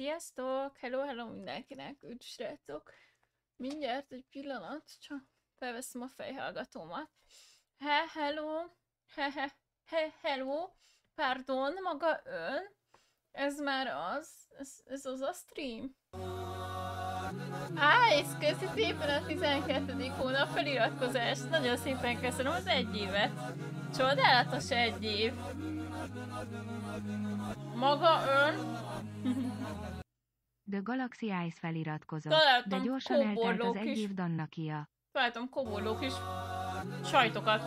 Sziasztok! Hello, hello mindenkinek! Üdv srácok! Mindjárt egy pillanat, csak felveszem a fejhallgatómat. He, hello! He, he, he, hello! Pardon, maga ön? Ez már az? Ez, ez az a stream? Á, és köszi szépen a 12. hónap feliratkozást. Nagyon szépen köszönöm az egy évet. Csodálatos egy év. Maga ön? The Galaxy Eyes feliratkozott, Találtam de gyorsan eltelt az egy év Dannakia. Találtam koborlók is. Sajtokat.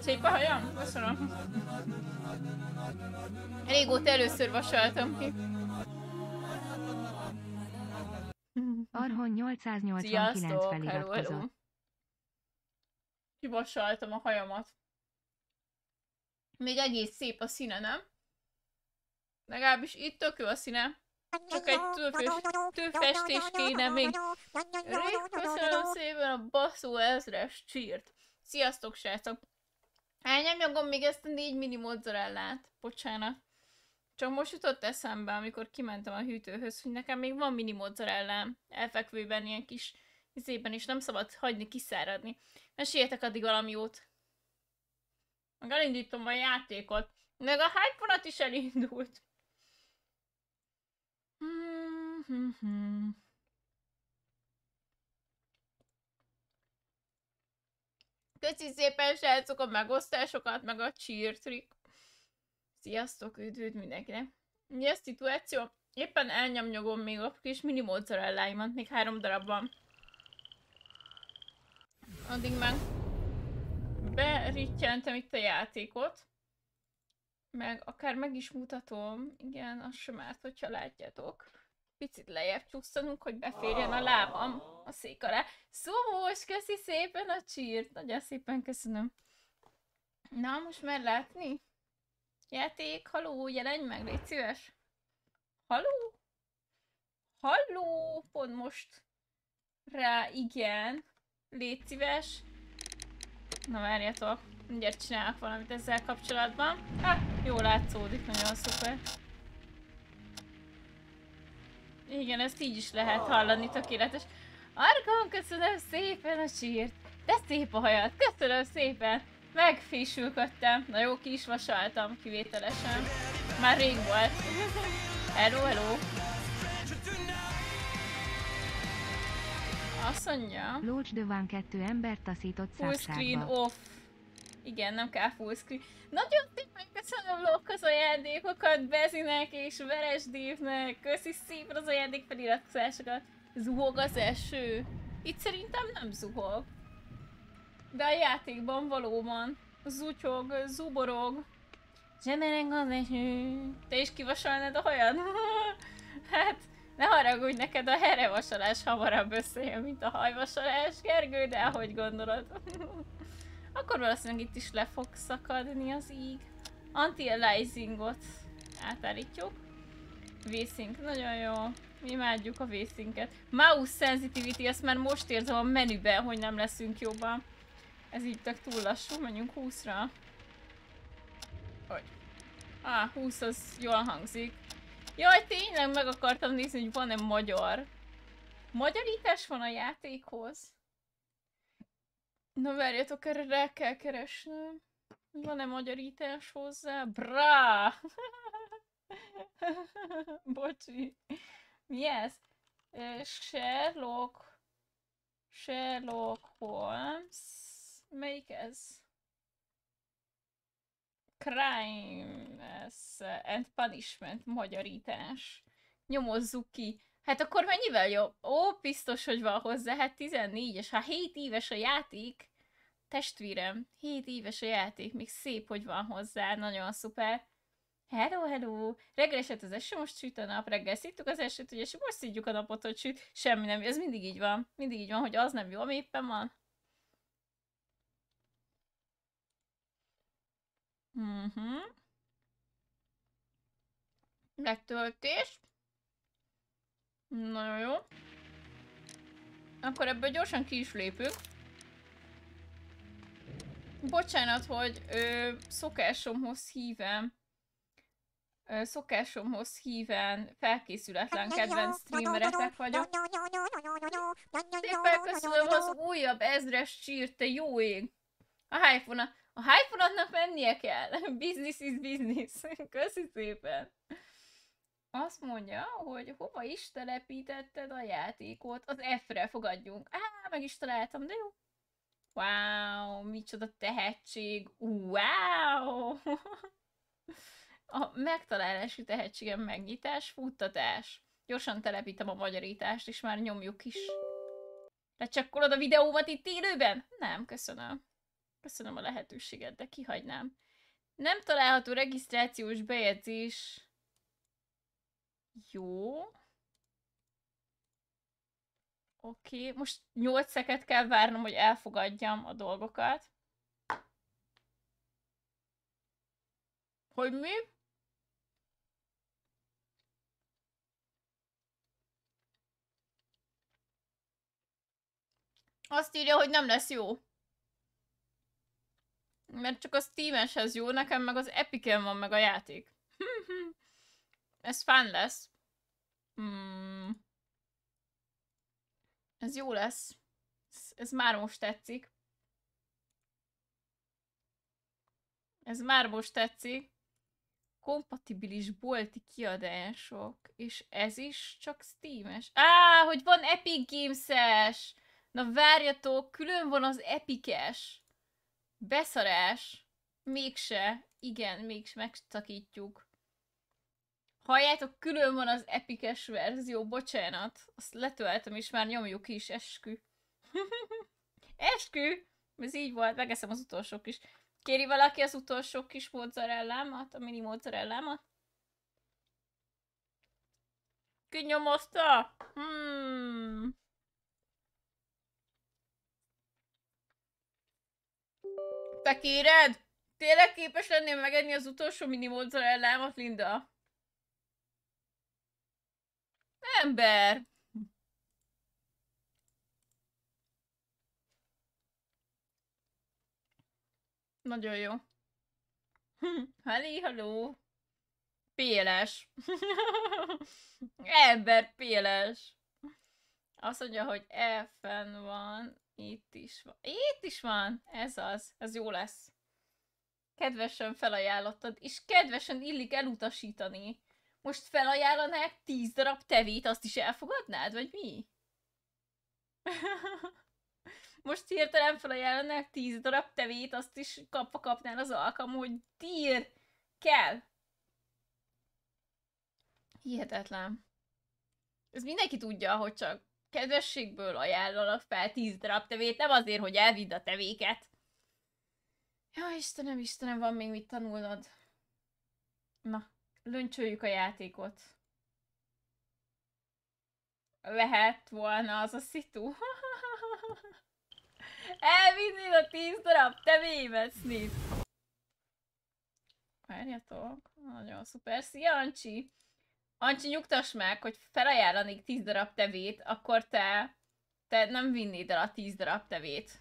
Szép a hajam? Köszönöm. Régóta először vasaltam ki. Arhon 889 Sziasztok, hello, feliratkozott. hello. Kivasaltam a hajamat. Még egész szép a színe, nem? Legalábbis itt tök jó a színe. Csak egy tőfös, tőfestés kéne még. Rég köszönöm szépen a baszó ezres csírt. Sziasztok, srácok! Elnyomjagom még ezt a négy mini mozzarellát. Bocsánat. Csak most jutott eszembe, amikor kimentem a hűtőhöz, hogy nekem még van mini mozzarellám. Elfekvőben ilyen kis izében is nem szabad hagyni kiszáradni. Meséljetek addig valami jót. Meg elindítom a játékot. Meg a hype is elindult. Hmm, Köszi szépen, srácok, a megosztásokat, meg a cheer-trik. Sziasztok, üdv, üdv mindenkinek. Ugye a szituáció? Éppen elnyomnyogom még a kis mini mozzarelláimat, még három darab van. Addig meg berítjentem itt a játékot. Meg akár meg is mutatom, igen, az sem árt, hogyha látjátok. Picit lejjebb csúsztanunk, hogy beférjen a lábam a szék alá. Szomós, köszi szépen a csírt, nagyon szépen köszönöm. Na, most már látni? Játék, haló, jelenj meg, légy szíves. Haló? Halló, pont most rá, igen. Légy szíves. Na várjatok, mindjárt csinálok valamit ezzel kapcsolatban. Ha, jó látszódik, nagyon szuper. Igen, ezt így is lehet hallani, tökéletes. Argon, köszönöm szépen a sírt. De szép a hajad, köszönöm szépen. Megfésülködtem. Na jó, ki is vasaltam kivételesen. Már rég volt. hello, hello. Azt mondja. Lócs de van kettő embert taszított Full screen off. Igen, nem kell full screen. Nagyon szépen köszönöm Lók az ajándékokat, Bezinek és Veresdívnek. Köszi szépen az ajándék feliratkozásokat. Zuhog az eső. Itt szerintem nem zuhog. De a játékban valóban. Zutyog, zuborog. Zsemereng az eső. Te is kivasalnád a hajad? hát, ne haragudj, neked a herevasalás hamarabb összejön, mint a hajvasalás, Gergő, de ahogy gondolod. Akkor valószínűleg itt is le fog szakadni az íg. Anti-aliasingot átállítjuk. Vésink, nagyon jó. Mi imádjuk a vészinket. Mouse sensitivity, ezt már most érzem a menüben, hogy nem leszünk jobban. Ez így tök túl lassú, menjünk 20-ra. Hogy? Á, 20 az jól hangzik. Jaj, tényleg meg akartam nézni, hogy van-e magyar. Magyarítás van a játékhoz? Na várjatok, erre rá kell keresnem. Van-e magyarítás hozzá? Brá! Bocsi. Mi ez? Sherlock... Sherlock Holmes... Melyik ez? Crime and Punishment magyarítás. Nyomozzuk ki. Hát akkor mennyivel jobb? Ó, biztos, hogy van hozzá. Hát 14 és ha 7 éves a játék, testvérem, 7 éves a játék, még szép, hogy van hozzá, nagyon szuper. Hello, hello! Reggel esett az eső, most süt a nap, reggel szítjuk az esőt, ugye, és most szítjuk a napot, hogy süt. Semmi nem, ez mindig így van. Mindig így van, hogy az nem jó, ami éppen van. Mhm. Letöltés. Nagyon jó. Akkor ebből gyorsan ki is lépünk. Bocsánat, hogy ö, szokásomhoz hívem ö, szokásomhoz híven felkészületlen kedvenc streameretek vagyok. Szépen köszönöm az újabb ezres csírt, te jó ég! A hyphone a hyphone mennie kell. Business is business. Köszi szépen. Azt mondja, hogy hova is telepítetted a játékot? Az F-re fogadjunk. Á, meg is találtam, de jó. Wow, micsoda tehetség. Wow! A megtalálási tehetségem megnyitás, futtatás. Gyorsan telepítem a magyarítást, és már nyomjuk is. Lecsekkolod a videómat itt élőben? Nem, köszönöm. Köszönöm a lehetőséget, de kihagynám. Nem található regisztrációs bejegyzés. Jó. Oké, okay. most 8 szeket kell várnom, hogy elfogadjam a dolgokat. Hogy mi? Azt írja, hogy nem lesz jó. Mert csak a Steam-eshez jó, nekem meg az Epic-en van meg a játék. Ez fán lesz. Ez jó lesz. Ez, ez már most tetszik. Ez már most tetszik. Kompatibilis bolti kiadások. És ez is csak Steam-es. Á, hogy van Epic Games-es! Na várjatok, külön van az Epic-es. Beszarás. Mégse. Igen, mégse megszakítjuk. Halljátok, külön van az epikes verzió, bocsánat. Azt letöltem, és már nyomjuk is, eskü. eskü! Ez így volt, megeszem az utolsók is. Kéri valaki az utolsó kis mozzarellámat, a mini mozzarellámat? Kinyomozta? Hmm. Te kéred? Tényleg képes lennél megenni az utolsó mini mozzarellámat, Linda? Ember! Nagyon jó. Halli, haló. Péles. Ember péles. Azt mondja, hogy F-en van. Itt is van. Itt is van. Ez az. Ez jó lesz. Kedvesen felajánlottad, és kedvesen illik elutasítani. Most felajánlanák 10 darab tevét, azt is elfogadnád, vagy mi? Most hirtelen felajánlanák 10 darab tevét, azt is kapva kapnál az alkalom, hogy tír, kell. Hihetetlen. Ez mindenki tudja, hogy csak kedvességből ajánlanak fel 10 darab tevét, nem azért, hogy elvidd a tevéket. Ja, Istenem, Istenem, van még mit tanulnod. Na, Löncsöljük a játékot. Lehet volna az a szitu. Elvinnéd a tíz darab tevémet, Snip. Várjatok, nagyon szuper. Szia, Ancsi! Ancsi, nyugtass meg, hogy felajánlanék tíz darab tevét, akkor te, te nem vinnéd el a tíz darab tevét.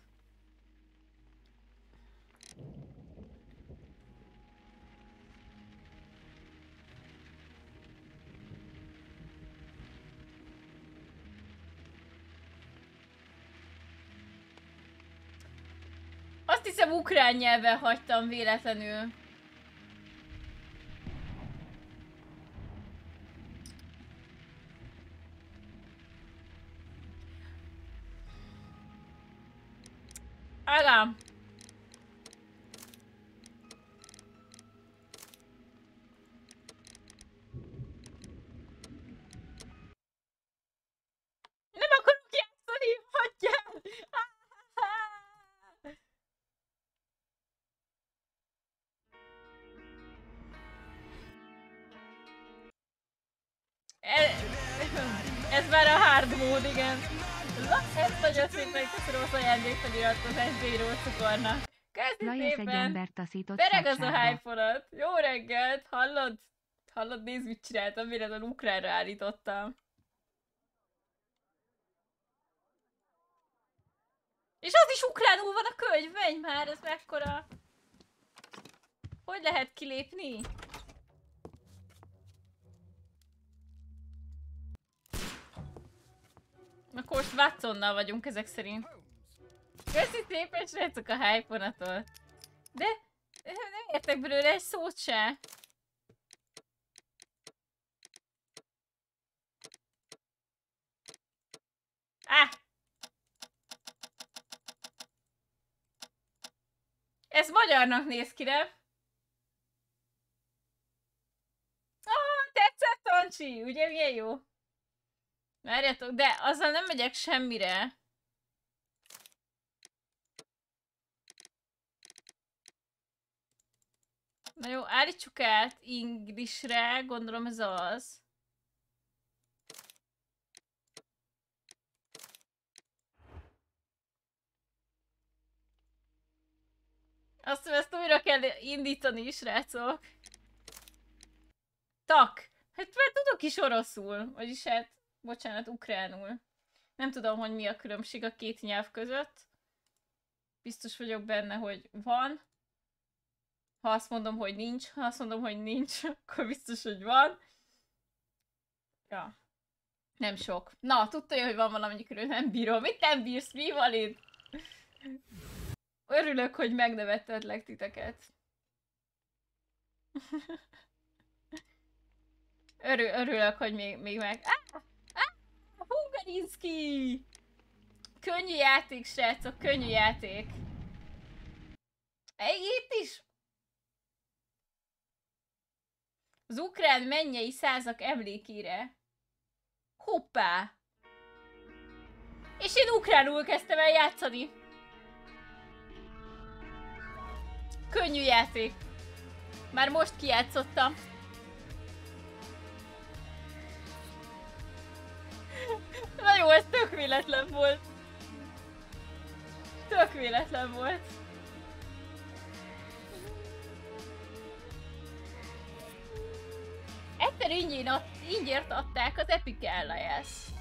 Hiszem ukrán nyelven hagytam véletlenül. Agam. nyilatkozás Bíró Cukornak. Lajos egy ember az a hájfonat! Jó reggelt! Hallod? Hallod, nézd, mit csináltam, mire az ukránra állítottam. És az is ukránul van a könyv, menj már, ez mekkora... Hogy lehet kilépni? Akkor most Watsonnal vagyunk ezek szerint. Köszi szépen, srácok, a hype De nem értek belőle egy szót se. Ah! Ez magyarnak néz ki, nem? Ah, tetszett, Toncsi! Ugye milyen jó? Várjatok, de azzal nem megyek semmire. Na jó, állítsuk át Inglisre, gondolom ez az. Azt hiszem, ezt újra kell indítani is, srácok. Tak. Hát mert tudok is oroszul, vagyis hát, bocsánat, ukránul. Nem tudom, hogy mi a különbség a két nyelv között. Biztos vagyok benne, hogy van. Ha azt mondom, hogy nincs, ha azt mondom, hogy nincs, akkor biztos, hogy van. Ja. Nem sok. Na, tudta, hogy van valami, körül nem bírom. Mit nem bírsz? Mi van itt? Örülök, hogy megnevettetlek titeket. Örül, örülök, hogy még, még meg... Ah! Ah! Hungarinski! Könnyű játék, srácok, könnyű játék. Itt is Az ukrán mennyei százak emlékére. Hoppá! És én ukránul kezdtem el játszani. Könnyű játék. Már most kijátszottam. Na jó, ez tök véletlen volt. Tök véletlen volt. Egyszer ingyén ad, ingyért adták az Epic Alliance.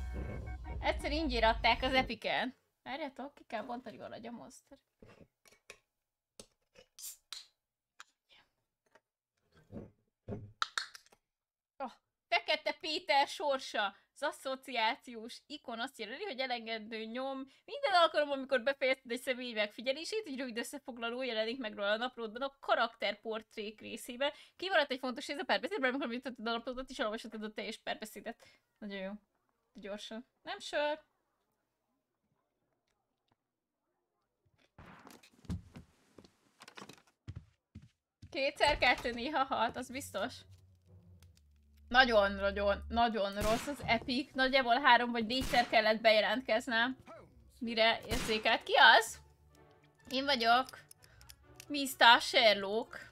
Egyszer ingyér adták az Epic-en. Várjátok, ki kell bontani valahogy a monster. Oh, Fekete Péter sorsa, az asszociációs ikon azt jelenti, hogy elengedő nyom minden alkalommal, amikor befejezted egy személy megfigyelését, egy rövid összefoglaló jelenik meg róla a naplódban a karakterportrék részében. Kimaradt egy fontos rész a párbeszédben, amikor megnyitottad a naplódot és olvashatod a teljes párbeszédet. Nagyon jó. Gyorsan. Nem sör. Kétszer kettő, néha hat, az biztos. Nagyon, nagyon, nagyon rossz az Epic. Nagyjából három vagy négyszer kellett bejelentkeznem. Mire érzékelt. Ki az? Én vagyok. Mr. Sherlock.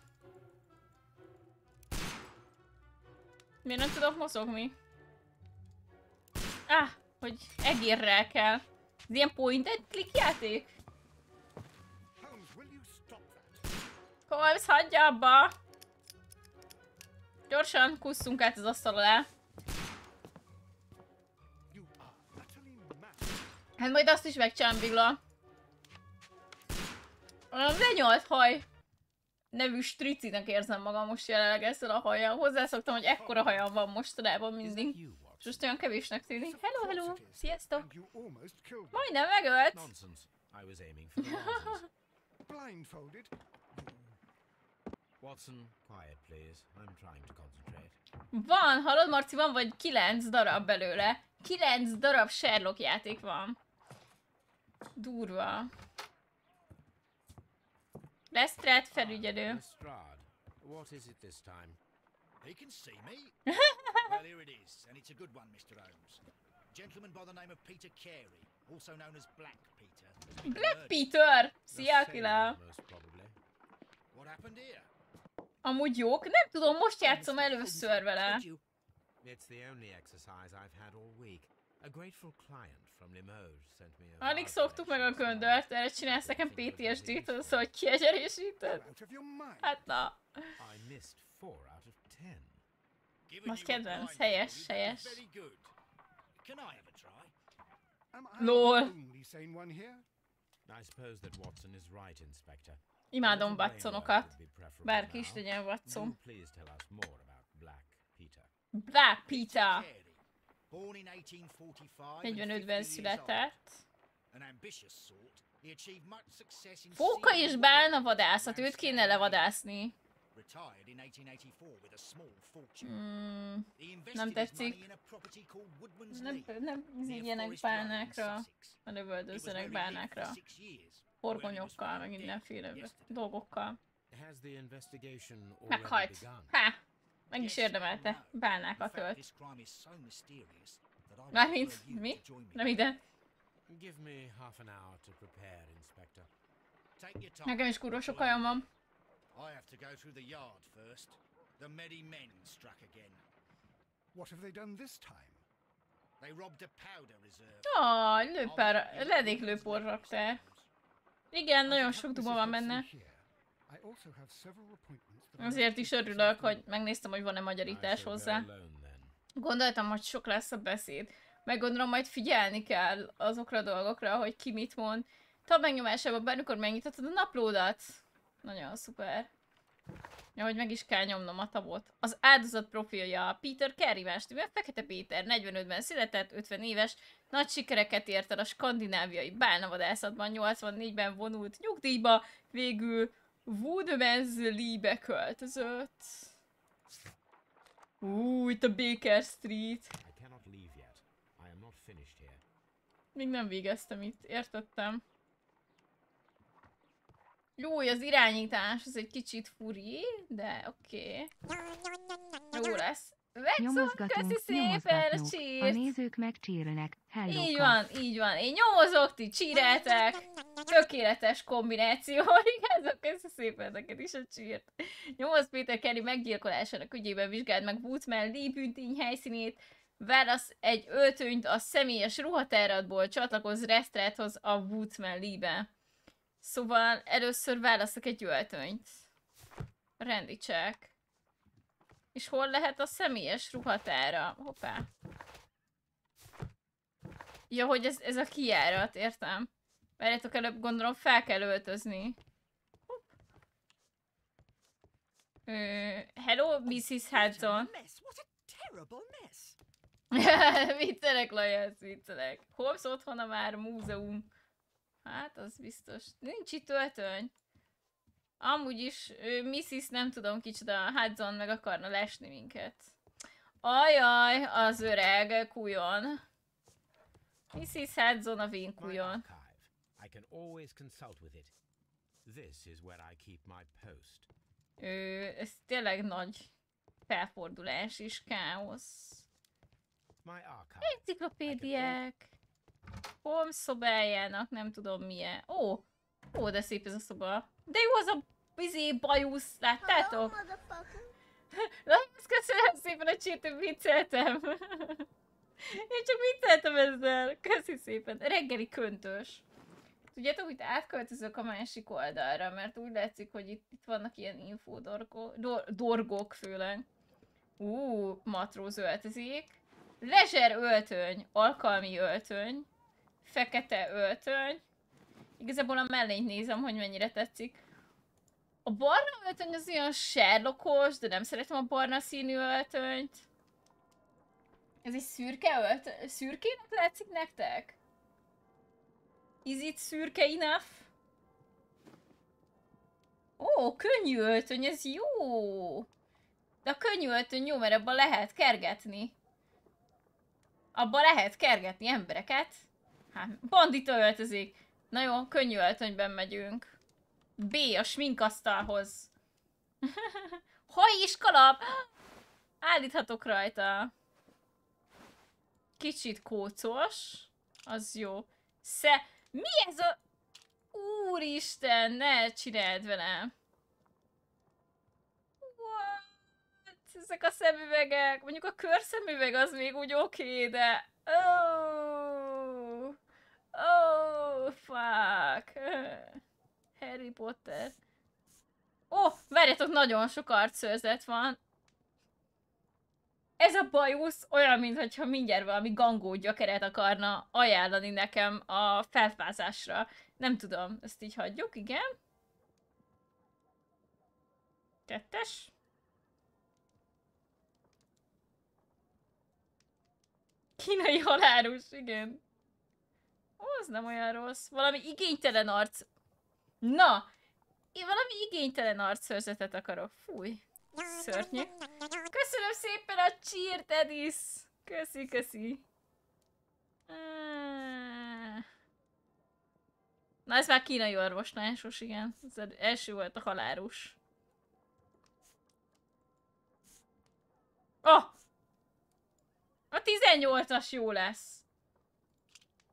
Miért nem tudok mozogni? Ah, hogy egérrel kell. Ez ilyen point and click játék? Holmes, hagyja abba! Gyorsan, kusszunk át az asztal alá. Hát majd azt is megcsinálom, Bigla. Olyan lenyolt haj nevű stricinek érzem magam most jelenleg ezzel a hajjal. Hozzászoktam, hogy ekkora hajam van mostanában mindig. És most olyan kevésnek tűnik. Hello, hello! Sziasztok! Majdnem megölt! Watson, quiet please. I'm trying to concentrate. Van, hallod Marci, van vagy 9 darab belőle. 9 darab Sherlock játék van. Durva. Lestrade felügyelő. What is it this time? He can see me. well, here it is, and it's a good one, Mr. Holmes. Gentleman by the name of Peter Carey, also known as Black Peter. Black Peter! Szia, Akila! What happened here? Amúgy jók? Nem tudom, most játszom először vele. It's the only exercise I've had all week. A grateful client from Limoges sent me a Alig szoktuk meg a göndört, erre csinálsz nekem PTSD-t, az, hogy kiegyenesíted? Hát na. Most kedvenc, helyes, helyes. LOL. I suppose that Watson is right, Inspector. Imádom Watsonokat. Bárki is legyen Watson. Black Peter. Born in 1845 and 45-ben 50 years old. született. Fóka és bálna vadászat, őt kéne levadászni. Retired in 1884 with a small fortune. He invested nem tetszik. nem, nem in bálnákra, he lived bálnákra. Horgonyokkal, meg mindenféle dolgokkal. Begun? Há! Meg is érdemelte. Bálnákat fact, ölt. this crime is so mysterious that I would Mármint, mi? Nem ide. Nekem is kurva sok hajam van. I have to go through the yard first. The Medi men struck again. What have they done this time? They robbed a powder reserve. Aj, I'll lőpár, meet Igen, nagyon sok duma van benne. Azért is örülök, hogy megnéztem, hogy van-e magyarítás hozzá. Gondoltam, hogy sok lesz a beszéd. Meg gondolom, majd figyelni kell azokra a dolgokra, hogy ki mit mond. Tab megnyomásában bármikor megnyithatod a naplódat. Nagyon szuper. Ja, hogy meg is kell nyomnom a tabot. Az áldozat profilja Peter Carey más néven Fekete Péter, 45-ben született, 50 éves, nagy sikereket ért el a skandináviai bálnavadászatban, 84-ben vonult nyugdíjba, végül Woodman's Lee-be költözött. Ú, itt a Baker Street. Még nem végeztem itt, értettem. Jó, az irányítás, az egy kicsit furi, de oké. Okay. Jó lesz. Nyomozgatunk, köszi szépen a nyomozgatnunk. A csírt! nézők megcsírlnek. Hello, Így van, így van. Én nyomozok, ti csíreltek. Tökéletes kombináció. Igazok, köszi szépen neked is a csírt. Nyomoz Péter Kerry meggyilkolásának ügyében vizsgáld meg Woodman Lee bűntény helyszínét. Válasz egy öltönyt a személyes ruhatáradból, csatlakozz Restráthoz a Woodman Lee-be. Szóval először választok egy öltönyt. Rendi check. És hol lehet a személyes ruhatára? Hoppá. Ja, hogy ez, ez a kijárat, értem. Várjátok, előbb gondolom fel kell öltözni. Hopp. Ö, hello, Mrs. Hudson. viccelek, Lajas, viccelek. Holmes otthona már múzeum. Hát, az biztos. Nincs itt öltöny. Amúgy is ő, Mrs. nem tudom kicsoda, Hudson meg akarna lesni minket. Ajaj, az öreg kujon. Mrs. Hudson a vén kujon. I can always consult with it. This is where I keep my post. Ő, ez tényleg nagy felfordulás és káosz. Enciklopédiák. Holmes szobájának nem tudom milyen. Ó, ó, de szép ez a szoba. De jó az a izé bajusz, láttátok? Na, ezt köszönöm szépen a hogy vicceltem. Én csak vicceltem ezzel. Köszi szépen. Reggeli köntös. Tudjátok, hogy átköltözök a másik oldalra, mert úgy látszik, hogy itt, itt vannak ilyen infodorgok, dor, dorgok főleg. Ú, matróz öltözik. Lezser öltöny, alkalmi öltöny, fekete öltöny. Igazából a mellényt nézem, hogy mennyire tetszik. A barna öltöny az olyan Sherlockos, de nem szeretem a barna színű öltönyt. Ez egy szürke öltöny? Szürkének látszik nektek? Is it szürke enough? Ó, könnyű öltöny, ez jó! De a könnyű öltöny jó, mert abban lehet kergetni. Abban lehet kergetni embereket. Hát, bandita öltözik. Na jó, könnyű öltönyben megyünk. B, a sminkasztalhoz. Haj és kalap! Állíthatok rajta. Kicsit kócos. Az jó. Sze... Mi ez a... Úristen, ne csináld velem. What? Ezek a szemüvegek. Mondjuk a körszemüveg az még úgy oké, okay, de... Oh, oh, fuck. Harry Potter. Ó, oh, várjatok, nagyon sok arcszőrzet van. Ez a bajusz olyan, mintha mindjárt valami gangó gyökeret akarna ajánlani nekem a felfázásra. Nem tudom, ezt így hagyjuk, igen. Kettes. Kínai halálus, igen. Az nem olyan rossz. Valami igénytelen arc. Na! Én valami igénytelen arcszörzetet akarok. Fúj. Szörnyű. Köszönöm szépen a cheer, Edis! Köszi, köszi. Ah. Na ez már kínai orvosnásos, igen. Ez első volt a halálus. Oh! A 18-as jó lesz.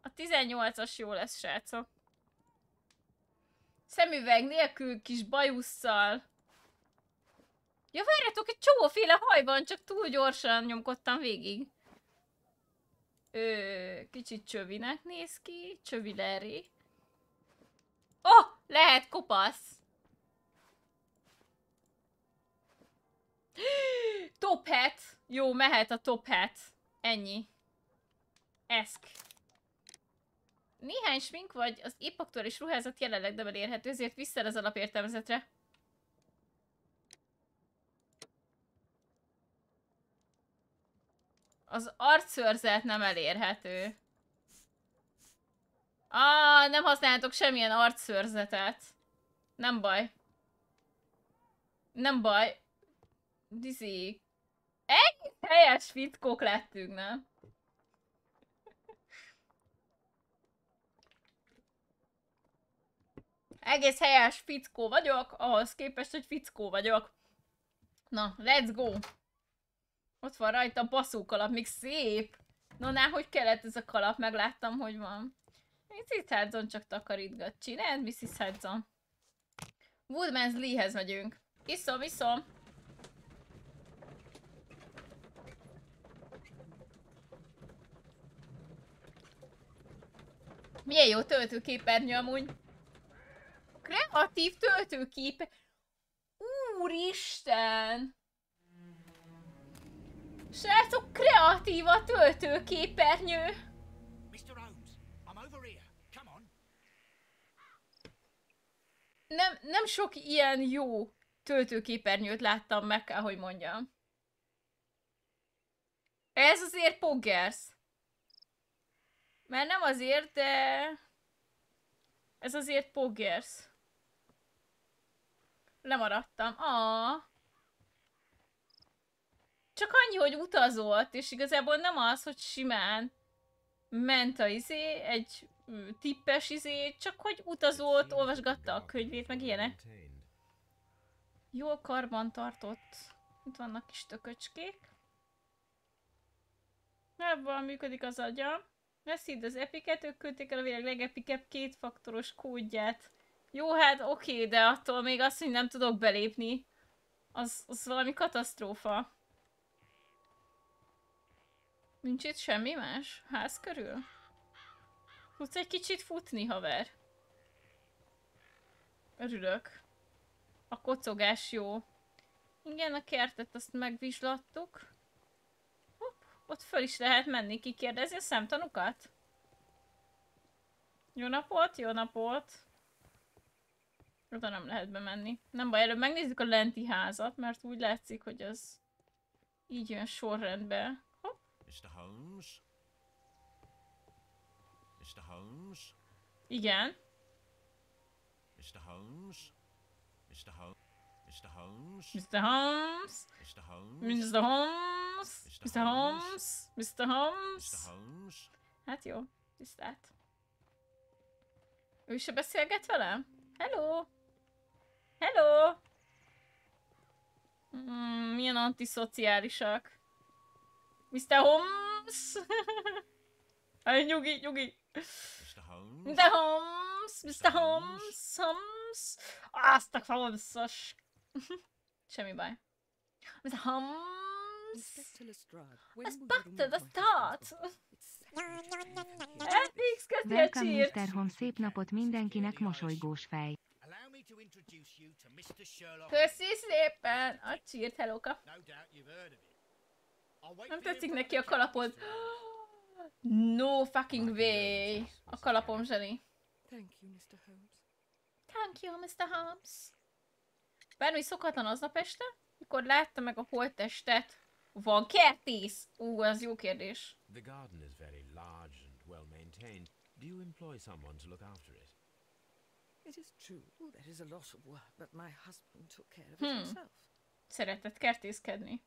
A 18-as jó lesz, srácok. Szemüveg nélkül, kis bajusszal. Ja, várjatok, egy csomóféle haj van, csak túl gyorsan nyomkodtam végig. Ö, kicsit csövinek néz ki, csövi Larry. Oh, lehet kopasz. Top hat. Jó, mehet a top hat. Ennyi. Eszk. Néhány smink vagy az épp aktuális ruházat jelenleg nem elérhető, ezért vissza az alapértelmezetre. Az arcszőrzet nem elérhető. Ah, nem használtok semmilyen arcszőrzetet. Nem baj. Nem baj. Dizi. Egy helyes fitkók lettünk, nem? Egész helyes fickó vagyok, ahhoz képest, hogy fickó vagyok. Na, let's go! Ott van rajta a baszókalap, még szép! No, ná, hogy kellett ez a kalap? Megláttam, hogy van. Mrs. Hudson csak takarítgat. Csináld, Mrs. Hudson. Woodman's Lee-hez megyünk. Iszom, iszom. Milyen jó töltőképernyő amúgy. Kreatív töltőkép. Úristen! Srácok, kreatív a töltőképernyő. Nem, nem sok ilyen jó töltőképernyőt láttam, meg kell, hogy mondjam. Ez azért poggers. Mert nem azért, de... Ez azért poggers. Lemaradtam. Ah. Csak annyi, hogy utazott, és igazából nem az, hogy simán ment a izé, egy tippes izé, csak hogy utazott, olvasgatta a könyvét, meg ilyenek. Jól karban tartott. Itt vannak kis tököcskék. Ebben működik az agya. Veszíd az epiket, ők küldték el a világ legepikebb kétfaktoros kódját. Jó, hát oké, de attól még azt, hogy nem tudok belépni, az, az valami katasztrófa. Nincs itt semmi más? Ház körül? Tudsz egy kicsit futni, haver? Örülök. A kocogás jó. Igen, a kertet azt megvizslattuk. Hopp, ott föl is lehet menni, kikérdezi a szemtanukat. Jó napot, jó napot. Oda nem lehet bemenni. Nem baj, előbb megnézzük a lenti házat, mert úgy látszik, hogy az így jön sorrendbe. Hopp. Mr. Holmes? Mr. Holmes? Igen. Mr. Holmes? Mr. Holmes? Mr. Holmes? Mr. Holmes. Mr. Holmes? Mr. Holmes. Mr. Holmes. Mr. Mr. Holmes. Holmes? Hát jó, tisztelt. Ő se beszélget velem? Hello! Hello! Mm, milyen antiszociálisak. Mr. Holmes! Aj, nyugi, nyugi. Mr. Holmes? Mr. Holmes! Mr. Holmes! Holmes! Azt a Holmesos! Semmi baj. Mr. Holmes! Start! husband's body? It's Epix, köszi a cheert! Mr. Home, szép napot mindenkinek, mosolygós fej. Allow me to introduce you to Mr. Sherlock. Köszi szépen a cheert, hellóka. No doubt you've heard of him. I'll wait Nem tetszik neki a kalapod. No fucking way. A kalapom zseni. Thank you, Mr. Holmes. Thank you, Mr. Holmes. Bármi szokatlan aznap este, mikor látta meg a holttestet Van kertész? Ú, az jó kérdés. The garden is very large and well maintained. Do you employ someone to look after it? It is true, there is a lot of work, but my husband took care of it Hmm. himself. Szeretett kertészkedni.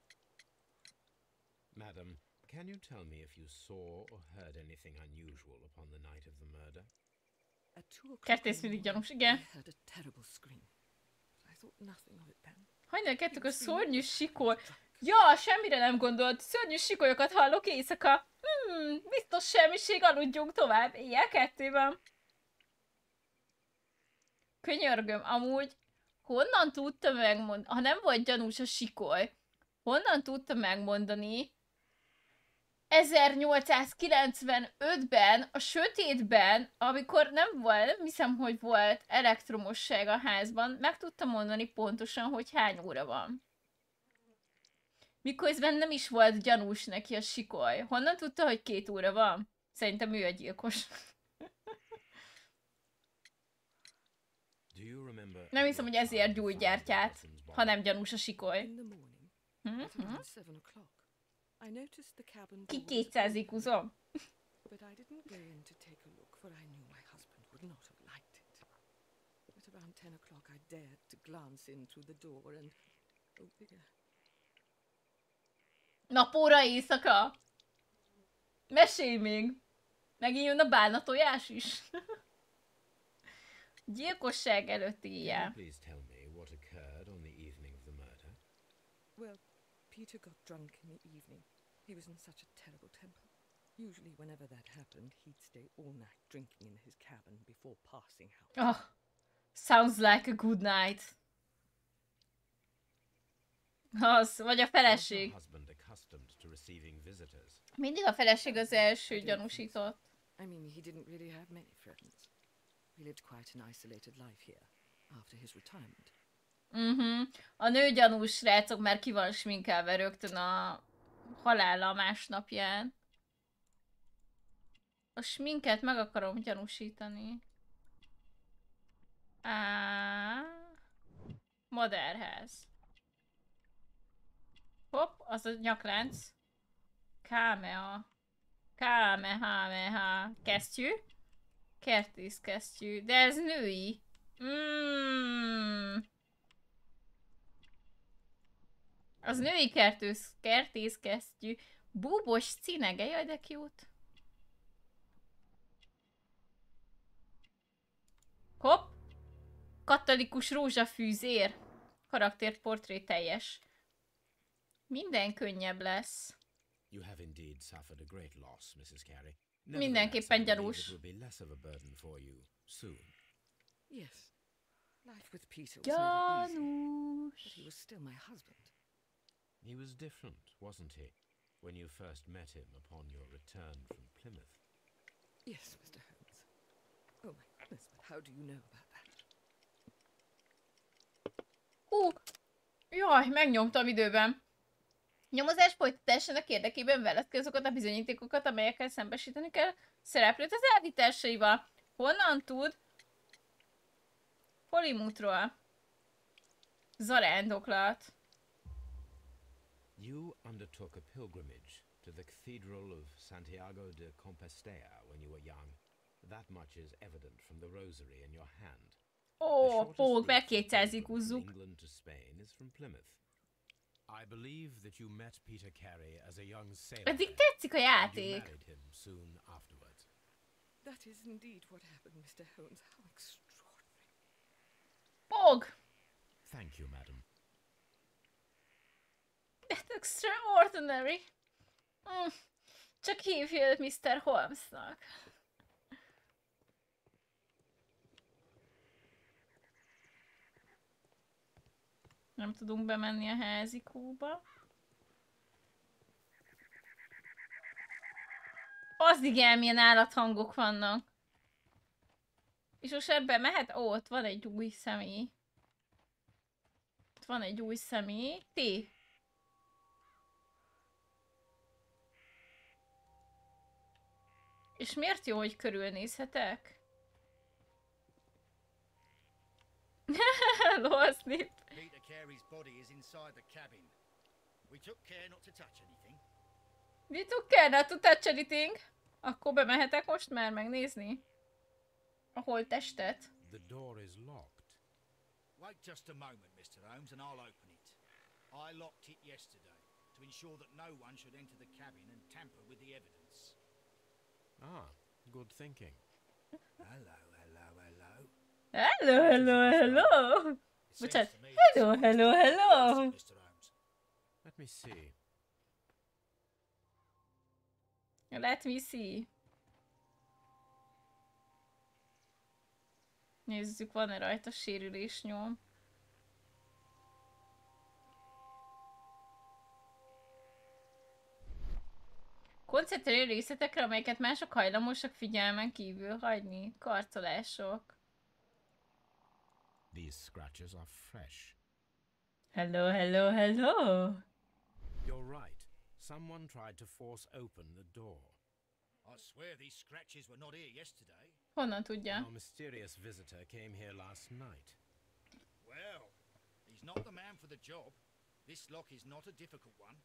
Madam, can you tell me if you saw or heard anything unusual upon the night of the murder? At two o'clock Kertész mindig gyanús, igen. I heard a terrible scream. I thought nothing of it then. Hajnal kettők a szörnyű sikoly. Ja, semmire nem gondolt. Szörnyű sikolyokat hallok éjszaka. Hmm, biztos semmiség, aludjunk tovább. Éjjel kettőben. Könyörgöm, amúgy honnan tudta megmondani, ha nem volt gyanús a sikoly, honnan tudta megmondani 1895-ben, a sötétben, amikor nem volt, nem hiszem, hogy volt elektromosság a házban, meg tudta mondani pontosan, hogy hány óra van. Miközben nem is volt gyanús neki a sikoly. Honnan tudta, hogy két óra van? Szerintem ő a gyilkos. Do you remember Nem hiszem, hogy ezért body? ha nem gyanús a sikoly. Hm? Hm? the cabin Ki kétszázik uzom? But I didn't go in to take a look, for I knew my husband would not have liked it. At around ten o'clock, I dared to glance in through the door, and oh dear, Napóra éjszaka? Mesélj még! Megint jön a bálna tojás is. Gyilkosság előtti Can you éjjel. please tell me what occurred on the evening of the murder? well, Peter got drunk in the evening. He was in such a terrible temper. Usually, whenever that happened, he'd stay all night drinking in his cabin before passing out. Oh, sounds like a good night. Az, vagy a Was your feleség. husband accustomed to receiving visitors? Mindig a feleség az első gyanúsított. I mean, he didn't really have many friends. He lived quite an isolated life here after his retirement. Uh-huh. A nő gyanús srácok már ki van sminkelve rögtön a halála másnapján. A sminket meg akarom gyanúsítani. Á, madárház. Hopp, az a nyaklánc. Kámea. Kámehámeha. Kesztyű. Kertész kesztyű. De ez női. Mm. Az női kertősz, kertészkesztyű. Búbos cinege, jaj de cute. Hopp! Katolikus rózsafűzér. Karakterportré teljes. Minden könnyebb lesz. You have indeed suffered a great loss, Mrs. Carey. Mindenképpen gyanús. It will be less of a burden for you soon. Yes, life with Peter was never easy, but Gyanús. he was still my husband. He was different, wasn't he, when you first met him upon your return from Plymouth? Yes, Mr. Holmes. Oh my goodness, but how do you know about that? Hú! Jaj, megnyomtam időben. Nyomozás folytatásának érdekében ki azokat a bizonyítékokat, amelyekkel szembesíteni kell szereplőt az elvitásaival. Honnan tud? Polimutról. Zarándoklat. You undertook a pilgrimage to the Cathedral of Santiago de Compostela when you were young. That much is evident from the rosary in your hand. Ó, shortest pók, from uzzuk. England to Spain is from Plymouth. I believe that you met Peter Carey as a young sailor. Eddig there, tetszik a and you játék. married him soon afterwards. That is indeed what happened, Mr. Holmes. How extraordinary. Pók! Thank you, madam. That's extraordinary. Mm. Csak hívj Mr. Holmesnak. Nem tudunk bemenni a házikóba. Az igen, milyen állathangok vannak. És most ebben mehet? Ó, ott van egy új személy. Ott van egy új személy. Ti, És miért jó, hogy körülnézhetek? Losznip. Peter Carey's body is inside the cabin. We took care not to touch anything. We took care not to touch anything. Akkor bemehetek most már megnézni? A holttestet? The door is locked. Wait just a moment, Mr. Holmes, and I'll open it. I locked it yesterday to ensure that no one should enter the cabin and tamper with the evidence. Ah, good thinking. Hello, hello, hello. Hello, hello, hello! Bocsánat. Hello, hello, hello! Let me see. Let me see. Nézzük, van-e rajta sérülés nyom. Koncentrálj a részletekre, amelyeket mások hajlamosak figyelmen kívül hagyni. Karcolások. These scratches are fresh. Hello, hello, hello! You're right. Someone tried to force open the door. I swear these scratches were not here yesterday. Honnan tudja? Our mysterious visitor came here last night. Well, he's not the man for the job. This lock is not a difficult one.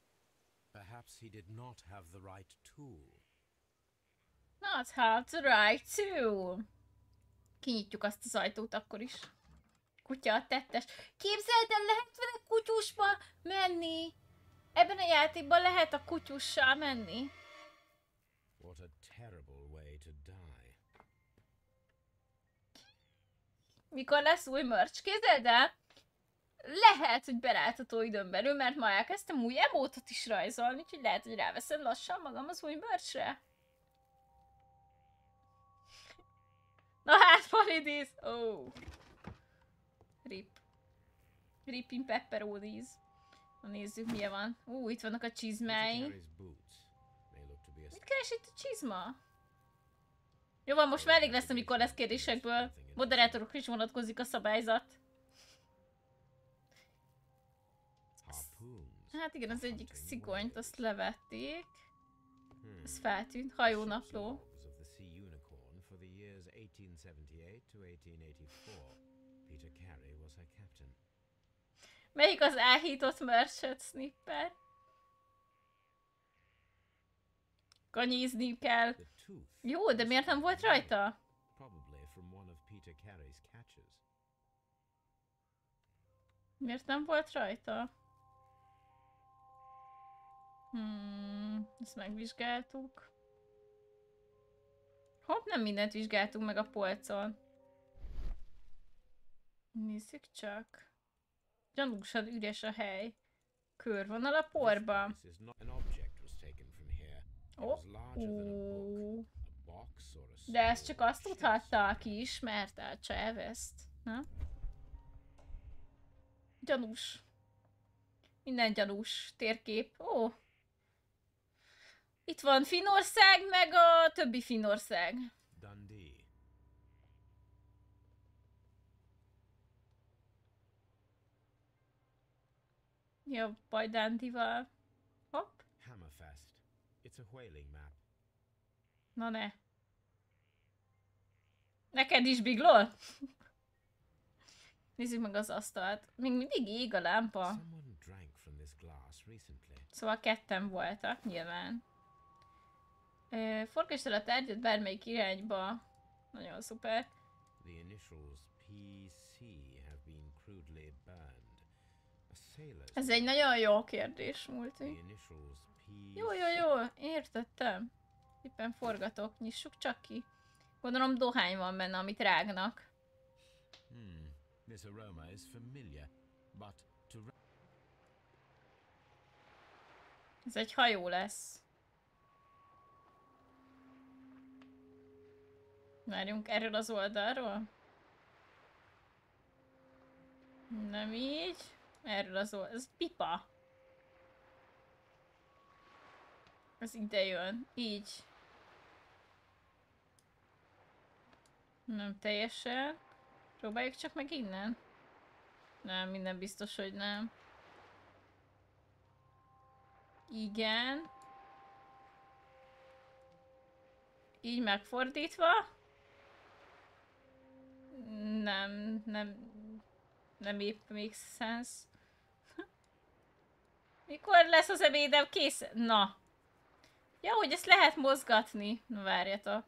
Perhaps he did not have the right tool. Not have the right to. Kinyitjuk azt az ajtót akkor is. Kutya a tettes. Képzeld el, lehet vele kutyusba menni. Ebben a játékban lehet a kutyussal menni. What a terrible way to die. Mikor lesz új merch, képzeld el? Lehet, hogy belátható időn belül, mert ma elkezdtem új emótot is rajzolni, úgyhogy lehet, hogy ráveszem lassan magam az új merchre. Na hát, Falidis! Oh. Rip. Rip in pepperonis. Na nézzük, milyen van. Ú, itt vannak a csizmái. Mit keres itt a csizma? Jó van, most már elég lesz, amikor lesz kérdésekből. Moderátorok is vonatkozik a szabályzat. Hát igen, az egyik szigonyt, azt levették. Hmm. Ez feltűnt. Hajónapló. ships and logs of the Sea Unicorn for the years 1878 to 1884. Peter Carey was her captain. Melyik az elhított merchant snipper? Kanyízni kell. Jó, de miért nem volt rajta? Miért nem volt rajta? Hmm, ezt megvizsgáltuk. Hopp, nem mindent vizsgáltunk meg a polcon. Nézzük csak. Gyanúsan üres a hely. Körvonal a. It Oh. De ezt csak azt tudhatta, aki ismerte a Chavez-t. Gyanús. Minden gyanús térkép. Ó. Itt van Finország, meg a többi Finország. Ja, baj Dandival. Hopp. Hammerfest. It's a whaling map. Na ne. Neked is biglol? Nézzük meg az asztalt. Még mindig ég a lámpa. Szóval ketten voltak, nyilván. Ö, Forgast el a tárgyat bármelyik irányba. Nagyon szuper. The initials Ez egy nagyon jó kérdés, Multi. Jó, jó, jó, értettem. Éppen forgatok, nyissuk csak ki. Gondolom dohány van benne, amit rágnak. Hmm. This aroma is familiar, but to ra- Ez egy hajó lesz. Várjunk erről az oldalról. Nem így. Erről az oldalról. Ez pipa. Ez ide jön. Így. Nem teljesen. Próbáljuk csak meg innen. Nem, minden biztos, hogy nem. Igen. Így megfordítva. Nem, nem, nem épp make sense. Mikor lesz az ebédem kész? Na. Ja, hogy ezt lehet mozgatni. Na várjatok.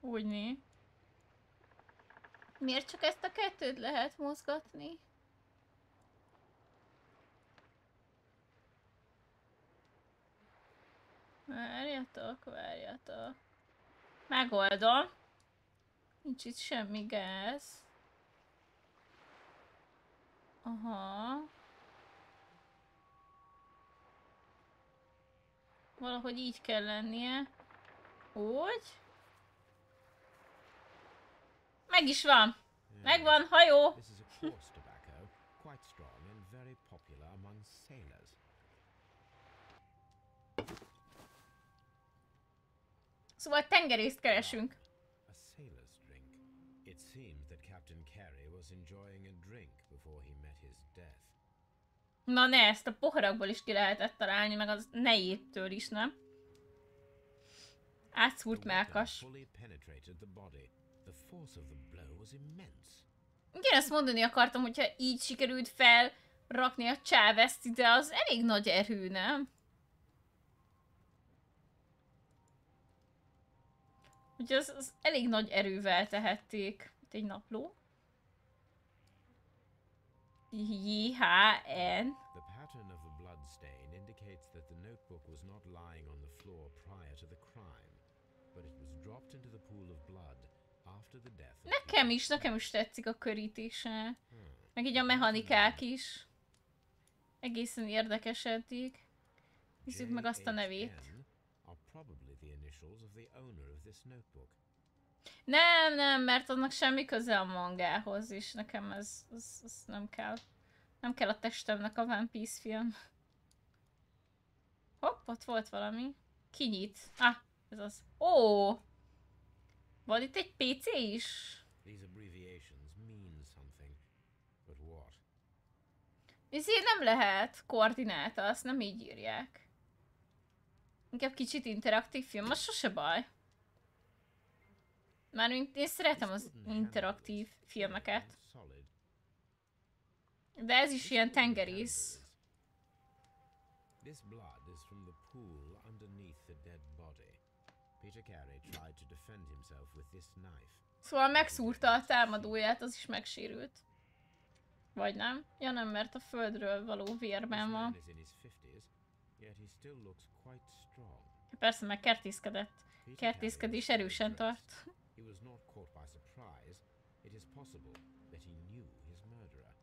Úgy né. Miért csak ezt a kettőt lehet mozgatni? Várjatok, várjatok. Megoldom. Nincs itt semmi gáz. Aha. Valahogy így kell lennie. Úgy. Meg is van. Megvan, hajó. Szóval tengerészt keresünk. It seems that Captain Carey was enjoying a drink before he met his death. Na ne, ezt a poharakból is ki lehetett találni, meg az nejéttől is, nem? Átszúrt melkas. Igen, ezt mondani akartam, hogyha így sikerült felrakni a csáveszt ide, az elég nagy erő, nem? Ugye az, az elég nagy erővel tehették. Itt egy napló. J-H-N. Nekem is, nekem is tetszik a körítése. Meg így a mechanikák is. Egészen érdekes eddig. Nézzük meg azt a nevét. Nem, nem, mert annak semmi köze a mangához, és nekem ez, ez, ez nem kell. Nem kell a testemnek a One Piece film. Hopp, ott volt valami. Kinyit. Ah, ez az. Ó! Van itt egy PC is? These abbreviations mean something, but what? Ezért nem lehet koordináta, azt nem így írják. Inkább kicsit interaktív film, az sose baj. Mármint én szeretem az interaktív filmeket. De ez is ilyen tengerész. is- This blood is from the pool underneath the dead body. Peter Carey Szóval megszúrta a támadóját, az is megsérült. Vagy nem? Ja nem, mert a földről való vérben van. is in his 50s, yet he still looks quite strong. Persze, meg kertészkedett. Kertészkedés erősen tart.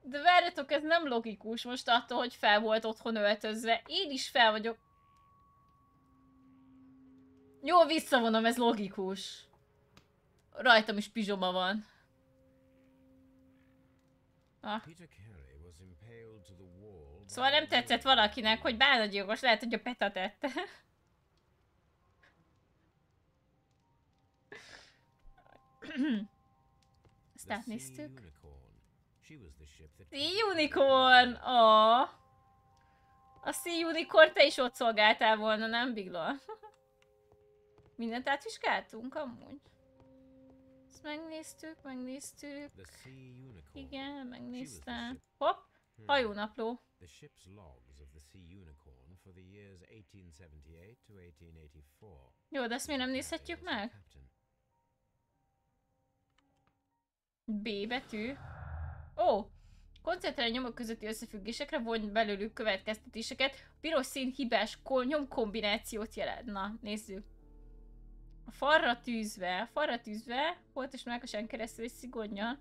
De várjatok, ez nem logikus most attól, hogy fel volt otthon öltözve. Én is fel vagyok. Jó, visszavonom, ez logikus. Rajtam is pizsoma van. Ah. Szóval nem tetszett valakinek, hogy bánagyilkos, lehet, hogy a Peta tette. Ezt átnéztük. Sea Unicorn! Oh. A Sea Unicorn te is ott szolgáltál volna, nem Bigla? Mindent átvizsgáltunk amúgy? Ezt megnéztük, megnéztük. Igen, megnéztem. Hopp, Hmm. hajónapló. The ship's logs of the Sea Unicorn for the years 1878 to 1884. Jó, de ezt miért nem nézhetjük meg? B betű. Ó! Koncentrálj nyomok közötti összefüggésekre, vonj belőlük következtetéseket. A piros szín hibás ko- nyomkombinációt jelent. Na, nézzük. A falra tűzve, a falra tűzve, holt és melkasán keresztül egy szigonnyal.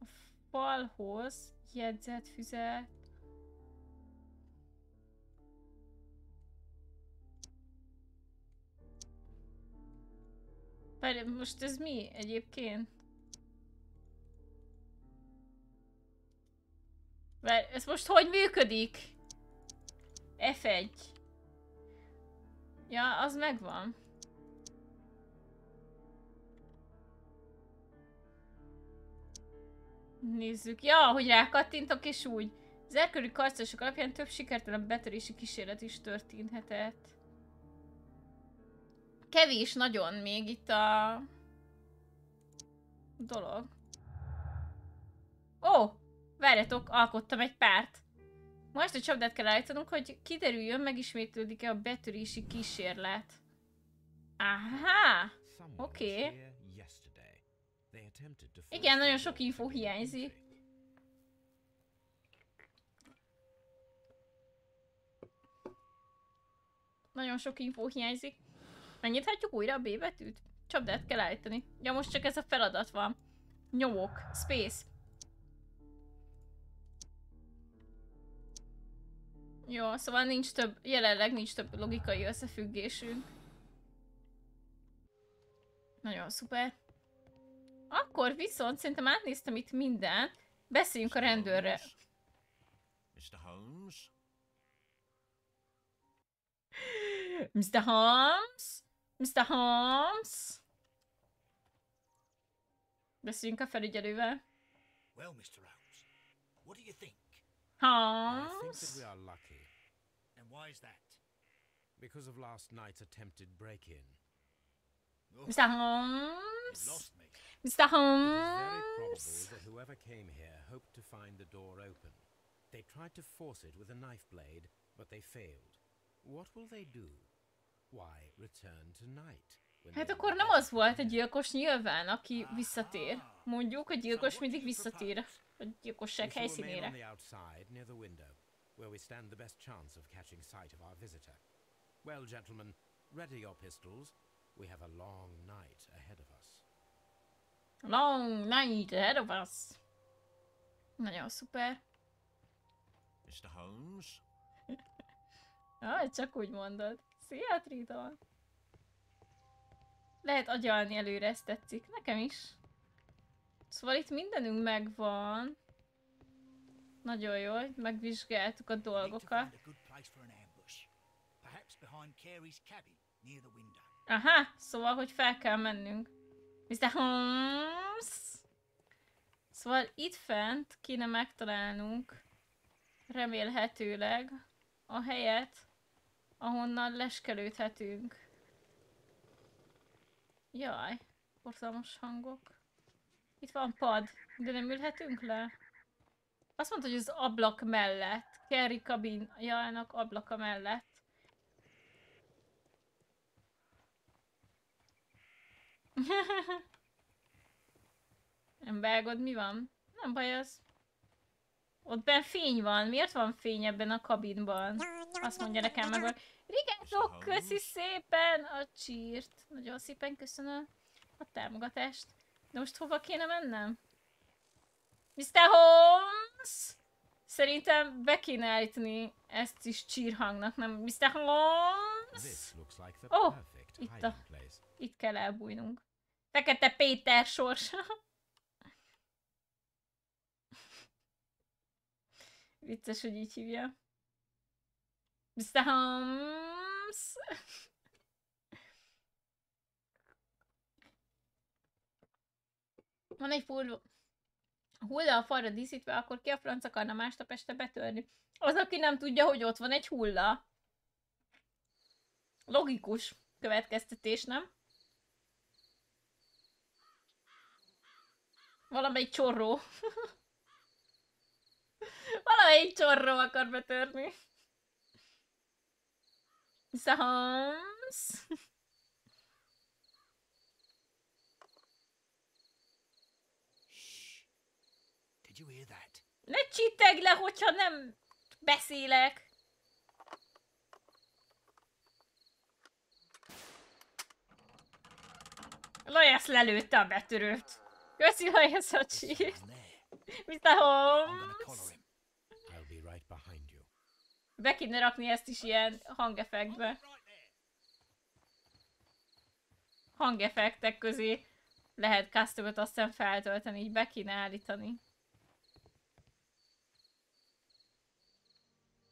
A falhoz jegyzett füzet. Várj, most ez mi egyébként? Várj, ez most hogy működik? F1. Ja, az megvan. Nézzük. Ja, hogy rákattintok és úgy. Az elkörű karcosok alapján több sikertelen betörési kísérlet is történhetett. Kevés nagyon még itt a dolog. Ó, várjatok, alkottam egy párt. Most a csapdát kell állítanunk, hogy kiderüljön, megismétlődik-e a betörési kísérlet. Aha! Was Okay. here yesterday. They attempted to force Igen, nagyon sok info hiányzik. Nagyon sok info hiányzik. Megnyithatjuk újra a B betűt? Csapdát kell állítani. Ja, most csak ez a feladat van. Nyomok. Space. Jó, szóval nincs több, jelenleg nincs több logikai összefüggésünk. Nagyon szuper. Akkor viszont szerintem átnéztem itt mindent. Beszéljünk a rendőrre. Mr. Holmes? Mr. Holmes? Mr. Holmes? Beszéljünk a felügyelővel. Well, Mr. Holmes, what do you think? I think Holmes? that we are lucky And why is that? because of last night's attempted break-in. Mr. you Holmes? lost me. Mr. It is very Holmes? probable that whoever came here hoped to find the door open. They tried to force it with a knife blade, but they failed. What will they do? Why return tonight? Hát akkor nem az volt a gyilkos nyilván, aki visszatér. Mondjuk, a gyilkos mindig visszatér a gyilkosság We shall remain on helyszínére. the outside near the window, where we stand the best chance of catching sight of our visitor. Well, gentlemen, ready your pistols. We have a long night ahead of Long night ahead of us. Nagyon szuper. Mr. Holmes? Ah, csak úgy mondod. Szia, Triton! Lehet agyalni előre, ezt tetszik. Nekem is. Szóval itt mindenünk megvan. Nagyon jó, hogy megvizsgáltuk a dolgokat. Aha, szóval, hogy fel kell mennünk. Mr. Holmes! Szóval itt fent kéne megtalálnunk remélhetőleg a helyet, ahonnan leskelődhetünk. Jaj, borzalmas hangok. Itt van pad, de nem ülhetünk le? Azt mondta, hogy az ablak mellett. Kerry kabinjának ablaka mellett. Nem vágod, mi van? Nem baj az. Ott benn fény van. Miért van fény ebben a kabinban? Azt mondja nekem meg, hogy Rigátok, köszi szépen a csírt. Nagyon szépen köszönöm a támogatást. De most hova kéne mennem? Mr. Holmes! Szerintem be kéne állítani ezt is csírhangnak, nem? Mr. Holmes! The Oh, itt a-. Itt kell elbújnunk. Fekete Péter sorsa. Vicces, hogy így hívja. Mr. Holmes. Van egy full hulla a falra díszítve, akkor ki a franc akarna másnap este betörni? Az, aki nem tudja, hogy ott van egy hulla. Logikus következtetés, nem? Valamelyik csorró. Valamelyik csorró akar betörni. Mr. Holmes. Shh. Did you hear that? Ne csittegj le, hogyha nem beszélek. Lajász lelőtte a betörőt. Köszi, Lajász a csírt. Down there. Mr. Holmes. be kéne rakni ezt is ilyen hangeffektbe. Hangeffektek közé lehet customot aztán feltölteni, így be kéne állítani.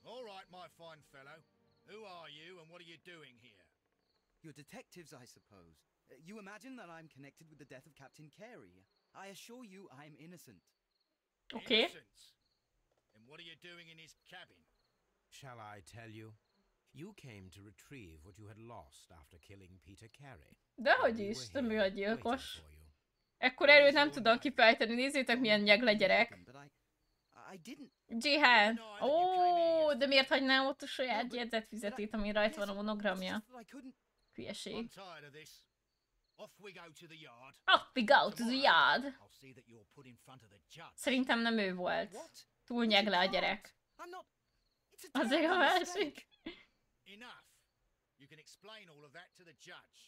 All right, my fine fellow. Who are you and what are you doing here? You're detectives, I suppose. Uh, You imagine that I'm connected with the death of Captain Carey. I assure you I'm innocent. Oké. Innocence. And what are you doing in his cabin? Shall I tell you? You came to retrieve what you had lost after killing Peter Carey. Dehogy is, ő here, a gyilkos. Ekkor erőt nem tudom kifejteni, nézzétek milyen nyegle gyerek. Jihan. Ó, de miért hagynám ott a saját jegyzetfizetét, ami rajta van a monogramja? Hülyeség. Off we go to the yard. Off we go to the yard. I'll see that you're put in front of the judge. Szerintem nem ő volt. Túl nyegle a gyerek. I'm not. It's a Azért a másik. Enough. You can explain all of that to the judge.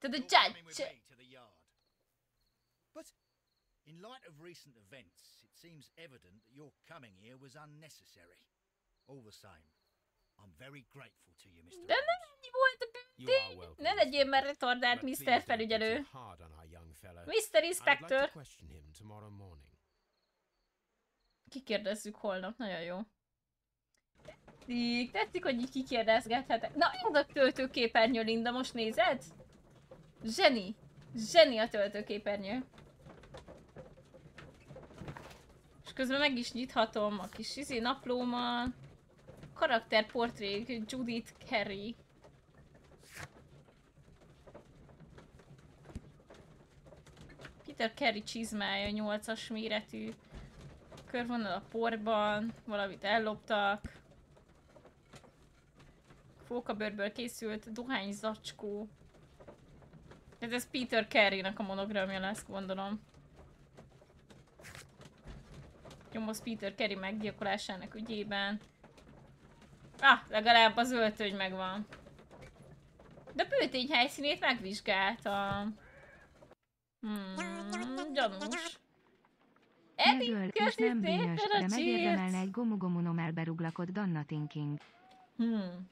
To the You're coming with judge. to the yard. But in light of recent events, it seems evident that your coming here was unnecessary. All the same, De nem volt a Ne legyél már retardált, Mr. felügyelő. Mr. Inspector. Kikérdezzük holnap, nagyon jó. Tetszik, tetszik, hogy így kikérdezgethetek. Na, ez a töltőképernyő, Linda, most nézed? Zseni! Zseni a töltőképernyő. És közben meg is nyithatom a kis izé naplómat. Karakterportrék, Judith Carey. Peter Carey csizmája, 8-as méretű. Körvonal a porban, valamit elloptak. Fókabőrből készült dohány zacskó. Ez, ez Peter Carey-nek a monogramja lesz, gondolom. Nyomoz Peter Carey meggyilkolásának ügyében. Ah, legalább az öltöny megvan. De a bőtény helyszínét megvizsgáltam. Hmm, gyanús. Megöl, és nem bűnös, de a megérdemelne egy gomugomunom elberuglakott Danna Thinking. Hmm.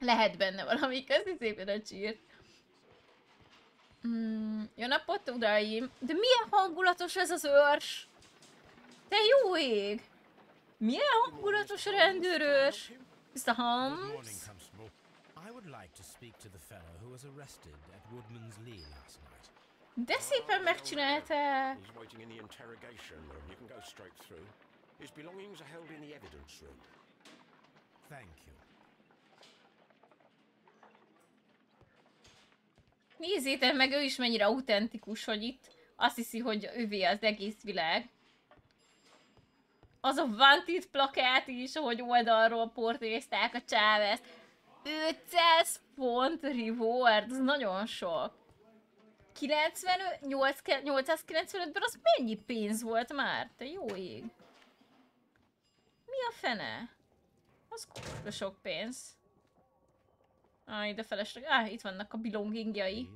Lehet benne valami, köszi szépen a csírt. Hmm. Jó napot, uraim! De milyen hangulatos ez az őrs! Te jó ég! Milyen hangulatos rendőrös! Mr. Holmes? De szépen megcsinálta! He's waiting in the interrogation room. You can go straight through. His belongings are held in the evidence room. Thank you. Nézzétek meg, ő is mennyire autentikus, hogy itt azt hiszi, hogy ővé az egész világ. Az a Wanted plakát is, ahogy oldalról portrézták a Chávez. 500 font reward, ez nagyon sok. 95, 895-ben az mennyi pénz volt már? Te jó ég. Mi a fene? Az kurva sok pénz. Ah, ide felesleg. Ah, itt vannak a belongingjai.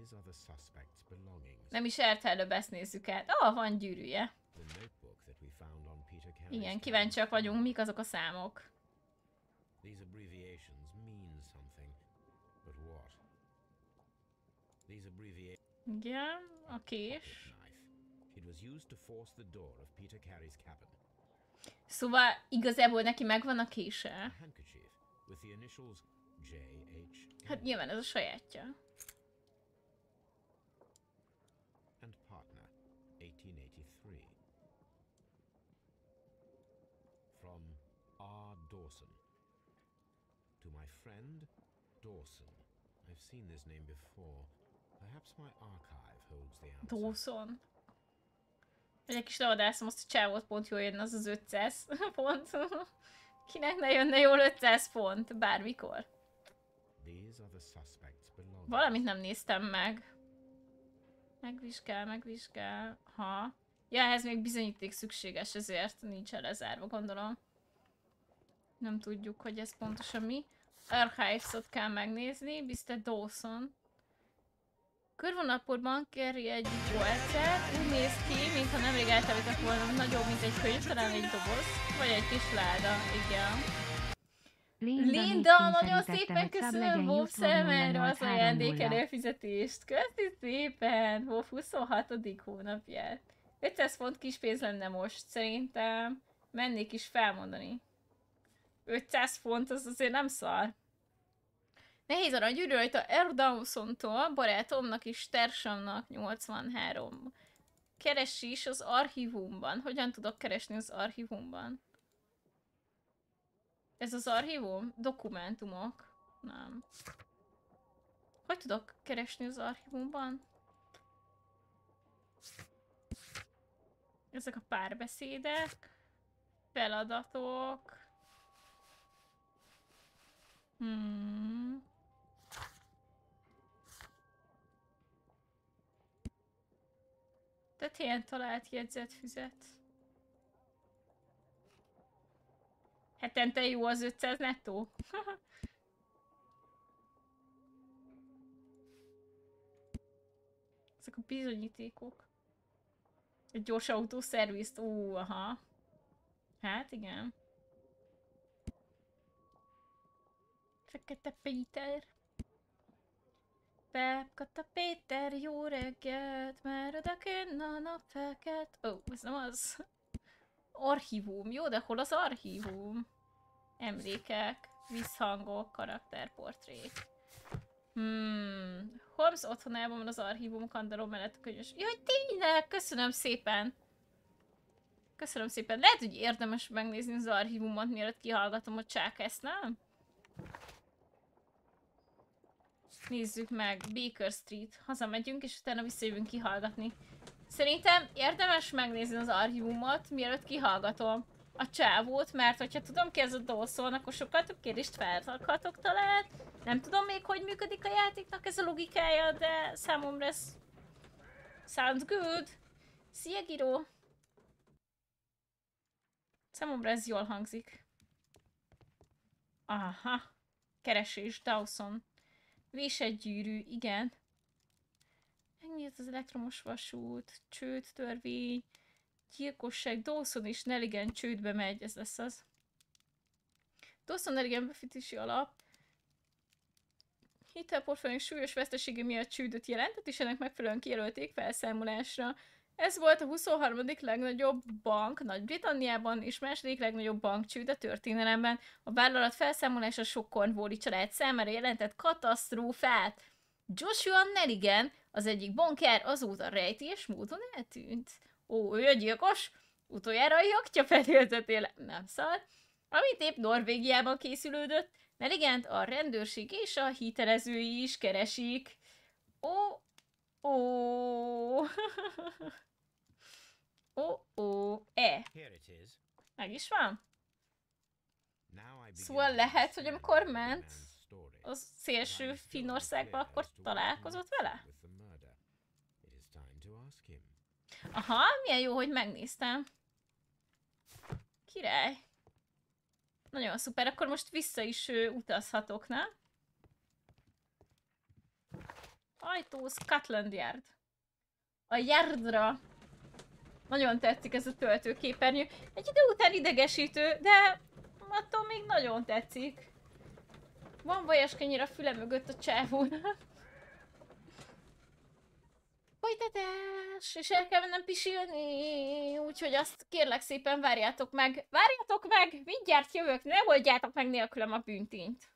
Nem is ért előbb ezt nézzük át. Ah, van gyűrűje. The notebook that we found on Peter Carey's Igen, kíváncsiak vagyunk, mik azok a számok. These abbreviations mean something. But what? These abbreviations Igen, a kés. It was used to force the door of Peter Carey's cabin. Szóval igazából neki megvan a kése. Hát nyilván ez a sajátja. and partner, 1883. From R. Dawson. To my friend, Dawson. I've seen this name before. Perhaps my archive holds the answer. Dawson. Megyek is leadászom azt a csávot, pont jól jön az az 500 pont. Kinek ne jönne jól 500 pont, bármikor. Valamit nem néztem meg. Megvizsgál, megvizsgál. Ha. Ja, ehhez még bizonyíték szükséges, ezért nincs lezárva, gondolom. Nem tudjuk, hogy ez pontosan mi. Archives-ot kell megnézni, Mr. Dawson. Körvonalporban Kerry egy bolcát, úgy néz ki, mintha nemrég eltemettek volna nagyobb, mint egy könyv, talán egy doboz, vagy egy kis láda, igen. Linda, Linda, nagyon szépen köszönöm Wolf számára az 830. ajándék előfizetést. Köszi szépen! Wolf 26. hónapját. 500 font kis pénz lenne most, szerintem mennék is felmondani. 500 font az azért nem szar. Nehéz aranygyűrű rajta Air Dawson-tól, barátomnak és társamnak 83. Keresés az archívumban. Hogyan tudok keresni az archívumban? Ez az archívum? Dokumentumok? Nem. Hogy tudok keresni az archívumban? Ezek a párbeszédek, feladatok. Hmm. Tehát ilyen talált jegyzetfüzet. Hetente jó az 500 nettó? Ezek a bizonyítékok. Egy gyors autószervizt, ó, aha. Hát igen. Fekete Péter. Pepkata Péter, jó reggelt, odakön a nap feket. Ó, ez nem az. Archívum, jó, de hol az archívum? Emlékek, visszhangok, karakterportrék. Hmm. Holmes otthonában van az archívum kandaló mellett a könyves. Jaj, tényleg! Köszönöm szépen! Köszönöm szépen. Lehet, hogy érdemes megnézni az archívumot, mielőtt kihallgatom a ezt, nem? Nézzük meg. Baker Street. Hazamegyünk, és utána visszajövünk kihallgatni. Szerintem érdemes megnézni az archívumot, mielőtt kihallgatom a csávót, mert hogyha tudom ki ez a Dawson, akkor sokkal több kérdést felrakhatok talán. Nem tudom még, hogy működik a játéknak ez a logikája, de számomra ez... Sounds good. Szia, Giro! Számomra ez jól hangzik. Aha. Keresés, Dawson. Vésett gyűrű, igen. Megnyílt az elektromos vasút, csőd, törvény, gyilkosság, Dawson és Nelligan csődbe megy, ez lesz az. Dawson Nelligan befektetési alap hitelportfóliónk súlyos vesztesége miatt csődöt jelentett, és ennek megfelelően kijelölték felszámolásra. Ez volt a 23. legnagyobb bank Nagy-Britanniában, és második legnagyobb bankcsőd a történelemben. A vállalat felszámolása sok Cornwalli család számára jelentett katasztrófát. Joshua Nelligan, az egyik banker, azóta rejtés módon eltűnt. Ó, ő a gyilkos? Utoljára a jaktya fedélzetére nem szar. Amit épp Norvégiában készülődött, Neligent a rendőrség és a hitelezői is keresik. Ó, ó, ó, ó, e. Meg is van. Szóval lehet, hogy amikor ment a szélső Finnországba, akkor találkozott vele? Aha, milyen jó, hogy megnéztem. Király. Nagyon szuper, akkor most vissza is utazhatok, nem? Ajtó, Scotland Yard. A Yardra. Nagyon tetszik ez a töltőképernyő. Egy idő után idegesítő, de attól még nagyon tetszik. Van vajaskenyér a füle mögött a csávónak. Folytatás! És el kell mennem pisilni, úgyhogy azt kérlek szépen várjátok meg. Várjátok meg! Mindjárt jövök, ne oldjátok meg nélkülem a bűntényt.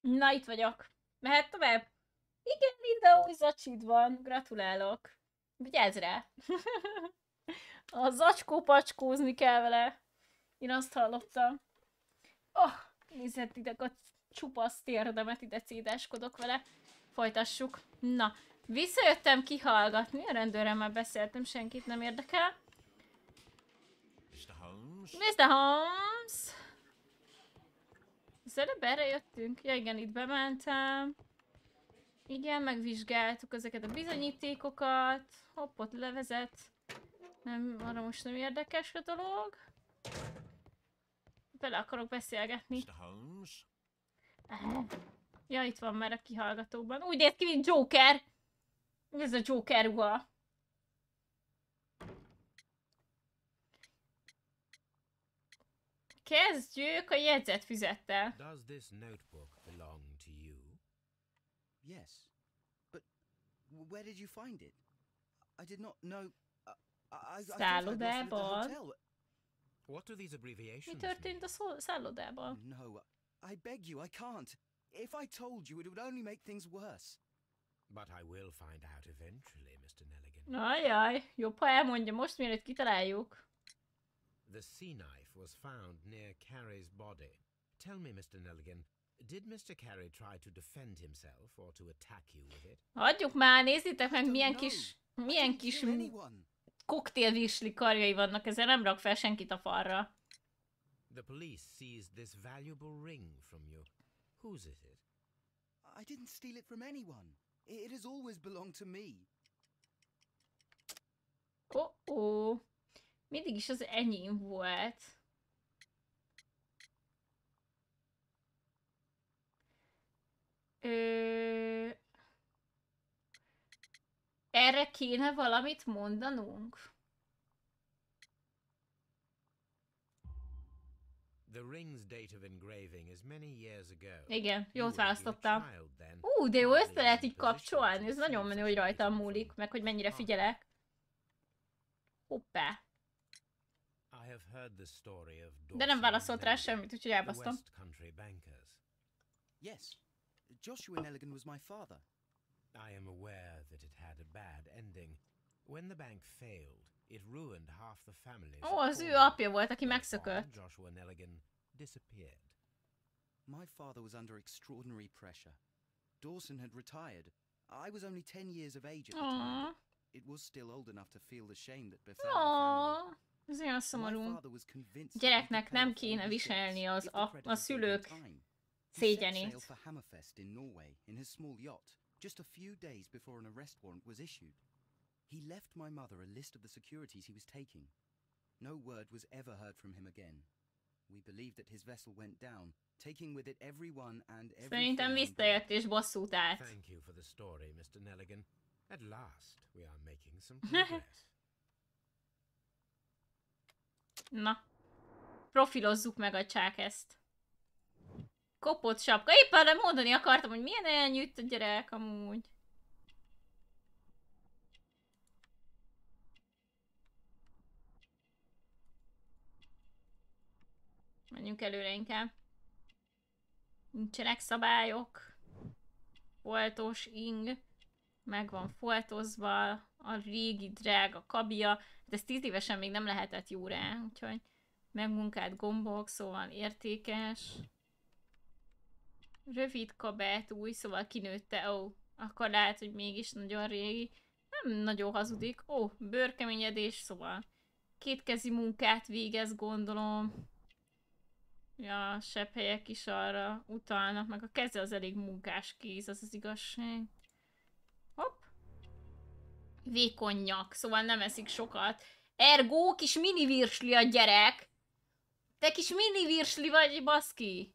Na, itt vagyok. Mehet tovább? Igen, Linda, új zacsid van. Gratulálok. Vigyázz rá. A zacskó pacskózni kell vele. Én azt hallottam. Oh, nézzet ide a csupasz térdemet, ide cédáskodok vele. Folytassuk. Na, visszajöttem kihallgatni, a rendőremmel beszéltem, senkit nem érdekel. Mr. Holmes? Mr. Holmes! Az előbb erre jöttünk? Ja igen, itt bementem. Igen, megvizsgáltuk ezeket a bizonyítékokat. Hopp, ott levezet. Nem, arra most nem érdekes a dolog. Bele akarok beszélgetni. Holmes? Ja, itt van már a kihallgatóban. Úgy néz ki, mint Joker! Ez a Joker ruha. Kezdjük a jegyzetfüzettel. Does this notebook belong to you? Yes. But where did you find it? I did not know. Uh, I, I, Szállodában. hotel. What do these Mi abbreviations történt a szállodában? No, I beg you, I can't. If I told you, it would only make things worse. But I will find out eventually, Mr. Nelligan. Ajaj, jobb, ha elmondja most, mielőtt kitaláljuk. The sea knife was found near Carey's body. Tell me, Mr. Nelligan, did Mr. Carey try to defend himself or to attack you with it? Hagyjuk már, nézzétek meg, milyen kis, milyen kis koktélvisli karjai vannak, ezzel nem rak fel senkit a falra. The police seized this valuable ring from you. Whose is it? I didn't steal it from anyone. It, has always belonged to me. Ó, ó. Mindig is az enyém volt. Ö... Erre kéne valamit mondanunk? The ring's date of engraving is many years ago. Igen, jót választottam. Ú, de jó, össze lehet így kapcsolni, ez nagyon menő, hogy rajtam múlik, meg hogy mennyire a father. figyelek. Hoppá. De nem válaszolt rá semmit, úgyhogy elbasztam. Yes. Joshua Nelligan was my father. I am aware that it had a bad ending. When the bank failed, it ruined half the family. Ó, it az ő called. apja volt, aki Thereupon, megszökött. Joshua Nelligan disappeared. My father was under extraordinary pressure. Dawson had retired. I was only 10 years of age at the time. Aww. but It was still old enough to feel the shame that befell our family. Aww. Ez olyan My szomorú. father was convinced that he could Gyereknek pay nem off all kéne viselni az the a, a creditors gave him szülők time. He set sail for Hammerfest in Norway in his small yacht, just a few days before an arrest warrant was issued. He left my mother a list of the securities he was taking. No word was ever heard from him again. We believe that his vessel went down, taking with it everyone and everything. Szerintem visszajött és bosszút állt. Thank you for the story, Mr. Nelligan. At last, we are making some progress. Na. Profilozzuk meg a csák ezt. Kopott sapka. Éppen arra mondani akartam, hogy milyen elnyűtt a gyerek amúgy. Menjünk előre inkább. Nincsenek szabályok. Foltos ing. Meg van foltozva. A régi drága kabia. De ez 10 évesen még nem lehetett jó rá, úgyhogy megmunkált gombok, szóval értékes. Rövid kabát új, szóval kinőtte, ó, akkor lehet, hogy mégis nagyon régi. Nem nagyon hazudik. Ó, bőrkeményedés, szóval kétkezi munkát végez, gondolom. Ja, sebb helyek is arra utalnak, meg a keze az elég munkás kéz, az az igazság. Hopp. Vékony nyak, szóval nem eszik sokat. Ergo, kis mini virsli a gyerek. Te kis mini virsli vagy, baszki.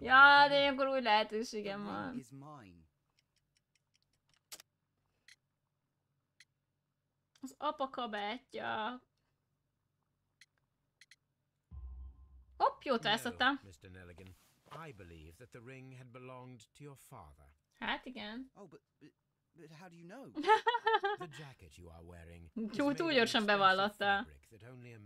Ja, de ilyenkor új lehetőségem van. Az apa kabátja. Hopp, jót. Nelligan. I believe that the ring had belonged to your father. Hát igen. Oh, but, but how do you know? The jacket you are wearing túl of gyorsan expensive bevallotta. fabric that only a man of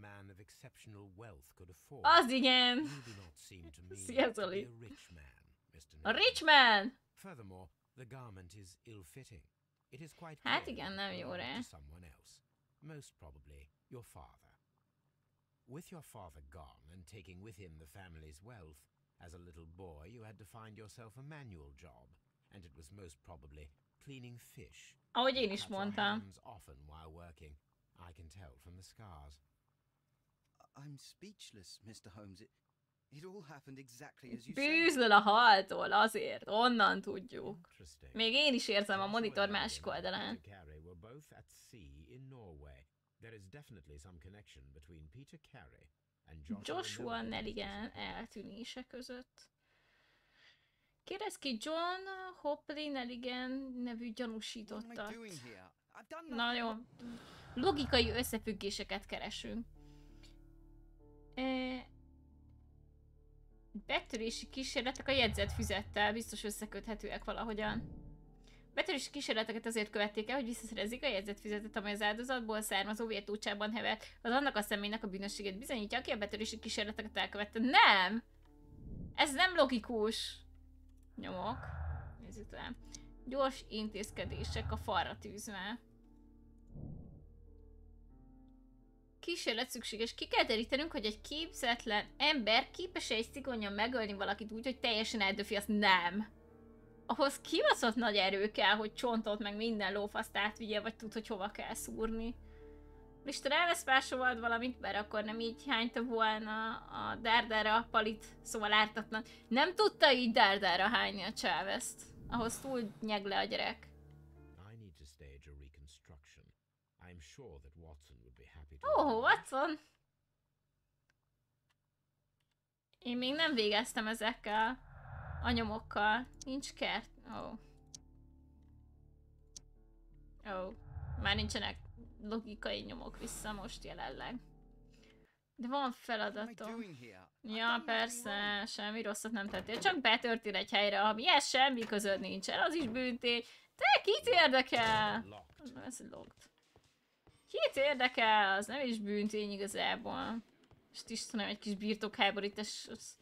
exceptional wealth could afford. Az igen. You do not seem to me to be a rich man, Mr. A rich man! Furthermore, the garment is ill-fitting. It is quite Hát igen, nem jó rá. someone else, most probably your father. With your father gone and taking with him the family's wealth, as a little boy you had to find yourself a manual job, and it was most probably cleaning fish. Ahogy én is mondtam. often while working. I can tell from the scars. I'm speechless, Mr. Holmes. It, it all happened exactly as you said. Bűzlöl a haltól, azért. Onnan tudjuk. Még én is érzem a monitor másik oldalán. Peter Carey were both at sea in Norway. There is definitely some connection between Peter Carey and Joshua, Joshua Nelligan, eltűnése között. Kérdez ki John Hopley Nelligan nevű gyanúsítottat. Nagyon logikai összefüggéseket keresünk. Betörési kísérletek a jegyzett füzettel biztos összeköthetőek valahogyan. Betörési kísérleteket azért követték el, hogy visszaszerezzék a jegyzett füzetet, amely az áldozatból származó vértócsában hever. Az annak a személynek a bűnösségét bizonyítja, aki a betörési kísérleteket elkövette. Nem! Ez nem logikus! Nyomok. Nézzük tovább. Gyors intézkedések a falra tűzve. Kísérlet szükséges. Ki kell derítenünk, hogy egy képzetlen ember képes-e egy szigonyan megölni valakit úgy, hogy teljesen eldöfi, azt nem. Ahhoz kibaszott nagy erő kell, hogy csontot meg minden lófaszt átvigye, vagy tud, hogy hova kell szúrni. Isten elvesz másolvad valamit, mert akkor nem így hányta volna a dárdára a palit, szóval ártatlan. Nem tudta így dárdára hányni a csáveszt. Ahhoz túl nyegle a gyerek. Ó. Watson! Én még nem végeztem ezekkel a nyomokkal. Nincs kert. Ó. Ó. Már nincsenek logikai nyomok vissza most jelenleg. De van feladatom. Ja, persze, semmi rosszat nem tettél, csak betörtél egy helyre, amihez semmi között nincsen, az is bűntény. Te kit érdekel? Ez logged. Kit érdekel? Az nem is bűntény igazából. És Istenem, egy kis birtokháborítás, az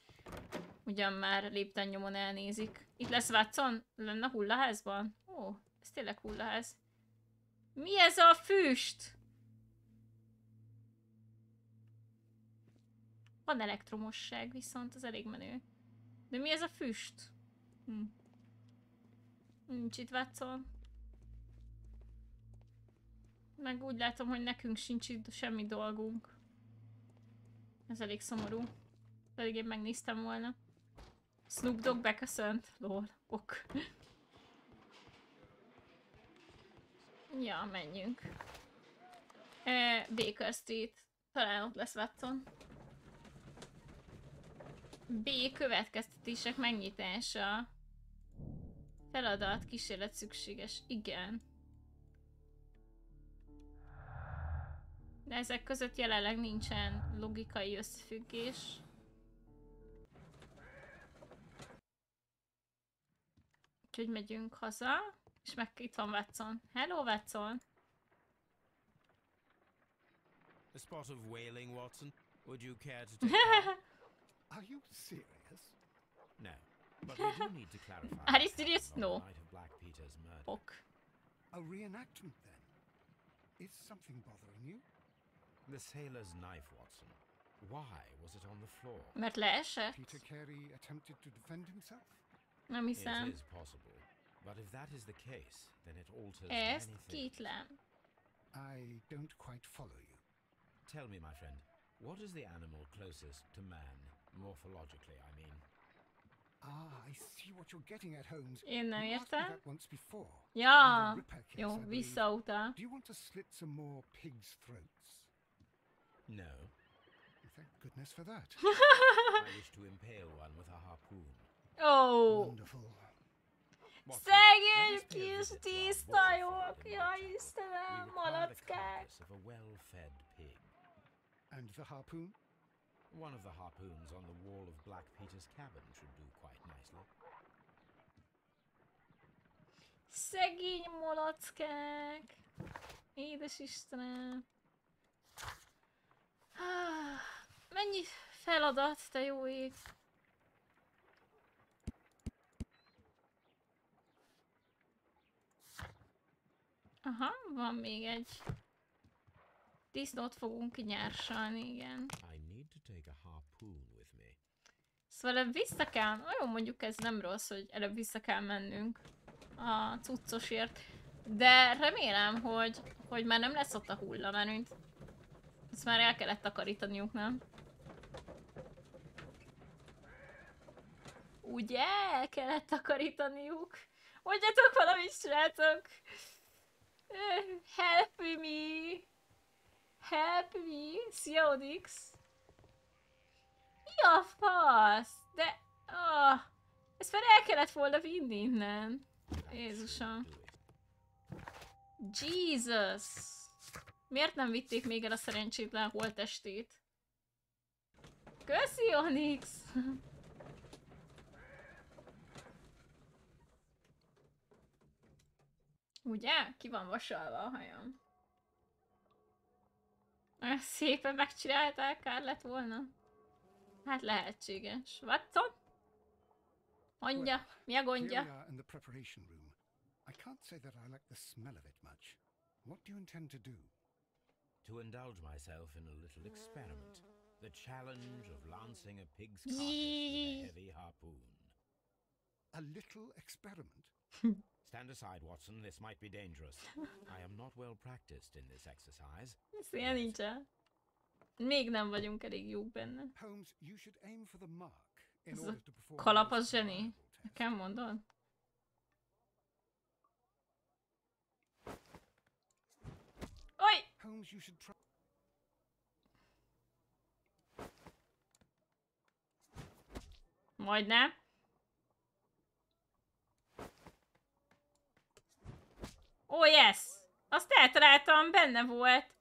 ugyan már lépten nyomon elnézik. Itt lesz Watson? Lenne hullaházban? Ó, ez tényleg hullaház. Mi ez a füst? Van elektromosság viszont, az elég menő. De mi ez a füst? Hm. Nincs itt Watson. Meg úgy látom, hogy nekünk sincs itt semmi dolgunk. Ez elég szomorú. Pedig én megnéztem volna. Snoop Dogg beköszönt. Lol. Ok. ja, menjünk. E, Baker Street. Talán ott lesz Watson. B. Következtetések megnyitása. Feladat, kísérlet szükséges. Igen. De ezek között jelenleg nincsen logikai összefüggés. Úgyhogy megyünk haza, és meg itt van Watson. Hello, Watson! A spot of whaling, Watson. Would you care to take part? Are you serious? No. But we do need to clarify. Are you serious? No. Ok. A reenactment then? Is something bothering you? The sailor's knife, Watson. Why was it on the floor? Mert leesett? Peter Carey attempted to defend himself? Nem It hiszem. is possible. But if that is the case, then it alters Ezt many things. kétlem. I don't quite follow you. Tell me, my friend, what is the animal closest to man, morphologically, I mean? Ah, I see what you're getting at, Holmes. Én nem you értem. once before. Ja, In the Ripper case, jó, I visszautal. Do you want to slit some more pigs' throats? No. Thank goodness for that. I wish to impale one with a harpoon. Ó, Wonderful. Watson, szegény let us pay a kis visit tisztajok, well-fed jaj. Istenem, We require the malackák. of a well-fed pig. And the harpoon? One of the harpoons on the wall of Black Peter's cabin should do quite nicely. Szegény malackák. Édes Istenem. Ah, Mennyi feladat, te jó ég. Aha, van még egy. Disznót fogunk kinyársalni, igen. I need to take a harpoon with me. Szóval előbb vissza kell, jó mondjuk ez nem rossz, hogy előbb vissza kell mennünk a cuccosért, de remélem, hogy, hogy már nem lesz ott a hullamenünt. Ezt már el kellett takarítaniuk, nem? Ugye? El kellett takarítaniuk. Mondjatok valamit, srácok! Help me! Help me! Szia, Odix! Mi a fasz? De... Oh, ezt már el kellett volna vinni innen. Jézusom. Jesus! Miért nem vitték még el a szerencsétlen holtestét? Köszi, Onyx! Ugye? Ki van vasalva a hajam? Olyan szépen megcsinálták, kár lett volna. Hát lehetséges. Watson? Mondja, mi a gondja? I can't say that I like the smell of it much. What do you intend to do? To indulge myself in a little experiment. The challenge of lancing a pig's carcass with a heavy harpoon. A little experiment? Stand aside, Watson. This might be dangerous. I am not well practiced in this exercise. Szél nincsen. Még nem vagyunk elég jók benne. Holmes, you should aim for the mark in order to perform kalap the az zseni. survival test. Nekem mondod? Holmes, you should try. Majdnem. Oh, yes! Azt eltaláltam, benne volt.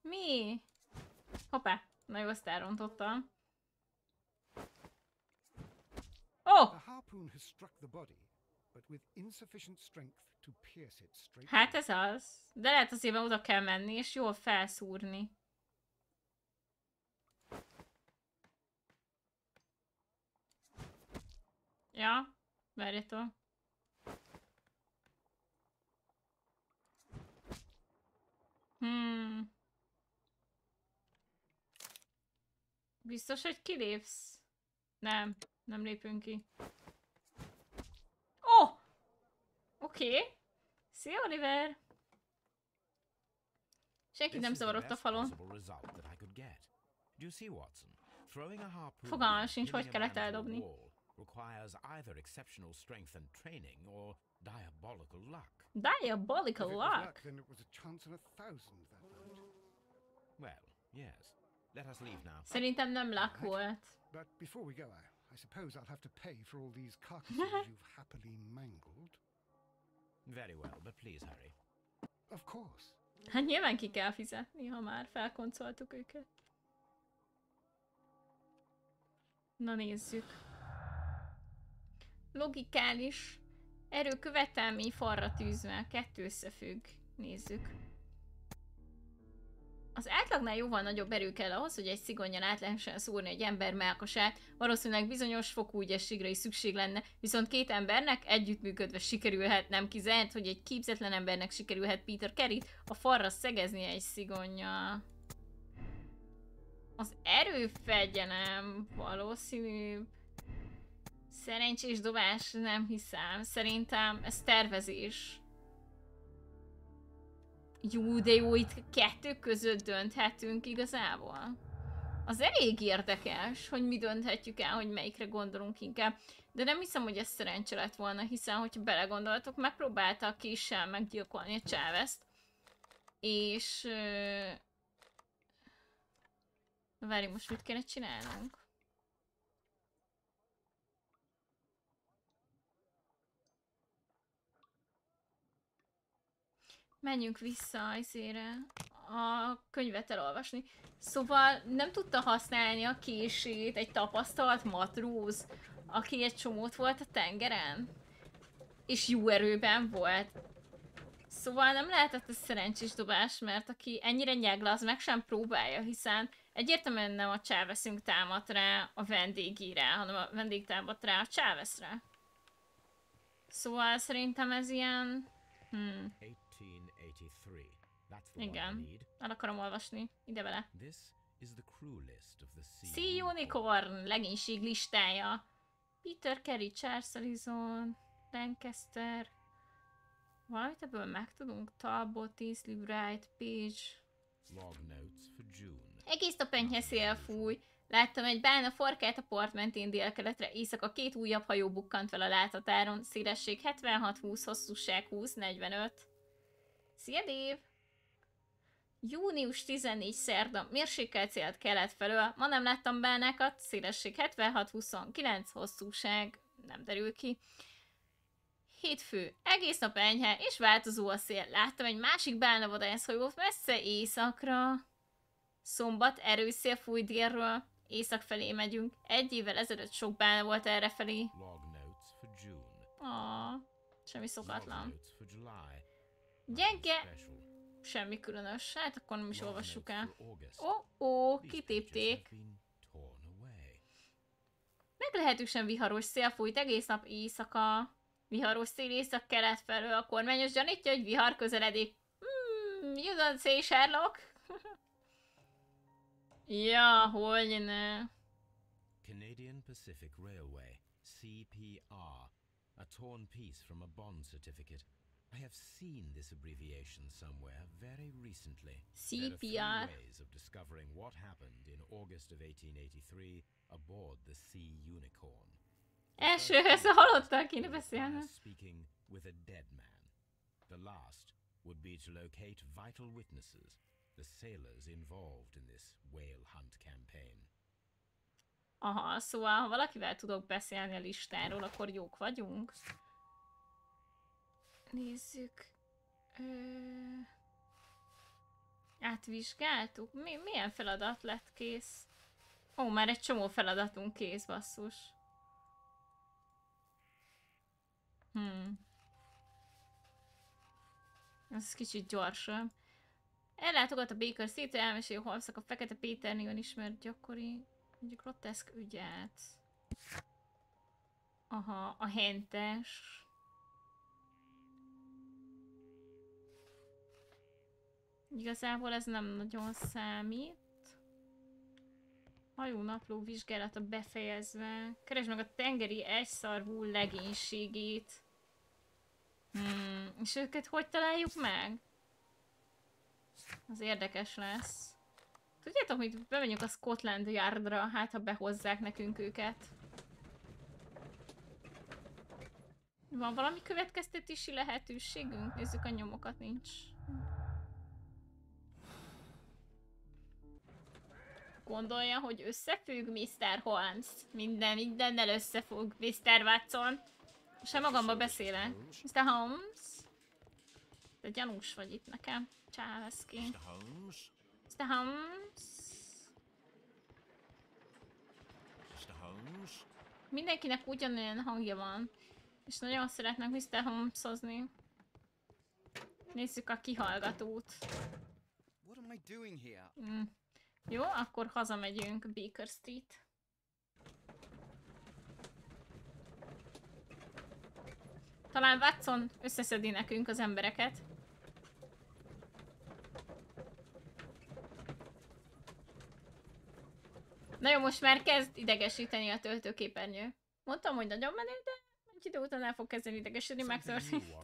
Mi? Hoppá. Na jó, azt elrontottam. Oh, The harpoon has struck the body, but with insufficient strength hát ez az. De lehet azért oda kell menni, és jól felszúrni. Ja, várjatok. Hmm. Biztos, hogy kilépsz? Nem, nem lépünk ki. Oké. Okay. Szia, Oliver! Senki nem is the zavar ott a falon. possible result that I. Do you see, Watson? Throwing a harpoon Fogalmam and sincs, hogy pinning a kellett to a eldobni. requires either exceptional strength and training or diabolical luck. Diabolical If it was luck. then it was a chance in a thousand that night. Well, yes. Let us leave now. Szerintem nem luck volt. But before we go, I, I suppose I'll have to pay for all these carcasses you've happily mangled. Very well, but please hurry. Of course. Hát nyilván ki kell fizetni, ha már felkoncoltuk őket. Na nézzük. Logikális erő követelmény falra tűzve. Kettő összefügg. Nézzük. Az átlagnál jóval nagyobb erő kell ahhoz, hogy egy szigonnyal át lehessen szúrni egy ember melkasát, valószínűleg bizonyos fokú ügyességre is szükség lenne, viszont két embernek együttműködve sikerülhet, nem kizárt, hogy egy képzetlen embernek sikerülhet Peter Carey a falra szegezni egy szigonnyal. Az erőfegyelem valószínű. Szerencsés dobás nem hiszem. Szerintem ez tervezés. Jó, de jó, itt kettő között dönthetünk igazából. Az elég érdekes, hogy mi dönthetjük el, hogy melyikre gondolunk inkább. De nem hiszem, hogy ez szerencse lett volna, hiszen, hogyha belegondoltok, megpróbálta a késsel meggyilkolni a Chávez-t. És... várj, most mit kéne csinálnunk? Menjünk vissza izére a könyvet elolvasni. Szóval nem tudta használni a kését egy tapasztalt matróz, aki egy csomót volt a tengeren, és jó erőben volt. Szóval nem lehetett ez szerencsés dobás, mert aki ennyire nyegla, az meg sem próbálja, hiszen egyértelműen nem a csáveszünk támad rá a vendégére, hanem a vendég támad rá a csáveszre. Szóval szerintem ez ilyen... Hmm, 1883. That's the one I igen. El akarom olvasni. Ide vele. Sea, Unicorn legénység listája. Peter Carey, Charles Ellison, Lancaster. Valamit ebből megtudunk? Talbot, Tinsley, Wright, Page. Log notes for June. Egész a penyhe szél fúj. Láttam egy bálna forkát a part mentén délkeletre, éjszaka két újabb hajó bukkant fel a láthatáron, szélesség 76-20, hosszúság 20-45. Szia, Dév! Június 14 szerda, mérsékelt célt kelet felől, ma nem láttam bálnákat, szélesség 76-29, hosszúság, nem derül ki. Hétfő, egész nap enyhe, és változó a szél. Láttam egy másik bálnavadászhajót messze északra. Szombat, erős szél fúj délről, észak felé megyünk. Egy évvel ezelőtt sok bálna volt errefelé. Ah, semmi szokatlan. Gyenge. Semmi különös. Hát akkor nem is olvassuk el. Ó, ó, kitépték. Meglehetősen viharos szél fújt egész nap éjszaka. Viharos szél észak-kelet felől. A kormányos gyanítja, hogy vihar közeledik. Hmm, you don't say Sherlock. ja, hogy ne. Canadian Pacific Railway, CPR, a torn piece from a bond certificate. I have seen this abbreviation somewhere very recently. There are CPR. ways of discovering what happened in August of 1883 aboard the Sea Unicorn. Elsőhöz a halottal kéne Would beszélni. speaking with a dead man. The last would be to locate vital witnesses, the sailors involved in this whale hunt campaign. Aha, szóval ha valakivel tudok beszélni a listáról, akkor jók vagyunk. Nézzük. Ö... Átvizsgáltuk? Mi, milyen feladat lett kész? Ó, már egy csomó feladatunk kész, basszus. Hmm. Ez kicsit gyorsabb. Ellátogat a Baker City, elmesél Holmeszak a Fekete Péter néven ismert gyakori egy groteszk ügyet. Aha, a hentes. Igazából ez nem nagyon számít. Hajó napló vizsgálata befejezve. Keresd meg a tengeri egyszarvú legénységét. Hmm, és őket hogy találjuk meg? Az érdekes lesz. Tudjátok, hogy bemegyünk a Scotland Yardra, hát ha behozzák nekünk őket. Van valami következtetési lehetőségünk? Nézzük a nyomokat, nincs. Gondolja, hogy összefügg Mr. Holmes. Minden, mindennel összefügg Mr. Watson. Sem magamba beszélek. Mr. Holmes? Te gyanús vagy itt nekem. Csáveszki. Mr. Holmes? Mr. Holmes? Mr. Holmes? Mindenkinek ugyanolyan hangja van. És nagyon szeretnek Mr. Holmesozni. Nézzük a kihallgatót. What am I doing here? Mm. Jó, akkor hazamegyünk Baker Street. Talán Watson összeszedi nekünk az embereket. Na jó, most már kezd idegesíteni a töltőképernyő. Mondtam, hogy nagyon menő, de egy idő után el fog kezdeni idegesíteni, Something megtörténik.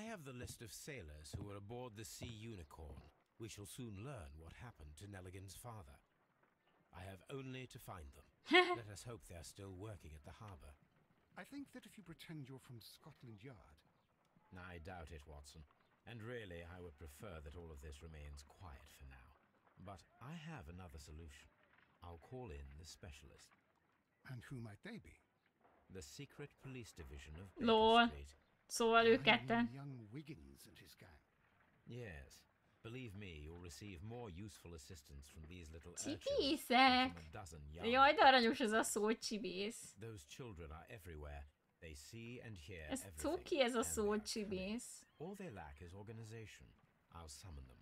I have the list of sailors who were aboard the Sea Unicorn. We shall soon learn what happened to Nelligan's father. I have only to find them. Let us hope they are still working at the harbour. I think that if you pretend you're from Scotland Yard, I doubt it, Watson. And really, I would prefer that all of this remains quiet for now. But I have another solution. I'll call in the specialist. And who might they be? The secret police division of Baker Lol. Street. Szóval ők I ketten. mean young Wiggins and his gang. Yes. Believe me, you'll receive more useful assistance from these little urchins Csibészek! a dozen young. Jaj, de aranyos ez a szó, csibész. Those children are everywhere. They see and hear Ez everything. cuki ez a szó, csibész. All they lack is organization. I'll summon them.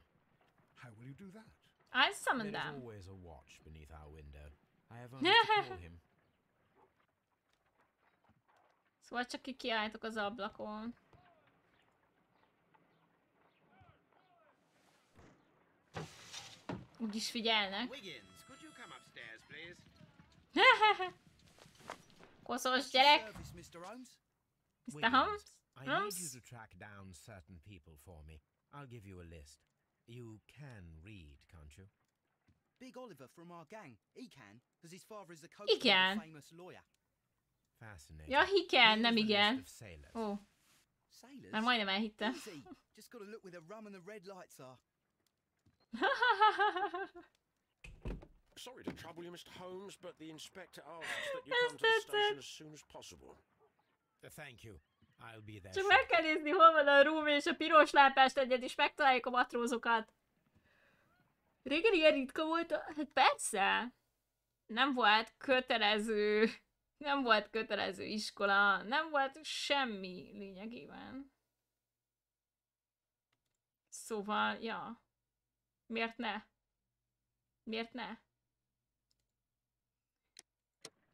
How will you do that? I'll summon There is them. always a watch beneath our window. I have only to call him. Szóval csak ki kiálltok az ablakon. Úgyis figyelnek. Wiggins, could you come upstairs, please? Koszos gyerek! Mr. Holmes? I need you to track down certain people for me. I'll give you a list. You can read, can't you? Big Oliver from our gang. He can, because his father is the coach of Igen. a famous lawyer. Fascinating. Ja, he can, Here's nem the list igen. of sailors. Ó, Sailors? már majdnem elhittem. Just gotta look where the rum and the red lights are. Sorry to trouble you, Mr. Holmes, but the inspector asks that you come to the station as soon as possible. Uh, Thank you. I'll be there. Csak meg kell nézni, hol van a rum és a piros lápást egyet, és megtaláljuk a matrózokat. Régen ilyen ritka volt, a... hát persze. Nem volt kötelező, nem volt kötelező iskola, nem volt semmi lényegében. Szóval, ja. Miért ne? Miért ne?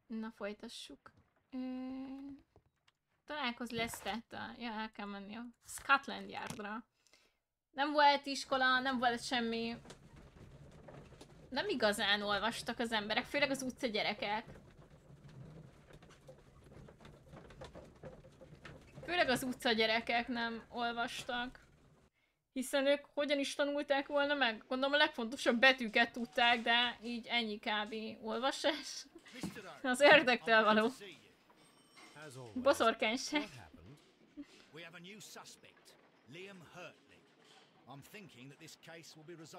Na, folytassuk. Ö... Találkoz Lestettel. Ja, el kell menni a Scotland Yardra. Nem volt iskola, nem volt semmi. Nem igazán olvastak az emberek, főleg az utca gyerekek. Főleg az utca gyerekek nem olvastak. Hiszen ők hogyan is tanulták volna meg? Gondolom a legfontosabb betűket tudták, de így ennyi kb. olvasás. Az ördögtől glad való. Boszorkányság.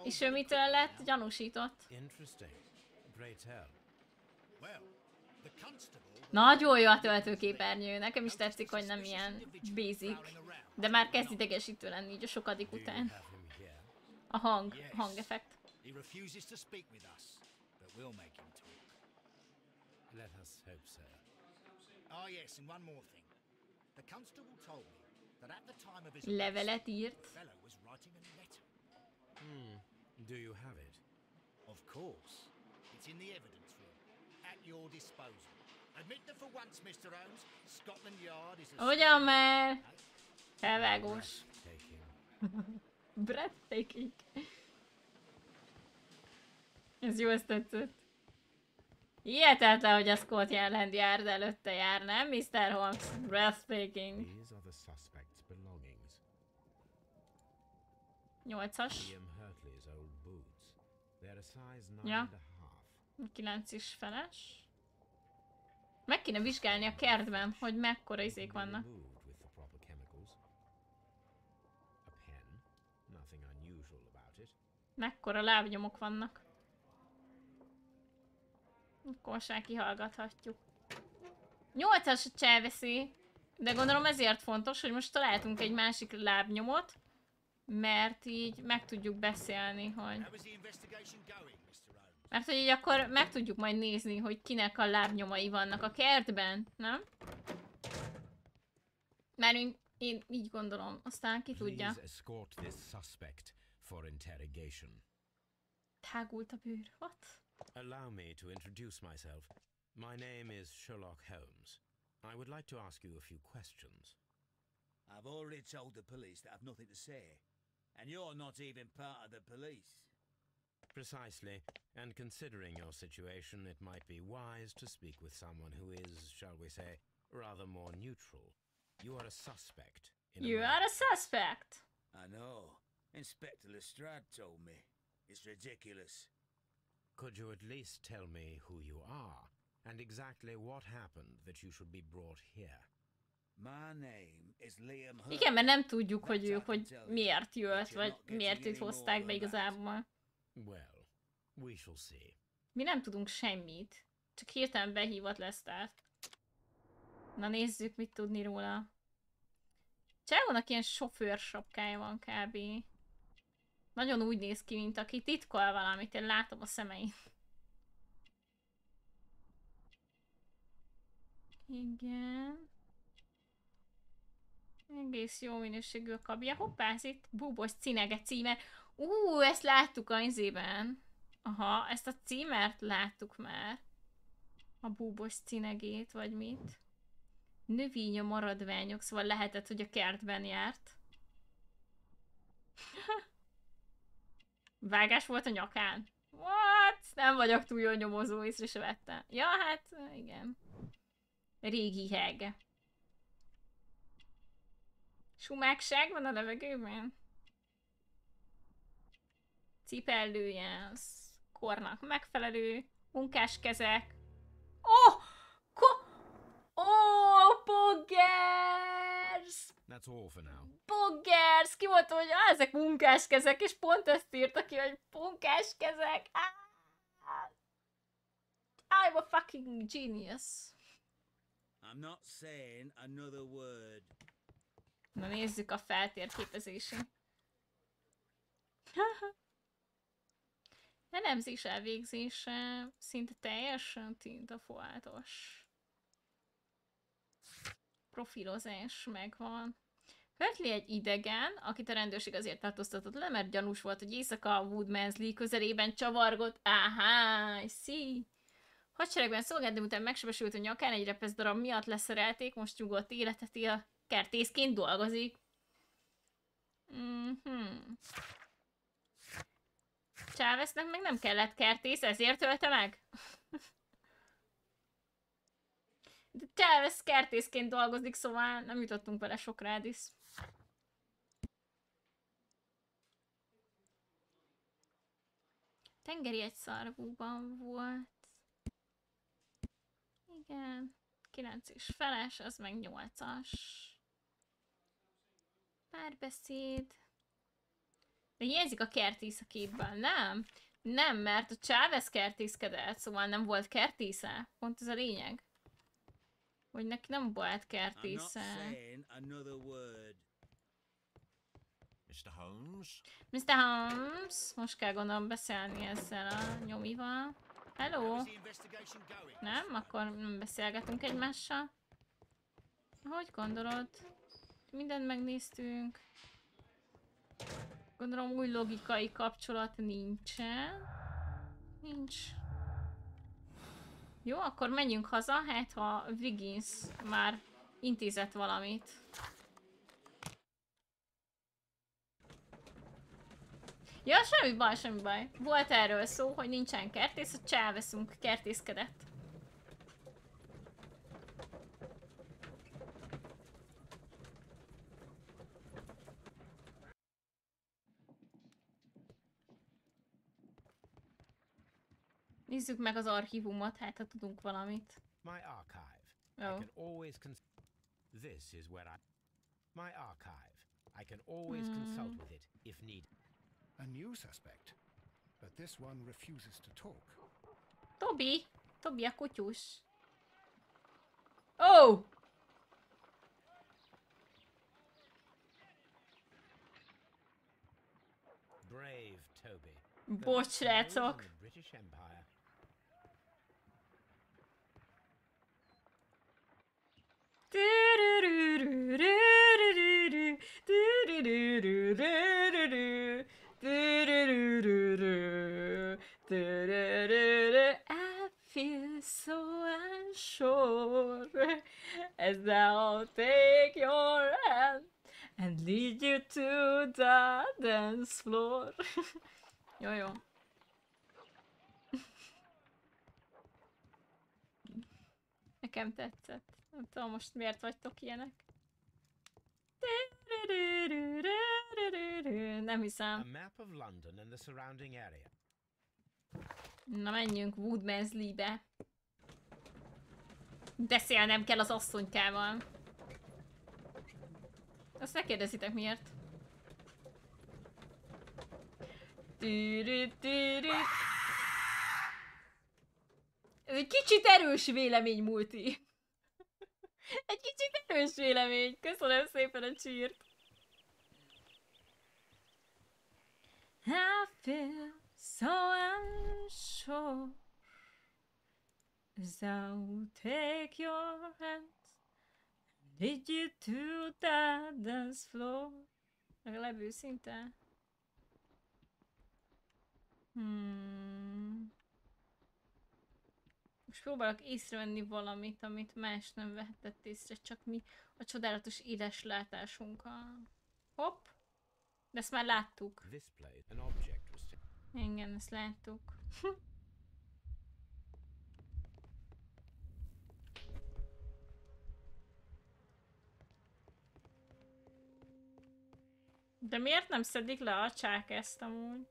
És ő mitől lett gyanúsított? Nagyon jó a töltőképernyő, nekem is tetszik, hogy nem ilyen basic, de már kezd idegesítő lenni így a sokadik után. A hang, Yes. hangeffekt. He refuses to speak with us, but we'll make him talk. Let us hope so. Oh, yes, and one more thing. The constable told me that at the time of his Levelet írt. the fellow was writing a letter. Hmm. Do you have it? Of course. It's in the evidence room, at your disposal. Admit that for once, Mr. Holmes, Scotland Yard is a... Ugyan már! Elvágós. Taking. Breathtaking. Ez jó, ezt tetszett. Hihetetlen, hogy a Scotland Yard előtte jár, nem, Mr. Holmes? Breathtaking. These are the suspect's belongings. Nyolcas. Liam Hurtley's old boots. They're a size nine Ja. and a half. Kilenc is feles. Meg kéne vizsgálni a kertben, hogy mekkora izék vannak. Mekkora lábnyomok vannak. Akkor most már kihallgathatjuk. Nyolcas a cselveszi, de gondolom ezért fontos, hogy most találtunk egy másik lábnyomot, mert így meg tudjuk beszélni, hogy... Mert hogy így akkor meg tudjuk majd nézni, hogy kinek a lábnyomai vannak a kertben, nem? Mert én így gondolom, aztán ki tudja. Please escort this suspect for interrogation. Tágult a bőr. What? Allow me to introduce myself. My name is Sherlock Holmes. I would like to ask you a few questions. I've already told the police that I've nothing to say. And you're not even part of the police. Precisely, and considering your situation, it might be wise to speak with someone who is, shall we say, rather more neutral. You are a suspect. In You a are a suspect. I know. Inspector Lestrade told me. It's ridiculous. Could you at least tell me who you are, and exactly what happened that you should be brought here? My name is Liam Hurt. Igen, mert nem tudjuk, hogy ő hogy miért jött, vagy miért őt hozták be igazából. Well, we shall see. Mi nem tudunk semmit. Csak hirtelen behívott Lesztert. Na nézzük, mit tudni róla. Csávónak ilyen sofőr sapkája van kb. Nagyon úgy néz ki, mint aki titkol valamit, én látom a szemein. Igen. Egész jó minőségű a kabja. Hoppá, ez itt búbos cinege címer. Ú, ezt láttuk a. Aha, ezt a címert láttuk már. A búbos cinegét, vagy mit. Növény a maradványok, szóval lehetett, hogy a kertben járt. Vágás volt a nyakán. What? Nem vagyok túl jó nyomozó, észre se vettem. Ja, hát igen. Régi heg. Sumákság van a levegőben? Cipellője, kornak megfelelő, munkás kezek. Oh! Ko oh, Poggers! That's all for now. Poggers! Ki volt, hogy ah, ezek munkás kezek, és pont ezt írta ki, hogy munkás kezek. Ah! I'm a fucking genius. I'm not saying another word. Na nézzük a feltérképezését. Elemzés elvégzése szinte teljesen tintafoátos. Profilozás megvan. Hötley egy idegen, akit a rendőrség azért tartóztatott le, mert gyanús volt, hogy éjszaka a Woodmansley közelében csavargott. Áhá, see. Hadseregben szolgált, de után megsebesült a nyakán, egy repesz darab miatt leszerelték, most nyugodt életet él, kertészként dolgozik. Mhm. Chávesznek meg nem kellett kertész, ezért ölte meg? De Chávez kertészként dolgozik, szóval nem jutottunk vele sok rádisz. Tengeri egy szarvúban volt. Igen. 9 és feles, az meg 8-as. Párbeszéd. De hiányzik a kertész a képből, nem? Nem, mert a Chávez kertészkedett, szóval nem volt kertésze. Pont ez a lényeg. Hogy neki nem volt kertésze. Mr. Holmes? Mr. Holmes, most kell gondolom beszélni ezzel a nyomival. Hello? Nem? Akkor nem beszélgetünk egymással. Hogy gondolod? Mindent megnéztünk. Gondolom új logikai kapcsolat nincsen. Nincs. Jó, akkor menjünk haza, hát ha Wiggins már intézett valamit. Ja, semmi baj, semmi baj. Volt erről szó, hogy nincsen kertész, a csáveszünk kertészkedett. Nézzük meg az archívumot, hát ha tudunk valamit. My archive. I Oh. can always This is where I. My archive. I can always consult Hmm. with it if needed. A new suspect. But this one refuses to talk. Tobi! Tobi a kutyus. Oh! Brave Toby. Bocs, srácok. I feel so unsure as I'll take your hand and lead you to the dance floor. ja, ja. Jag kan inte ett sätt. Nem tudom most miért vagytok ilyenek. Nem A hiszem. map of London and the surrounding area. Na menjünk Woodmansley-be. Beszélnem kell az asszonykával. Azt ne kérdezitek miért. Tűrű, tűrű. egy kicsit erős vélemény, Multi. Egy kicsit erős vélemény. Köszönöm szépen a csírt. I feel so unsure as I will take your hand Lead you to the dance floor Legalább őszinte. Hmm. Most próbálok észrevenni valamit, amit más nem vehetett észre, csak mi a csodálatos éles látásunkkal. Hopp! De ezt már láttuk. Igen, ezt láttuk. De miért nem szedik le a csák ezt amúgy?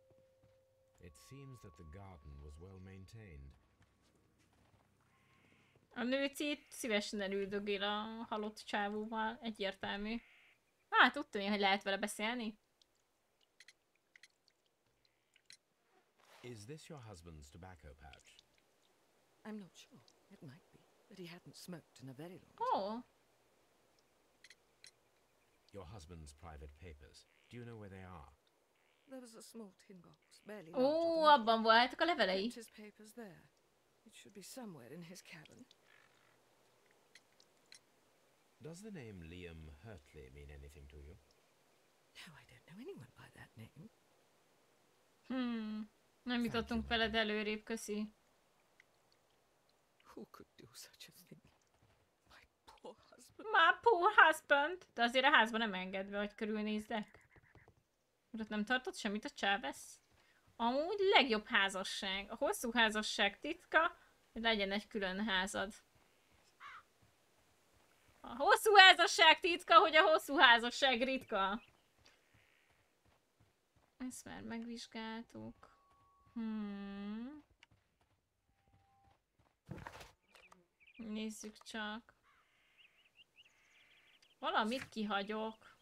It seems that the garden was well maintained. A nőci szívesen elüldögél a halott csávóval, egyértelmű. Hát, tudtam én, hogy lehet vele beszélni. Is this your husband's tobacco pouch? I'm not sure. It might be, but he hadn't smoked in a very long Oh, Your husband's private papers. Do you know where they are? There was a small tin box, barely ó, abban voltak a levelei. His papers there. It should be somewhere in his cabin. Does the name Liam Hurtley mean anything to you? No, I don't know anyone by that name. Hmm, nem jutottunk veled előrébb, köszi. Who could do such a thing? My poor husband. My poor husband. De azért a házba nem engedve, hogy körülnézdek. Ott nem tartott semmit a Chávez? Amúgy legjobb házasság. A hosszú házasság titka, hogy legyen egy külön házad. A hosszú házasság titka, hogy a hosszú házasság ritka. Ezt már megvizsgáltuk. Hmm. Nézzük csak. Valamit kihagyok.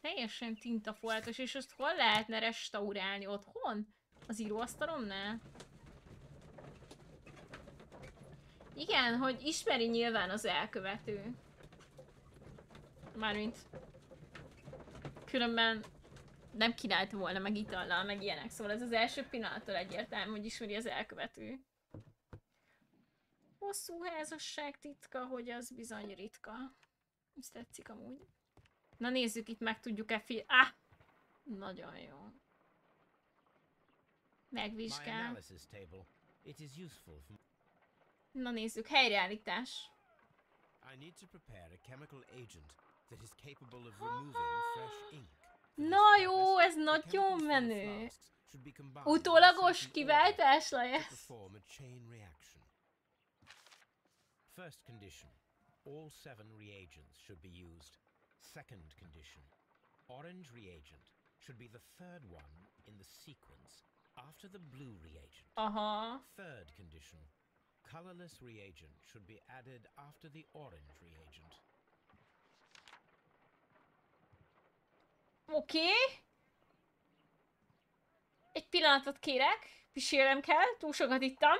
Teljesen tintafoltos, és azt hol lehetne restaurálni? Otthon? Az íróasztalomnál? Igen, hogy ismeri nyilván az elkövető. Mármint... Különben nem kínálta volna meg itallal, meg ilyenek. Szóval ez az első pillanattól egyértelmű, hogy ismeri az elkövető. Hosszú házasság titka, hogy az bizony ritka. Ez tetszik amúgy. Na nézzük, itt meg tudjuk-e fi... Ah! Nagyon jó. Megvizsgál. Na nézzük, helyreállítás. I need to prepare a chemical agent that is capable of removing fresh ink. Na jó, ez nagyon menő. Utólagos kiváltás lesz. First condition. All seven reagents should be used. Second condition. Orange reagent should be the third one in the sequence after the blue reagent. Aha. Third condition. Colorless reagent should be added after the orange reagent. Oké. Okay. Egy pillanatot kérek. Pisélem kell, túl sokat ittam.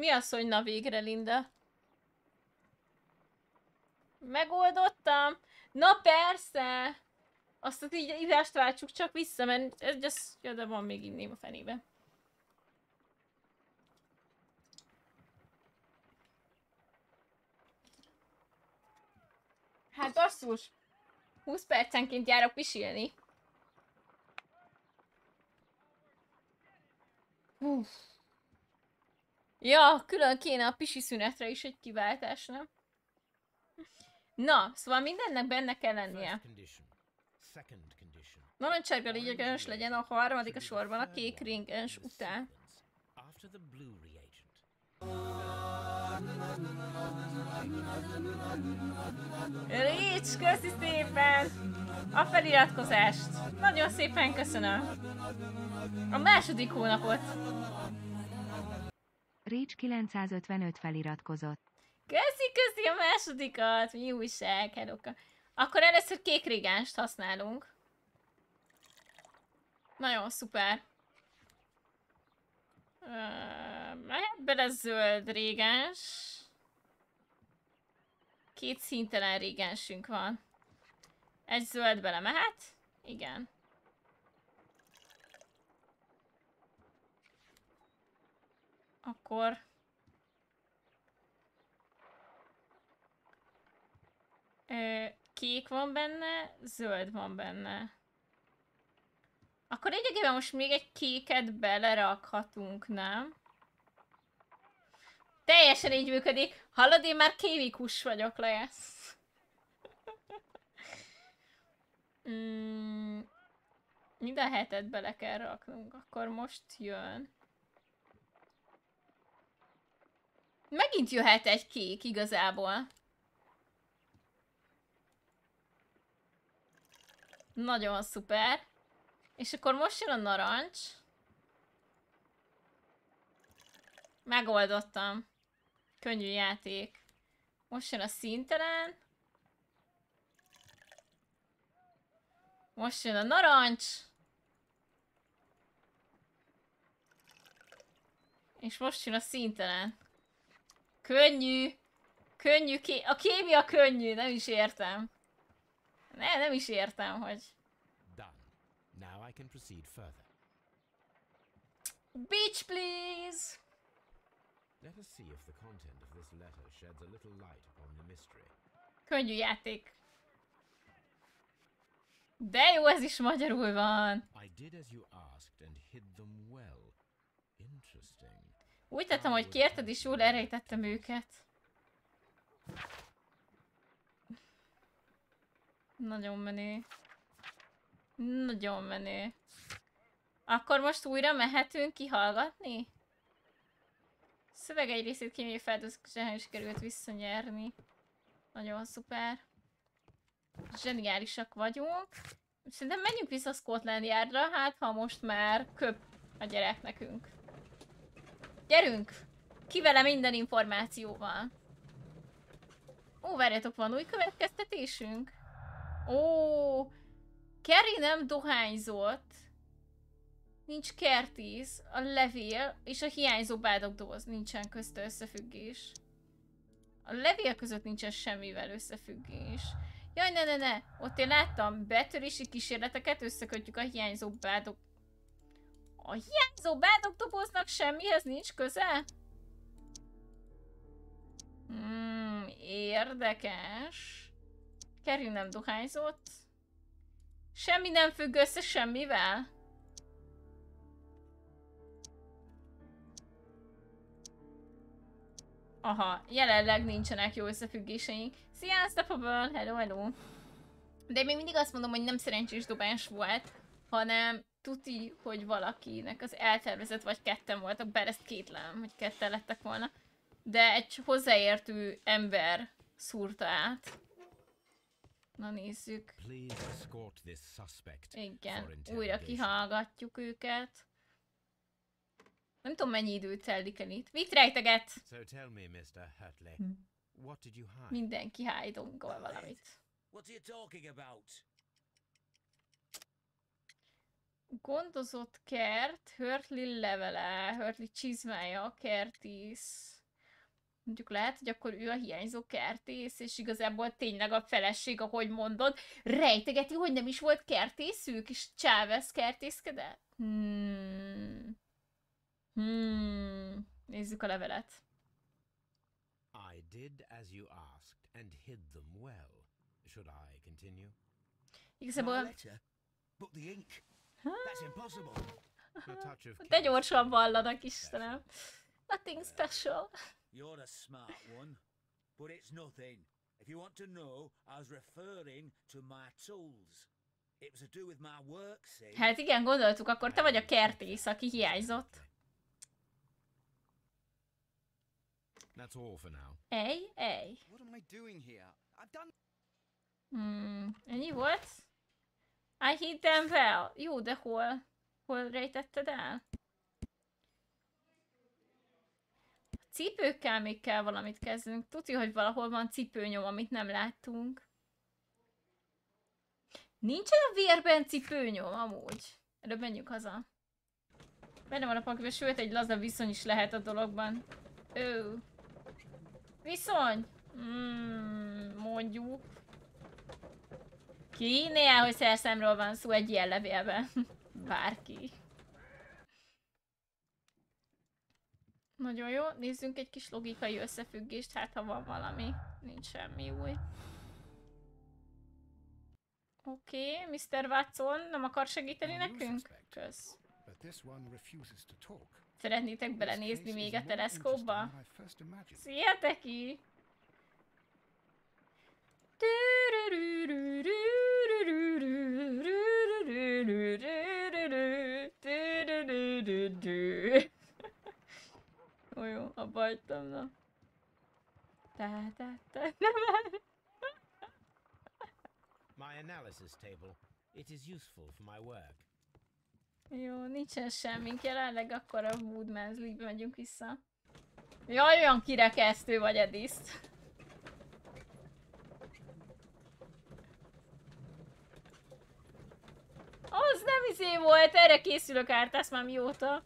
Mi az, hogy na végre, Linda? Megoldottam? Na persze! Azt az így írást váltsuk csak vissza, mert ez just, ja, de van még inném a fenébe. Hát basszus! 20 percenként járok pisilni. Uff. Ja, külön kéne a pisi szünetre is egy kiváltás, nem? Na, szóval mindennek benne kell lennie. Narancsárga légyegős legyen a harmadik a sorban a kék ringens után. Rics, köszi szépen! A feliratkozást. Nagyon szépen köszönöm. A második hónapot. Récs 955 feliratkozott. Köszi, köszi a másodikat. Mi újság, helloka. Akkor először kék régánst használunk. Nagyon szuper. Mehet bele zöld régáns. Két szintelen régánsünk van. Egy zöld bele mehet? Igen. Akkor... Ö, kék van benne, zöld van benne. Akkor lényegében most még egy kéket belerakhatunk, nem? Teljesen így működik. Hallod, én már kémikus vagyok, lesz. mm, mind a hetet bele kell raknunk. Akkor most jön. Megint jöhet egy kék igazából. Nagyon szuper. És akkor most jön a narancs. Megoldottam. Könnyű játék. Most jön a szintelen. Most jön a narancs. És most jön a szintelen. Könnyű. Könnyű. Ké a kémia könnyű, nem is értem. Ne, nem is értem, hogy... Now I can proceed further. Beach, please! Let us see if the content of this letter sheds a little light upon the mystery. Könnyű játék. De jó, ez is magyarul van. I did as you asked and hid them well. Úgy tettem, hogy kérted, és jól elrejtettem őket. Nagyon menő. Nagyon menő. Akkor most újra mehetünk kihallgatni? Szöveg egy részét kémiai feldolgozáson sikerült visszanyerni. Nagyon szuper. Zseniálisak vagyunk. Szerintem menjünk vissza Scotland Yardra, hát ha most már köp a gyerek nekünk. Gyerünk! Ki vele minden információval. Ó, várjatok, van új következtetésünk? Ó, Kerry nem dohányzott. Nincs kertíz, a levél és a hiányzó bádogdóz nincsen közt összefüggés. A levél között nincsen semmivel összefüggés. Jaj, ne, ne, ne! Ott én láttam betörési kísérleteket, összekötjük a hiányzó bádog... A hiányzó bádogdoboznak semmihez nincs köze? Hmm, érdekes. Kerül nem dohányzott. Semmi nem függ össze semmivel? Aha, jelenleg nincsenek jó összefüggéseink. Szia, Unstoppable! Hello, hello! De még mindig azt mondom, hogy nem szerencsés dobás volt, hanem tuti, hogy valakinek az eltervezett, vagy ketten voltak, bár ezt kétlem, hogy ketten lettek volna. De egy hozzáértő ember szúrta át. Na nézzük. Igen, újra kihallgatjuk őket. Nem tudom mennyi időt telik el itt. Mit rejteget? So tell me, Mr. Hurtley, Hm. what did you hide? Mindenki hájdongol valamit. What are you talking about? Gondozott kert, Hörtli levele, Hörtli csizmája, kertész. Mondjuk lehet, hogy akkor ő a hiányzó kertész, és igazából tényleg a feleség, ahogy mondod, rejtegeti, hogy nem is volt kertészük, és Chávez kertészkedett. Hmm. Hmm. Nézzük a levelet. I did as you asked and hid them well. Should I continue? My Igazából letter? But the ink? That's impossible. A touch of de gyorsan vallanak, Istenem. Nothing special. You're a smart one, but it's nothing. If you want to know, I was referring to my tools. It was to do with my work, see? Hát igen, gondoltuk, akkor te vagy a kertész, aki hiányzott. That's all for now. Ej, ej. What am I doing here? I've done. Hmm, ennyi volt? I hid them well. Jó, de hol? Hol rejtetted el? A cipőkkel még kell valamit kezdenünk. Tudja, hogy valahol van cipőnyom, amit nem láttunk. Nincsen a vérben cipőnyom, amúgy. Előbb menjünk haza. Benne van a pakliba, sőt egy laza viszony is lehet a dologban. Ő. Viszony! Hmm, mondjuk. Ki hinné el, hogy szerszemről van szó egy ilyen levélben? Bárki. Nagyon jó, nézzünk egy kis logikai összefüggést, hát ha van valami. Nincs semmi új. Oké, okay, Mr. Watson, nem akar segíteni nekünk? Kösz. Szeretnétek belenézni még a teleszkópba? Imagined. Szia, Teki! Ó, jó, abba hagytam, na. Tá, tá, tá, nem. My analysis table. It is useful for my work. Jó, nincsen semmink jelenleg, akkor a Woodman's League megyünk vissza. Jaj, olyan kirekesztő vagy, Ediszt. Az nem izé volt, erre készülök ártász már mióta.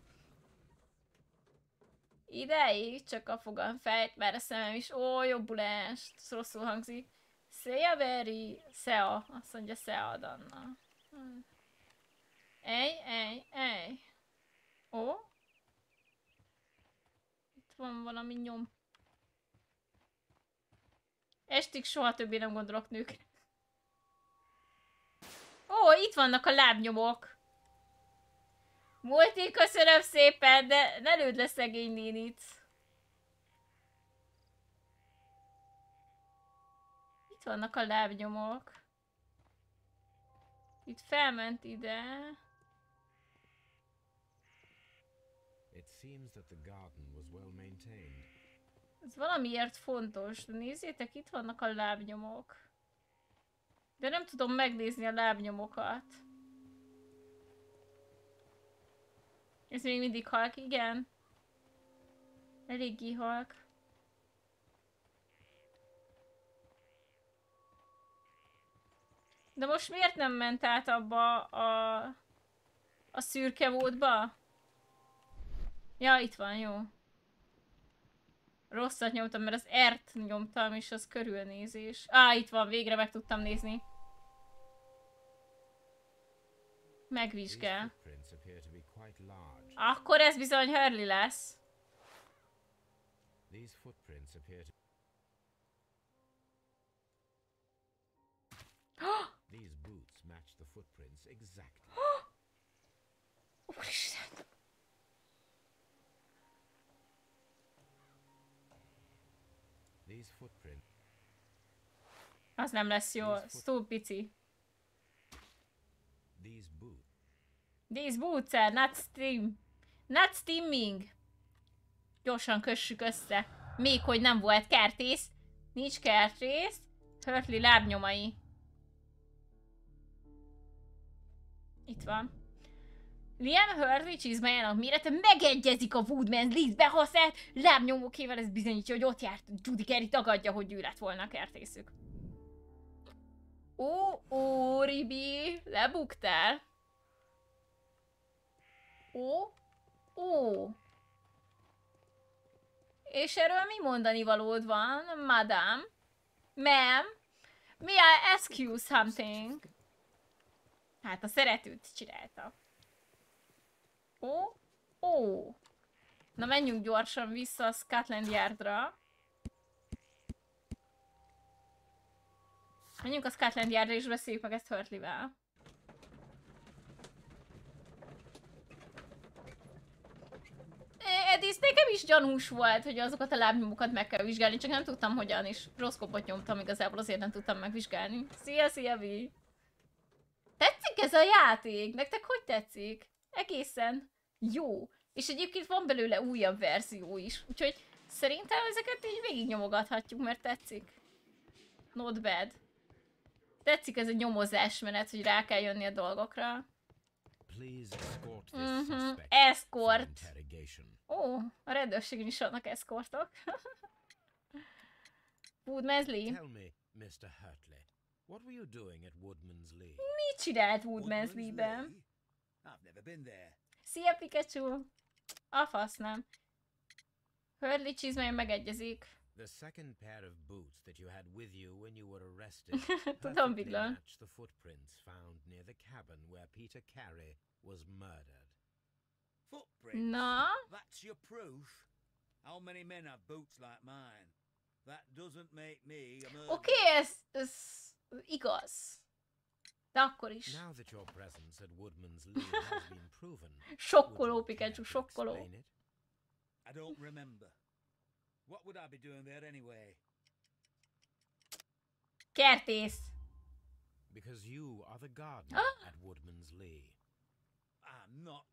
Ideig csak a fogam fejt, mert a szemem is, ó, jobbulást, ez rosszul hangzik. Szia, Beri, Szea, azt mondja Szea Danna. Hm. Ej, ej, ej. Ó? Itt van valami nyom. Estig soha többé nem gondolok nőkre. Ó, itt vannak a lábnyomok. Multi, köszönöm szépen, de ne lőd le szegény nénit. Itt vannak a lábnyomok. Itt felment ide. It seems that the garden was well maintained. Ez valamiért fontos, de nézzétek, itt vannak a lábnyomok. De nem tudom megnézni a lábnyomokat. Ez még mindig halk, igen. Eléggé halk. De most miért nem ment át abba a, a szürke módba? Ja, itt van, jó. Rosszat nyomtam, mert az R-t nyomtam, és az körülnézés. Á, itt van, végre meg tudtam nézni. Megvizsgál. Akkor ez bizony Hurley lesz. These boots match the footprints exactly. Úristen. These footprints. Az nem lesz jó, ez túl pici. These boots. These boots are not steam. Not steaming. Gyorsan kössük össze. Még hogy nem volt kertész. Nincs kertész. Hurtley lábnyomai. Itt van. Liam Hurley csizmájának mérete megegyezik a Woodman's Leeds használt lábnyomokével, ez bizonyítja, hogy ott járt. Judy Carey tagadja, hogy ő lett volna a kertészük. Ó, ó, Ribi, lebuktál. Ó, ó. És erről mi mondani valód van, madam? Ma'am? May I ask you something? Hát a szeretőt csinálta. Ó, ó. Na menjünk gyorsan vissza a Scotland Yardra. Menjünk a Scotland Yardra és beszéljük meg ezt Hurtley-vel. Edis, nekem is gyanús volt, hogy azokat a lábnyomokat meg kell vizsgálni, csak nem tudtam hogyan, és rossz kopot nyomtam, igazából azért nem tudtam megvizsgálni. Szia, szia, Vi! Tetszik ez a játék? Nektek hogy tetszik? Egészen jó. És egyébként van belőle újabb verzió is, úgyhogy szerintem ezeket így végignyomogathatjuk, mert tetszik. Not bad. Tetszik ez a nyomozás menet, hogy rá kell jönni a dolgokra. Please escort. Ó, a rendőrségen is vannak eszkortok. Woodmansley. Tell me, Mr. Hurtley, what were you doing at Woodman's Lee? Mit csinált been there. Szia, Pikachu! A fasz nem. Hurley csizmája megegyezik. The second pair of boots that you had with you when you were arrested Tudom, perfectly match the footprints found near the cabin where Peter Carey was murdered. Footprints? Na? That's your proof? How many men have boots like mine? That doesn't make me a murderer. Okay, ez, ez igaz. De akkor is. Now that your presence at Woodman's Lee has been proven, Sokkoló, would you Pikachu, to sokkoló. explain? I don't remember. What would I be doing there anyway? Kertész. Because you are the gardener Ah! at Woodman's Lee. I'm not.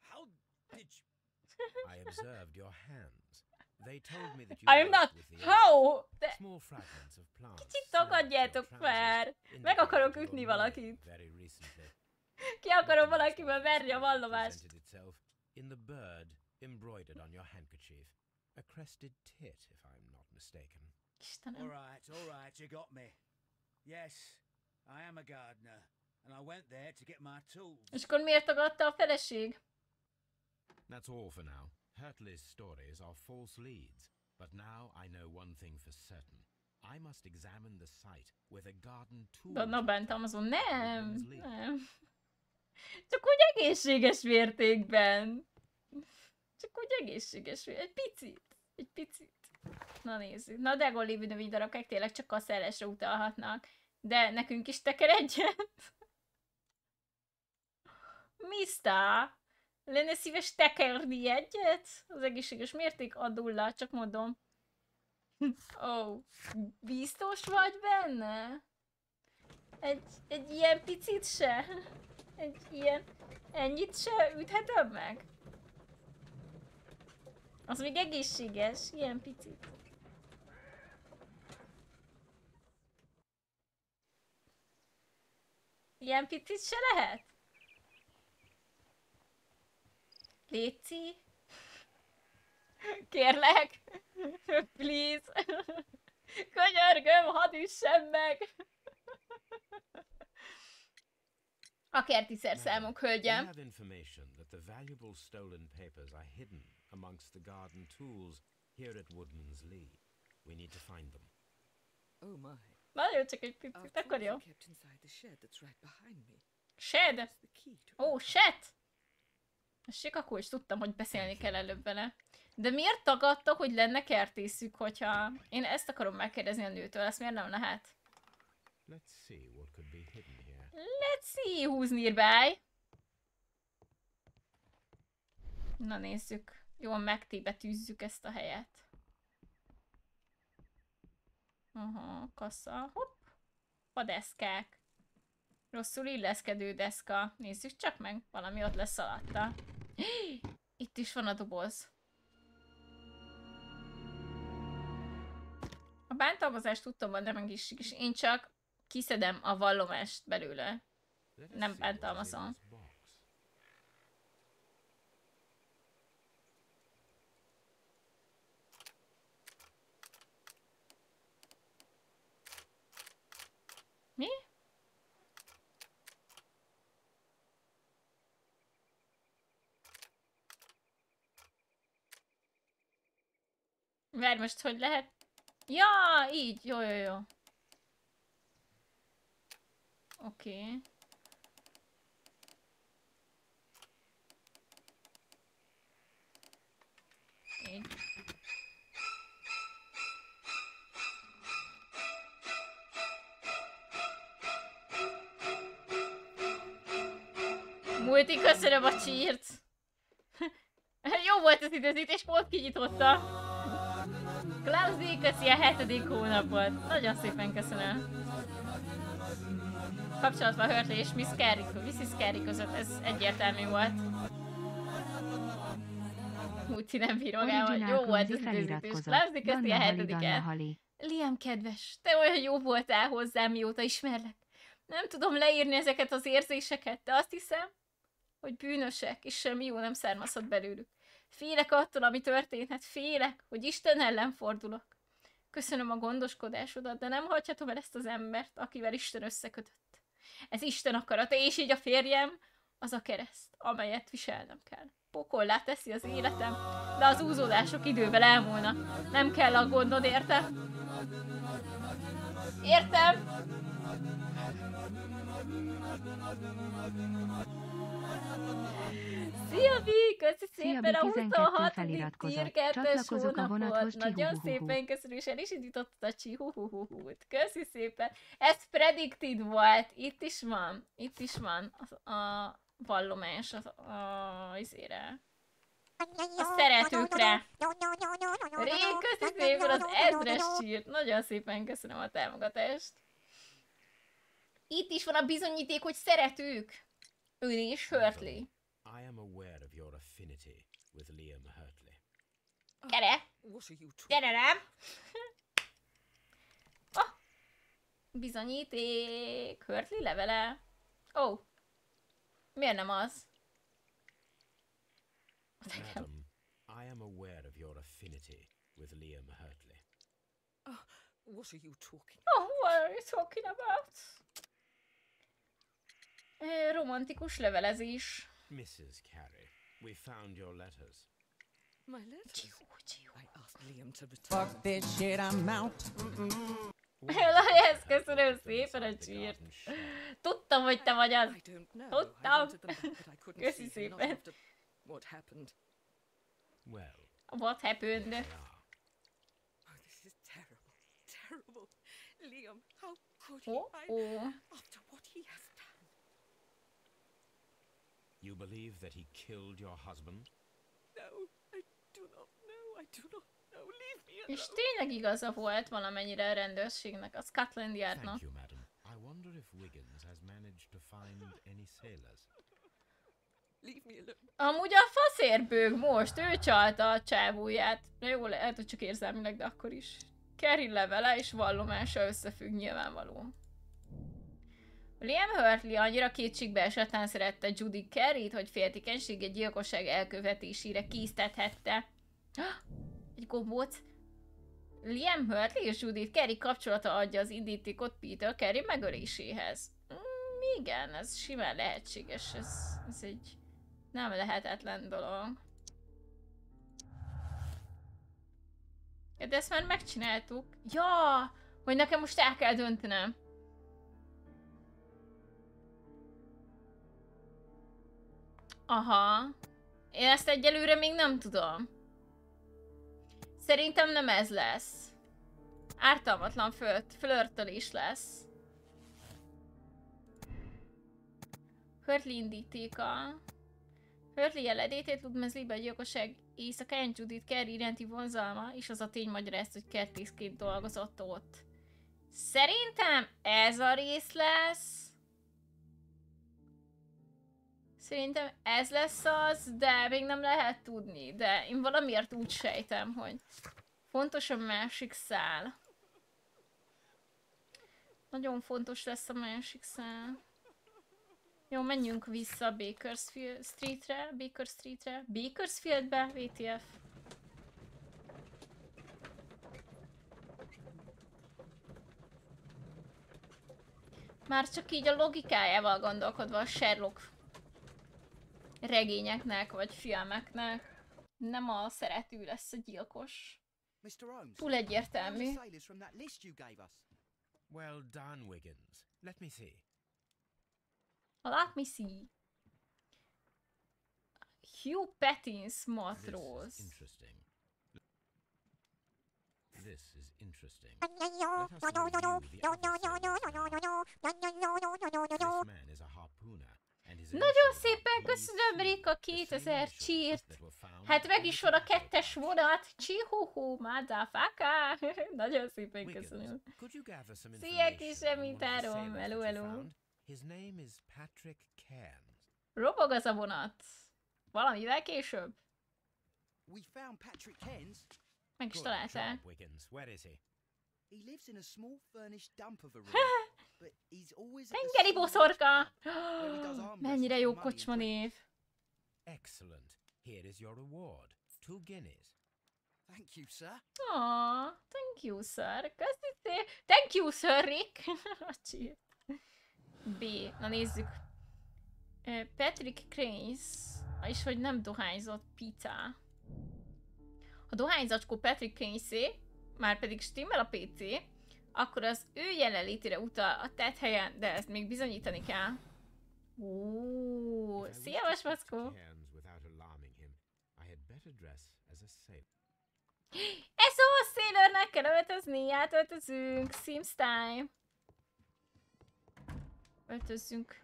How did you... I observed your hands. They told me that you I'm not... How? De Small fragments of plants. kicsit tagadjátok már. Meg akarok ütni valakit. Very recently. Ki akarom valakivel verni a vallomást. in the bird embroidered on your handkerchief. A crested tit, if I'm not mistaken. All Istenem. right, all right, you got me. Yes, I am a gardener, and I went there to get my tools. És akkor miért tagadta a feleség? That's all for now. Hurtley's stories are false leads, but now I know one thing for certain. I must examine the site where the garden tool. De na bántam azon. Nem, nem. Csak úgy egészséges mértékben. Csak úgy egészséges mértékben. Egy picit. Egy picit. Na nézzük. Na de Gollivi darabkák tényleg csak a szeresre utalhatnak. De nekünk is teker. Mista? Lenne szíves tekerni egyet? Az egészséges mérték adulla, csak mondom. Ó, oh, biztos vagy benne? Egy, egy ilyen picit se? Egy ilyen... Ennyit se üthetem meg? Az még egészséges, ilyen picit. Ilyen picit se lehet? Léci? Kérlek? Please? Könyörgöm, hadd üssem meg! A kerti szerszámok, We hölgyem. hidden amongst the garden tools here at Woodman's Lee. We need to find them. Oh my. Nagyon csak egy picit, akkor jó. kept inside the shed that's right behind me. Shed? Oh! Tessék, akkor is tudtam, hogy beszélni kell előbb vele. De miért tagadta, hogy lenne kertészük, hogyha... Én ezt akarom megkérdezni a nőtől, ezt miért nem lehet? Let's see what could be hidden here. Let's see who's nearby. Na nézzük. Jól megtébetűzzük ezt a helyet. Aha, kassa. Hopp. A deszkák. Rosszul illeszkedő deszka. Nézzük csak meg. Valami ott lesz alatta. Itt is van a doboz. A bántalmazást tudtam, de meg is, is. Én csak kiszedem a vallomást belőle. Nem bántalmazom. this box. Mi? Várj, most hogy lehet? Ja, így, jó, jó, jó. Oké. Így. Multi, köszönöm a csírt! Jó volt az időzítés, pont kinyitotta. Klaus D. köszi a hetedik hónapot. Nagyon szépen köszönöm. Kapcsolatban Hurley és Miss Carey, Mrs. Carey között, ez egyértelmű volt. Multi nem bírogál, jó volt az időzítés. Klaus D. köszi a hetediket. Liam kedves, te olyan jó voltál hozzám, mióta ismerlek. Nem tudom leírni ezeket az érzéseket, de azt hiszem, hogy bűnösek, és semmi jó nem származhat belőlük. Félek attól, ami történhet, félek, hogy Isten ellen fordulok. Köszönöm a gondoskodásodat, de nem hagyhatom el ezt az embert, akivel Isten összekötött. Ez Isten akarata, és így a férjem az a kereszt, amelyet viselnem kell. Pokollá teszi az életem, de az úzódások idővel elmúlnak. Nem kell aggódnod, értem? Értem? Szia, Vi! Köszi szépen a 26. tier 2 hónapot. Nagyon szépen köszönöm, és el is indítottad a csihuhuhuhút. Köszi szépen. Ez predicted volt. Itt is van. Itt is van a, a vallomás az, a, izére. A szeretőkre. Rég, köszi szépen az ezres csírt. Nagyon szépen köszönöm a támogatást. Itt is van a bizonyíték, hogy szeretők. Ő is Hurtley. I am aware of your affinity with Liam Hurtley. Gyere! Gyere rám! oh. Bizonyíték! Hurtley levele? Ó. Oh. Miért nem az? Madam, I am aware of your affinity with Liam Hurtley. Oh, what are you talking Oh, what are you talking about? Romantikus levelezés. Mrs. Carey, we found your letters. My letters? I asked Liam to return. Fuck this shit, I'm out. Elias, köszönöm szépen a csírt. Tudtam, hogy te vagy az. Tudtam. Köszi szépen. What happened? Well, What happened? Oh, this is terrible. Terrible. Liam, how could he? Oh, I, oh. After what he has done. You believe that he killed your husband? No, I do not know. I do not know. Leave me És alone. tényleg igaza volt valamennyire a rendőrségnek, a Scotland Yardnak. Thank you, madam. I wonder if Wiggins has managed to find any sailors. Leave me alone. Amúgy a faszérbőg most, ő csalta a csávóját. Na jó, lehet, hogy csak érzelmileg, de akkor is. Kerry levele és vallomása összefügg nyilvánvaló. Liam Hurtley annyira kétségbe esetlen szerette Judy Carey-t, hogy féltékenysége gyilkosság elkövetésére késztethette. Egy gombóc. Liam Hurtley és Judith Carey kapcsolata adja az indítékot Peter Carey megöléséhez. Mm, igen, ez simán lehetséges, ez, ez egy nem lehetetlen dolog. De ezt már megcsináltuk. Ja, hogy nekem most el kell döntenem. Aha. Én ezt egyelőre még nem tudom. Szerintem nem ez lesz. Ártalmatlan flört, flörtölés lesz. Hurtley indítéka. Hurtley jeledétét Ludmezlibe gyilkosság éjszakáján Judith Carey iránti vonzalma, és az a tény magyarázt, hogy kertészként dolgozott ott. Szerintem ez a rész lesz. Szerintem ez lesz az, de még nem lehet tudni. De én valamiért úgy sejtem, hogy fontos a másik szál. Nagyon fontos lesz a másik szál. Jó, menjünk vissza Bakersfield Streetre, Baker Streetre, Bakersfieldbe, VTF. Már csak így a logikájával gondolkodva a Sherlock regényeknek vagy filmeknek nem a szerető lesz a gyilkos. Mr. Holmes. Túl egyértelmű. where are the sailors from that list you gave us? Well done, Wiggins. Let me see. Let me see. Hugh Pattins matróz. interesting. This is interesting. This man is a harpooner, Nagyon szépen köszönöm, Rika, the same 2000 initials csírt. Hát meg is van a kettes vonat. Csihuhu, motherfucker. Nagyon szépen köszönöm. Szia, information kis on one of the emintárom. sailors that Hello, hello. found? His name is Patrick Cairns. Robog az a vonat. Valamivel később. Meg is találtál. he? He lives in a small furnished dump of a room, Tengeri boszorka! Mennyire jó kocsma név. Excellent. Here is your reward. Two guineas. Thank you, sir. Aw, thank you, sir. Szépen. Thank you, sir, Rick. B. Na nézzük. Patrick Cranes. És hogy nem dohányzott pizza. Ha dohányzacskó Patrick Cranesé, már pedig stimmel a PC, akkor az ő jelenlétére utal a tett helyen, de ezt még bizonyítani kell. Ó, szia, sailor. Ez a Sailornek kell öltözni, átöltözünk, Sims time. Öltözzünk.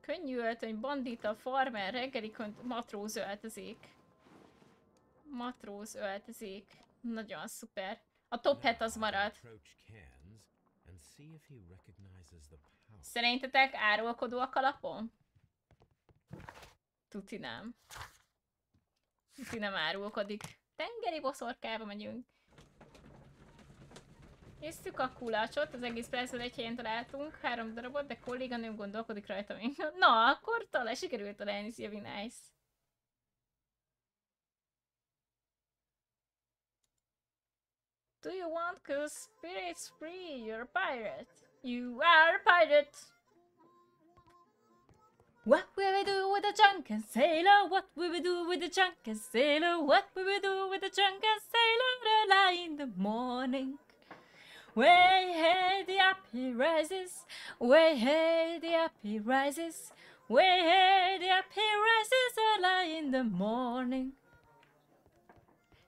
Könnyű öltöny, bandita, farmer, reggeli matróz öltözik. Matróz öltözik. Nagyon szuper. A top hat az Now I marad. approach Cairns and see if he recognizes the power. Szerintetek árulkodó a kalapom? Tuti nem. Tuti nem árulkodik. Tengeri boszorkába megyünk. Néztük a kulacsot, az egész percben egy helyen találtunk, három darabot, de kolléganőm gondolkodik rajta még. Na, akkor talán sikerült találni, szia, nice. Do you want cause spirits free? You're a pirate. You are a pirate. What will we do with the drunken sailor? What will we do with the drunken sailor? What will we do with the drunken sailor early in the morning? Way hey, the up he rises. Way hey, the up he rises. Way hey, the up he rises early in the morning.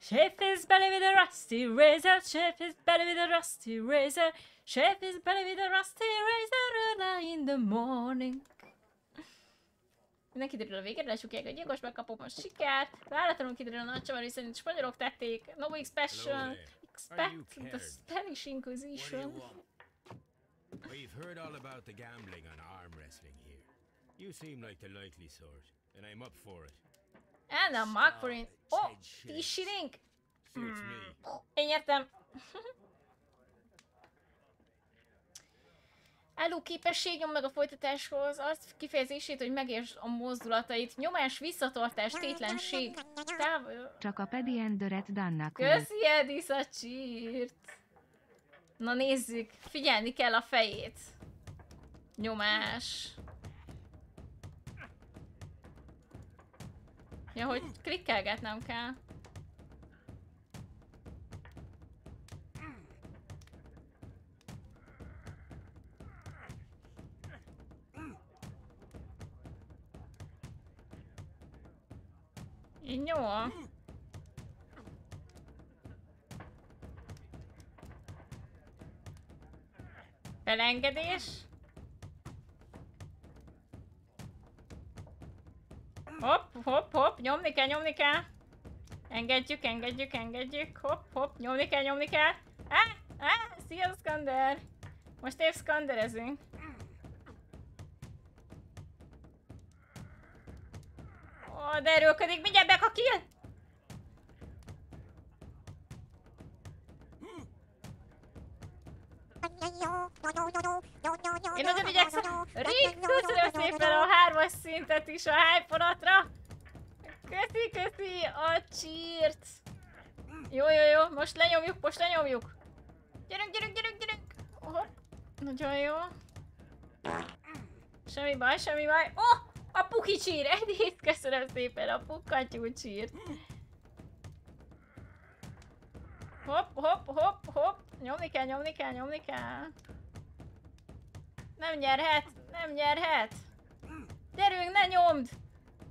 Shave his belly with a rusty razor. Shave his belly with a rusty razor. Shave his belly with a rusty razor early in the morning. Minden kiderül a végére, lesukják a gyilkos, megkapom a sikert. Váratlanul kiderül a nagy csavar, hogy szerint spanyolok tették. No expression. Hello there. Are you Expect the Cairns? Spanish Inquisition. We've heard all about the gambling and arm wrestling here. You seem like the likely sort, and I'm up for it. And a mark for it. Oh, 10 shilling. Suits me. Én nyertem. Álló képesség, nyom meg a folytatáshoz azt kifejezését, hogy megértsd a mozdulatait. Nyomás, visszatartás, tétlenség. Távol. Csak a Paddy Enderet Dannak Köszi, Edis, a csírt. Na nézzük, figyelni kell a fejét. Nyomás. Ja, hogy klikkelgetnem kell. Jó. Felengedés. Hopp, hopp, hopp, nyomni kell, nyomni kell. Engedjük, engedjük, engedjük. Hopp, hopp, nyomni kell, nyomni kell. Á, á, szia, Skander. Most épp skanderezünk. Ó, de erőlködik, mindjárt bekakil! Én nagyon igyekszem. Rick, köszönöm szépen a hármas szintet is a hype Köszi, köszi a csírt. Jó, jó, jó, most lenyomjuk, most lenyomjuk. Gyerünk, gyerünk, gyerünk, gyerünk. Oh, nagyon jó. Semmi baj, semmi baj. Oh, a puki csír, Edith, köszönöm szépen a pukkantyú csírt. Hopp, hopp, hopp, hopp. Nyomni kell, nyomni kell, nyomni kell. Nem nyerhet, nem nyerhet. Gyerünk, ne nyomd!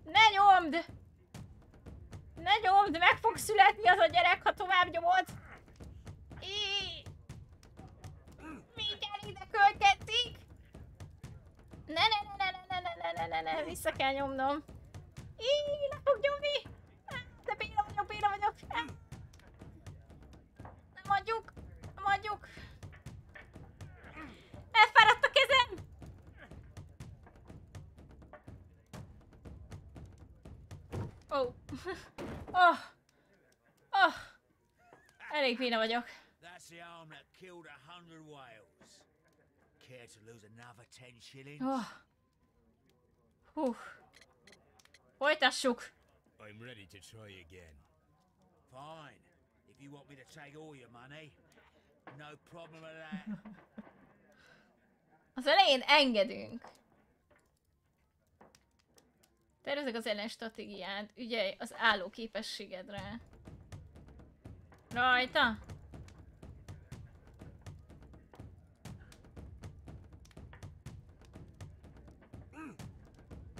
Ne nyomd! Ne nyomd, meg fog születni az a gyerek, ha tovább nyomod. Í- Mindjárt ide költetik. Ne, ne, ne, ne, ne, ne, ne, ne, ne, ne, vissza kell nyomnom. Így, le fog nyomni. De béna vagyok, béna vagyok. Nem adjuk, adjuk. Elfáradt a kezem. Oh. oh. Oh. Elég béna vagyok. That's the arm that killed a hundred whales. Care to lose another ten shillings? Oh. Hú. Folytassuk. I'm ready to try again. Fine. If you want me to take all your money, Az elején engedünk. Tervezek az ellen stratégiád. Ügyelj az álló képességedre. Rajta?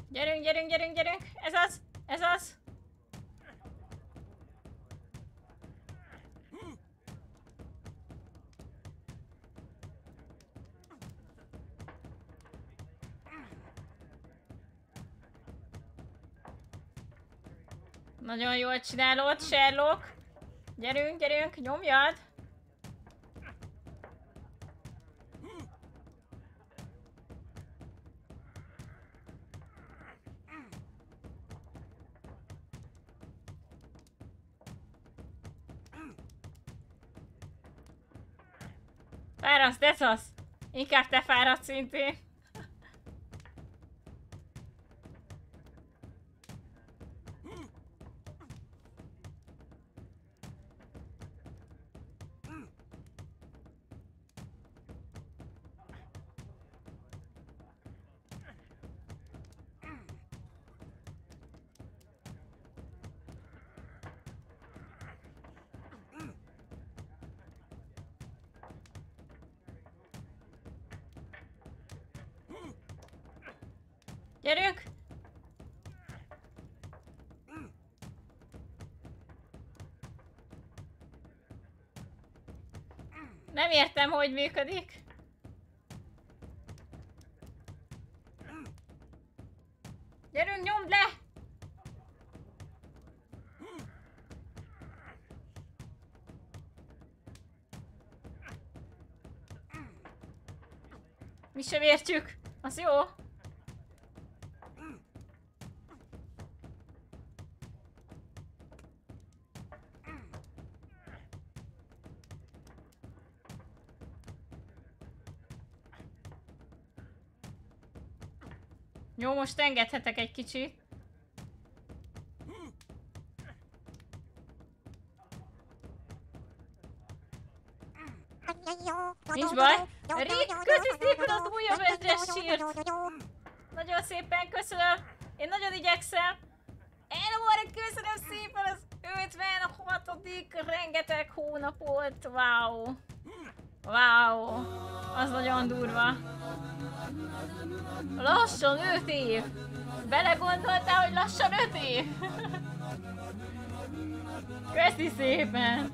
Gyerünk, gyerünk, gyerünk, gyerünk! Ez az! Ez az! Nagyon jól csinálod, Sherlock. Gyerünk, gyerünk, nyomjad. Fáradsz, deszasz! Inkább te fáradsz. Gyerünk! Nem értem, hogy működik. Gyerünk, nyomd le! Mi sem értjük. Az jó. Most engedhetek egy kicsit. Nincs baj. Köszi szépen az újabb ezres sírt. Nagyon szépen köszönöm. Én nagyon igyekszem. Elmore, köszönöm szépen az 56. rengeteg hónapot. Wow. Wow. Az nagyon durva. Lassan 5 év. Belegondoltál, hogy lassan 5 év? Köszi szépen.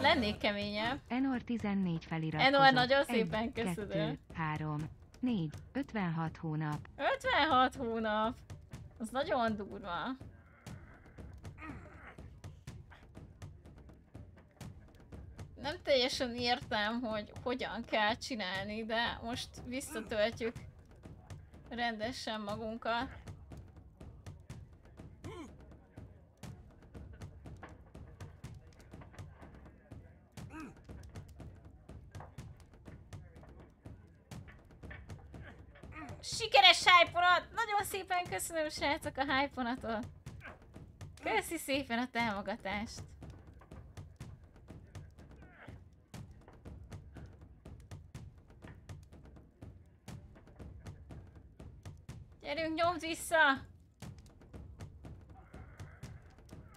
Lennék keményebb. Enor 14 feliratkozott. Enor, nagyon Egy, szépen köszönöm. Kettő, három, négy, 56 hónap. 56 hónap. Az nagyon durva. Nem teljesen értem, hogy hogyan kell csinálni, de most visszatöltjük rendesen magunkat. Sikeres hyponat! Nagyon szépen köszönöm srácok a hyponatot! Köszi szépen a támogatást! Gyerünk, nyomd vissza!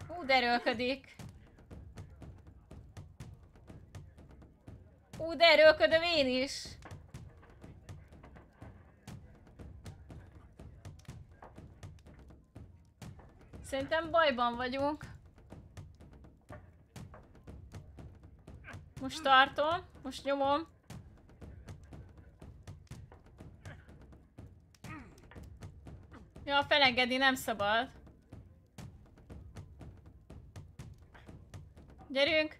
Hú, derölködik! Hú, derölködöm én is! Szerintem bajban vagyunk. Most tartom, most nyomom. Ja, felengedni nem szabad. Gyerünk!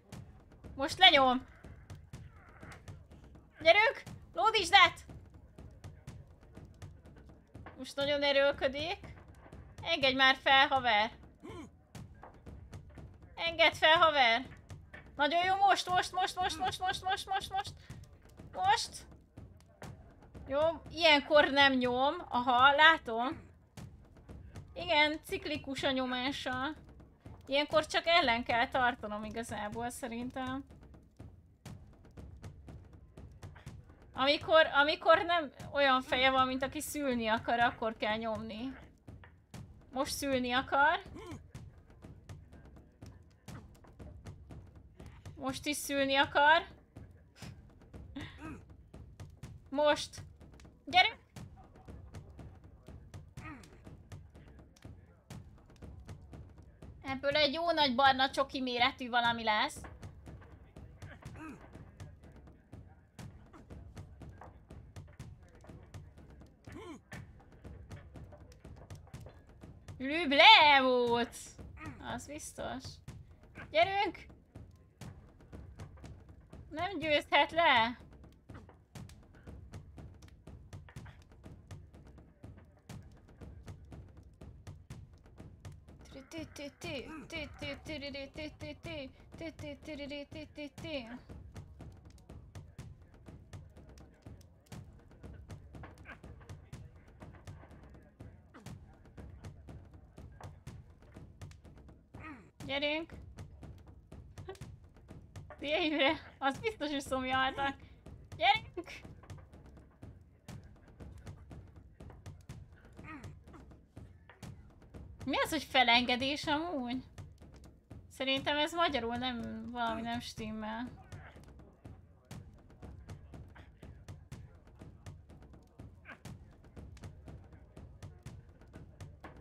Most lenyom! Gyerünk! Lódítsd át! Most nagyon erőlködik. Engedj már fel, haver! Engedd fel, haver! Nagyon jó, most, most, most, most, most, most, most, most, most! Most! Jó, ilyenkor nem nyom. Aha, látom. Igen, ciklikus a nyomása. Ilyenkor csak ellen kell tartanom igazából szerintem. Amikor, amikor nem olyan feje van, mint aki szülni akar, akkor kell nyomni. Most szülni akar. Most is szülni akar. Most. Gyere! Ebből egy jó nagy barna csoki méretű valami lesz. Volt! Az biztos. Gyerünk! Nem győzhet le! Gyerünk! Tényre, az biztos, hogy szomjaltak. Gyerünk! Mi az, hogy felengedés amúgy? Szerintem ez magyarul nem, valami nem stimmel.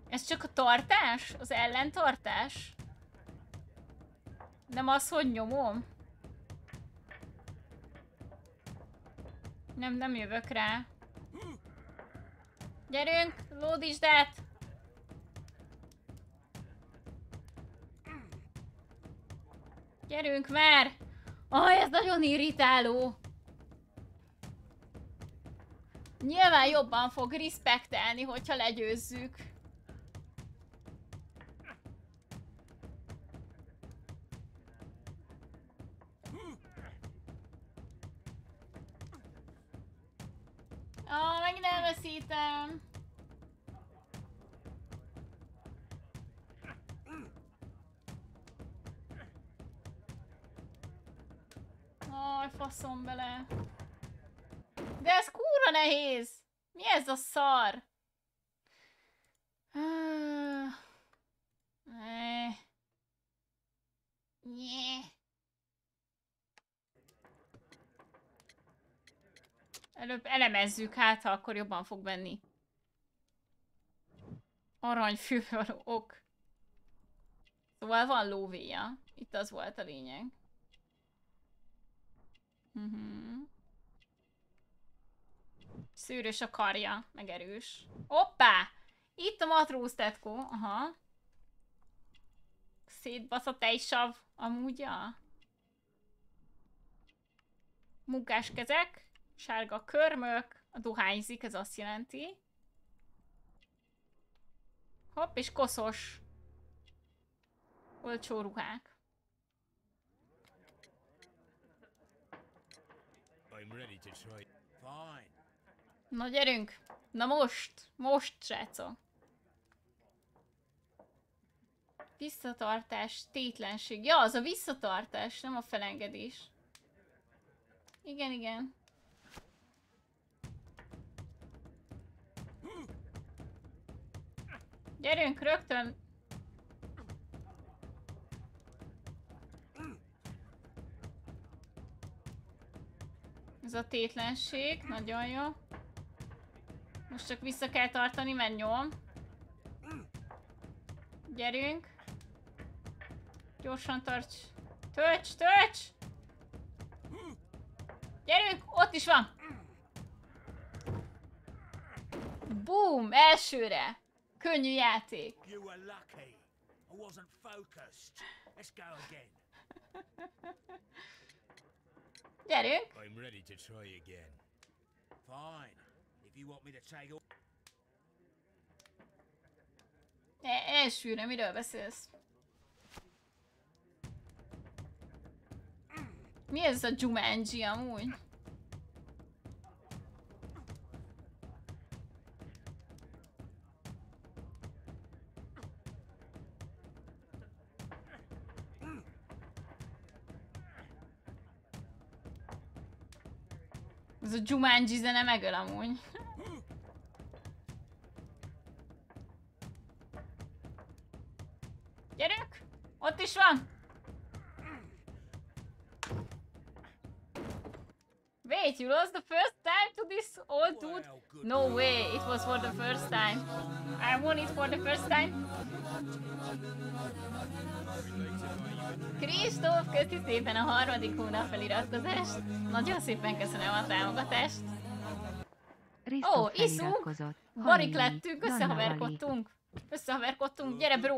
Ez csak a tartás? Az ellentartás? Nem az, hogy nyomom? Nem, nem jövök rá. Gyerünk, lódítsd át! Gyerünk már! Ah, ez nagyon irritáló! Nyilván jobban fog respektelni, hogyha legyőzzük. Ah, megint elveszítem. Aj, faszom bele. De ez kúra nehéz! Mi ez a szar? Uh, Előbb elemezzük, hát ha akkor jobban fog venni. Aranyfűvaló ok. Szóval van lóvéja. Itt az volt a lényeg. Uh-huh. Szűrös a karja, meg erős. Hoppá! Itt a matróz tetkó, aha. Szétbasz a tejsav, amúgy, ja. Munkás kezek, sárga körmök, a dohányzik, ez azt jelenti. Hopp, és koszos. Olcsó ruhák. I'm ready to try. Fine. Na gyerünk! Na most! Most, srácok! Visszatartás, tétlenség. Ja, az a visszatartás, nem a felengedés. Igen, igen. Gyerünk rögtön Ez a tétlenség, nagyon jó. Most csak vissza kell tartani, mert nyom. Gyerünk. Gyorsan tarts. Tölts, tölts! Gyerünk, ott is van! Boom, elsőre! Könnyű játék. You were lucky. I wasn't focused. Let's go again. Gyerünk! I'm ready to try again. Fine. If you want me to take all... E elsőre, miről beszélsz? Mi ez a Jumanji amúgy? Ez a Jumanji zene megöl amúgy. Gyerünk! Ott is van! Wait, you lost the first time to this old dude? No way, it was for the first time. I won it for the first time. Kristóf, köszi szépen a harmadik hónap feliratkozást. Nagyon szépen köszönöm a támogatást. Ó, iszunk, feliratkozott. barik lettünk, összehaverkodtunk. Összehaverkodtunk, gyere bro!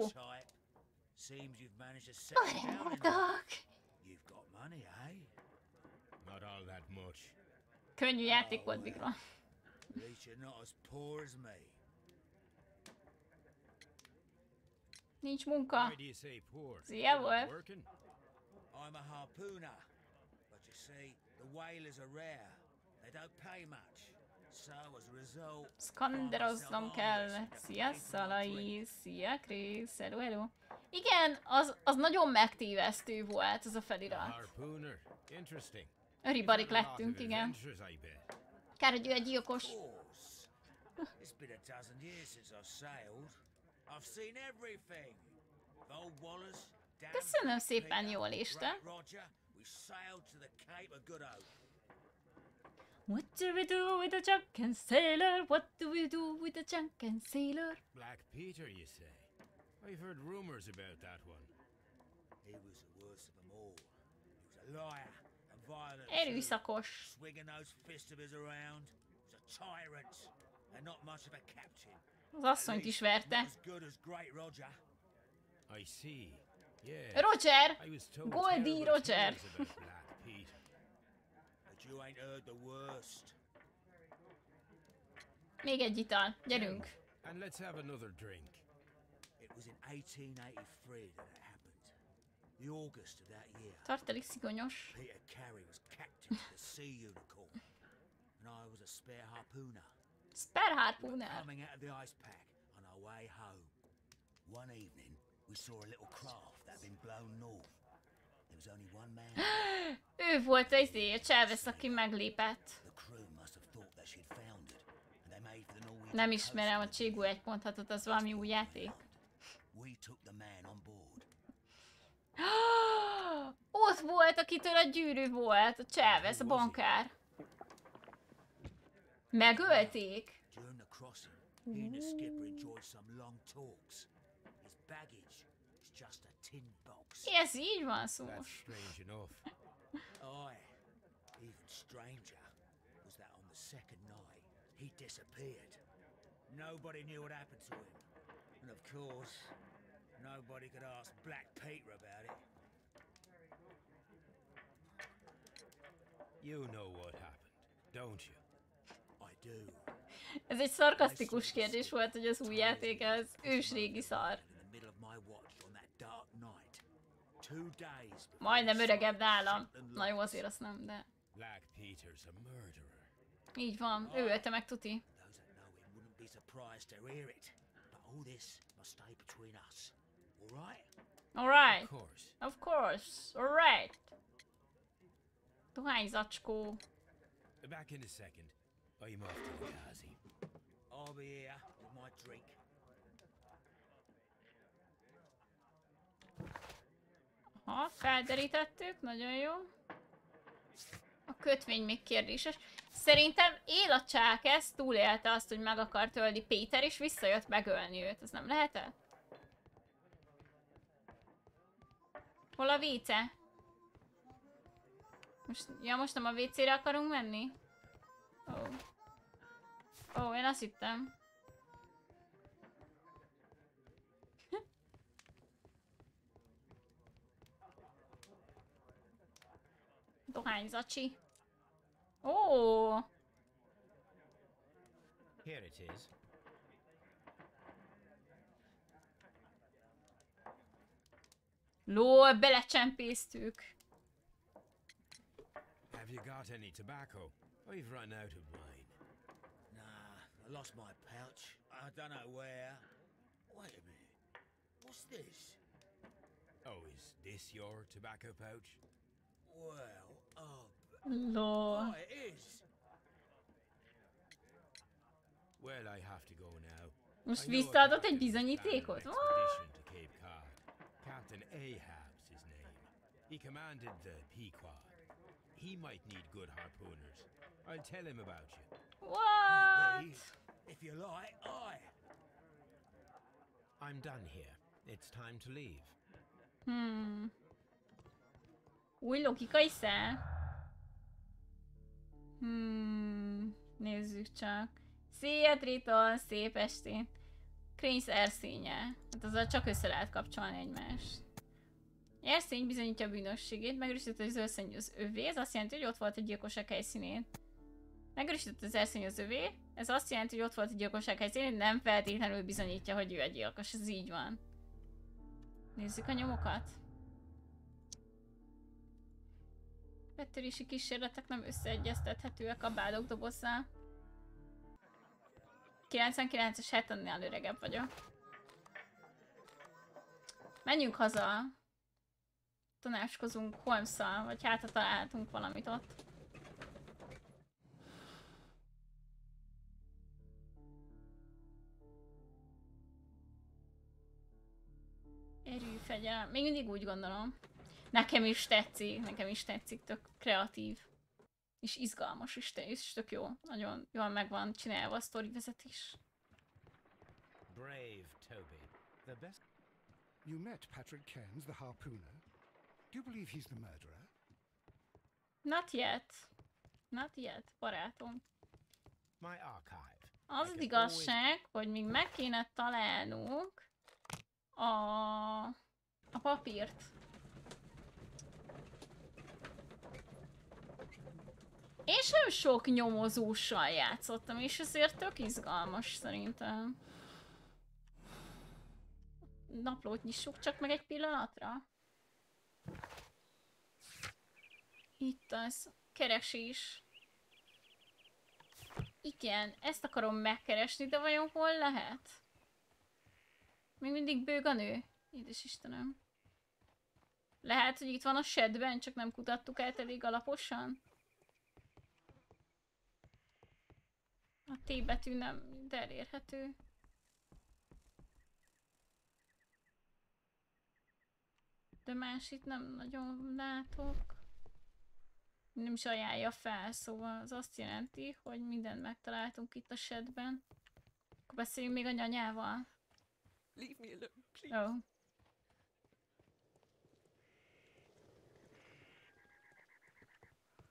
Seems you've managed to settle down enough. Boldog! You've got money, eh? Not all that much. Könnyű játék volt, Bigron. At least you're not as poor as me. Nincs munka. Szia, Wolf. I'm a harpooner. But you see, the whalers are rare. They don't pay much. So as a result... Skanderoznom kell. Szia, Szalai. Szia, Krisz. Hello, hello. Igen, az, az nagyon megtévesztő volt, az a A felirat. harpooner. Interesting. Öribarik lettünk, igen. Kár, hogy ő egy gyilkos. it's been a dozen years since I've sailed. I've seen everything. Old Wallace, Köszönöm szépen, Peter, jó lista. Great Roger, we sailed to the Cape of Good Hope. What do we do with a drunken sailor? What do we do with a drunken sailor? Black Peter, you say? I've heard rumors about that one. He was the worst of them all. He was a liar, Erőszakos. Az asszonyt is verte. Roger. Goldie Roger. Még egy ital. Gyerünk. And let's have another drink. It was in 1883 that. The August of that year. Tartalék szigonyos. Peter Carey was captain of the Sea Unicorn, and I was a spare harpooner. Spare harpooner. coming out of the ice pack on our way home. One evening, we saw a little craft that had been blown north. There was only one man. Ő volt az izé, a Chavez, aki meglépett. the crew must have thought that she'd foundered, Nem ismerem a we 1.6-ot, az valami új játék. We took the man on board. Ott volt, akitől a gyűrű volt, a Chavez, a bankár. Megölték? During the crossing, he and the skipper enjoyed some long talks. His baggage is just a tin box. Ez így van szó. That's strange enough. Aye. Even stranger was that on the second night he disappeared. Nobody knew what happened to him. And of course, nobody could ask Black Peter about it. You know what happened, don't you? I do. Ez egy szarkasztikus kérdés volt, hogy az új játék az ősrégi szar. Majdnem öregebb nálam. Na jó, azért azt nem, de... Black Peter's a murderer. Így van, ő ölte meg tuti. Those that know him wouldn't be surprised to hear it. But all this must stay between us. All right? Alright. Of course. Of course. Alright. Dohány zacskó. Back in a second. I'm off to the Ghazi. I'll be here with my drink. Ha, felderítettük, nagyon jó. kötvény még kérdéses. Szerintem él a csákesz, túlélte azt, hogy meg akart ölni Péter, és visszajött megölni őt. Ez nem lehet -e? Hol a WC? Most, ja, most nem a WC-re akarunk menni? Ó. Oh. Ó, oh, én azt hittem. Dohányzacsi. Ó! Oh. Here it is. Lol, belecsempésztük. Have you got any tobacco? We've run out of mine. Nah, I lost my pouch. I don't know where. Wait a minute. What's this? Oh, is this your tobacco pouch? Well, oh. Lol. Oh, it is. Well, I have to go now. Most visszaadott egy bizonyítékot? Captain Ahab's his name. He commanded the Pequod. He might need good harpooners. I'll tell him about you. What? Maybe, If you like, I. I'm done here. It's time to leave. Hmm. Új logikai szál? Hmm. Nézzük csak. Szia Triton, szép estét. Krénsz erszénye. Hát azzal csak össze lehet kapcsolni egymást. Erszény bizonyítja a bűnösségét, megerősített, az erszény az övé, ez azt jelenti, hogy ott volt egy gyilkosság helyszínén. Megerősített az erszény az övé, ez azt jelenti, hogy ott volt egy gyilkosság helyszínén, nem feltétlenül bizonyítja, hogy ő egy gyilkos, ez így van. Nézzük a nyomokat. Bettörési kísérletek nem összeegyeztethetőek a bádok dobozzal. 99-es, hát öregebb vagyok. Menjünk haza. Tanácskozunk holmes vagy hát ha találtunk valamit ott. Erőfegyelem. Még mindig úgy gondolom. Nekem is tetszik, nekem is tetszik, tök kreatív. És izgalmas is, te- és tök jó. Nagyon jól meg van csinálva a sztori vezetés. Brave Toby. The best. You met Patrick Cairns, the harpooner. Do you believe he's the murderer? Not yet. Not yet, barátom. My archive. Az igazság, hogy még meg kéne találnunk a, a papírt. Én sem sok nyomozóssal játszottam, és ezért tök izgalmas szerintem. Naplót nyissuk csak meg egy pillanatra. Itt az. Keresés. Igen, ezt akarom megkeresni, de vajon hol lehet? Még mindig bőg a nő? Édes Istenem. Lehet, hogy itt van a shedben, csak nem kutattuk át elég alaposan? A T betű nem de elérhető. De másit nem nagyon látok. Nem is ajánlja fel, szóval az azt jelenti, hogy mindent megtaláltunk itt a shedben. Akkor beszéljünk még a nyanyával. Leave me alone, please. Ó.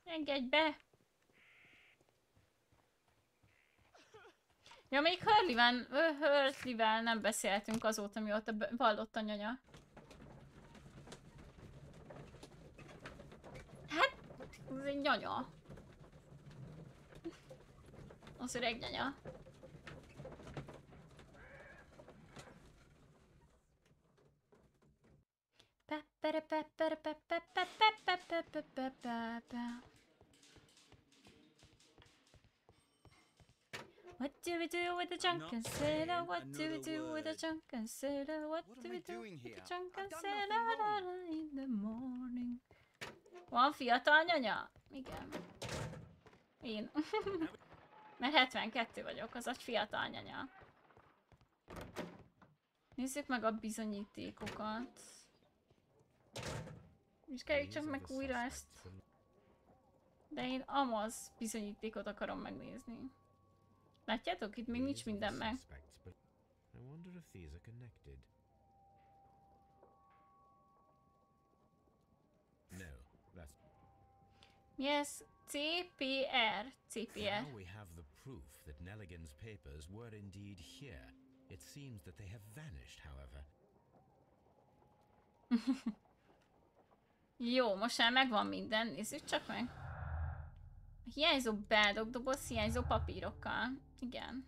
Engedj be! Ja, még Hurley-vel, Hurley-vel nem beszéltünk azóta, mióta vallott a nyanya. Hát, ez egy nyanya. Az öreg nyanya. Peppere, peppere, peppere, peppere, peppere, peppere, peppere. What do we do with the drunken sailor? What do we do with the drunken sailor? What do we do with the drunken sailor in the morning? Van fiatal nyanya? Igen. Én. Mert 72 vagyok, az egy fiatal nyanya. Nézzük meg a bizonyítékokat. Vizsgáljuk csak meg újra ezt. De én Amaz bizonyítékot akarom megnézni. Látjátok, itt még nincs minden meg. Suspects, but I wonder if these are connected. No, that's Mi ez? CPR. CPR. Now we have the proof that Nelligan's papers were indeed here. It seems that they have vanished, however. Jó, most már megvan minden, nézzük csak meg. Hiányzó bádog doboz, hiányzó papírokkal. Igen.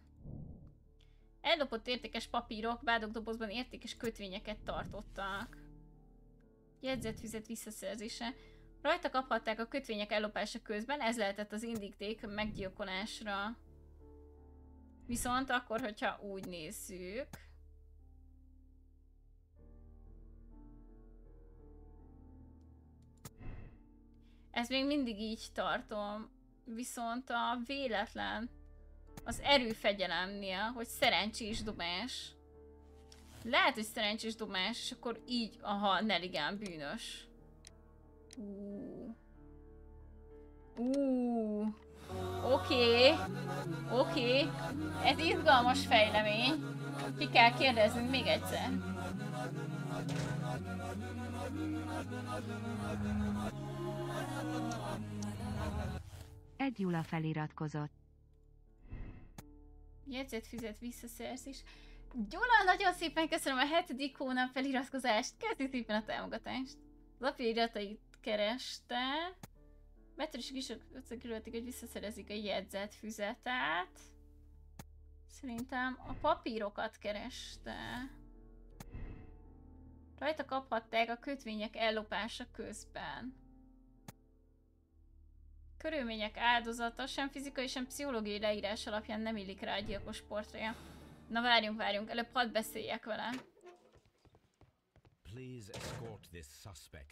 Ellopott értékes papírok, bádog dobozban értékes kötvényeket tartottak. Jegyzetfüzet visszaszerzése. Rajta kaphatták a kötvények ellopása közben, ez lehetett az indíték meggyilkolásra. Viszont akkor, hogyha úgy nézzük... Ez még mindig így tartom. Viszont a véletlen az erőfegyelemnél, hogy szerencsés dobás. Lehet, hogy szerencsés dobás, és akkor így, aha, Nelligán bűnös. Ú. Ú. Oké. Oké. Ez izgalmas fejlemény. Ki kell kérdeznünk még egyszer. Egy Jula feliratkozott. Jegyzetfüzet visszaszerzés. Gyula, nagyon szépen köszönöm a hetedik hónap feliratkozást. Köszi szépen a támogatást. Az apja iratait kereste. Meteorisi kisok összekerültek, hogy visszaszerezik a jegyzetfüzetet. Szerintem a papírokat kereste. Rajta kaphatták a kötvények ellopása közben. Körülmények áldozata sem fizikai, sem pszichológiai leírás alapján nem illik rá a gyilkos portréja. Na várjunk, várjunk, előbb hadd beszéljek vele.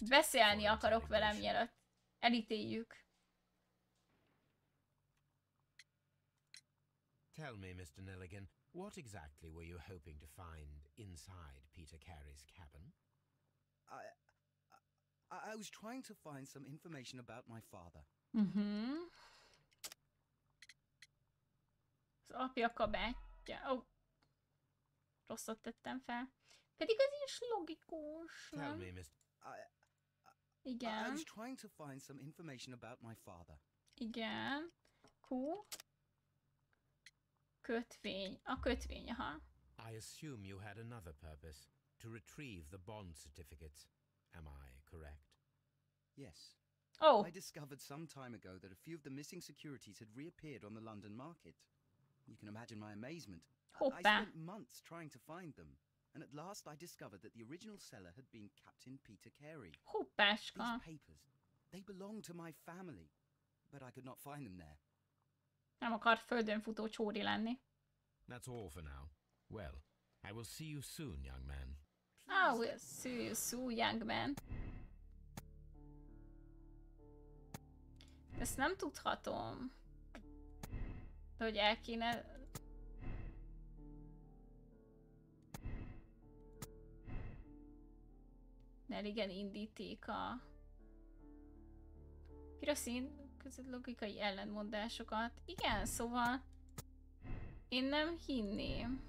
Beszélni akarok velem, mielőtt elítéljük. Tell me, Mr. Nelligan, what exactly were you hoping to find inside Peter Carey's cabin? I, I, I was trying to find some information about my father. Mhm. Az apja kabátja. Oh. Rosszat tettem fel. Pedig ez is logikus, Tell nem? me, Mr. I, I Igen, was trying to find some information about my father. igen. Q. Kötvény. A kötvény, aha. I assume you had another purpose to retrieve the bond certificates. Am I correct? Yes. Oh. I discovered some time ago that a few of the missing securities had reappeared on the London market. You can imagine my amazement. I- I spent months trying to find them, and at last I discovered that the original seller had been Captain Peter Carey. Hoppáska. These papers, they belong to my family, but I could not find them there. Nem akar földön futó csóri lenni. That's all for now. Well, I will see you soon, young man. Ah, we'll see you soon, young man. Ezt nem tudhatom. De hogy el kéne... Mert igen, indítéka. Piraszín között logikai ellentmondásokat. Igen, szóval... Én nem hinném.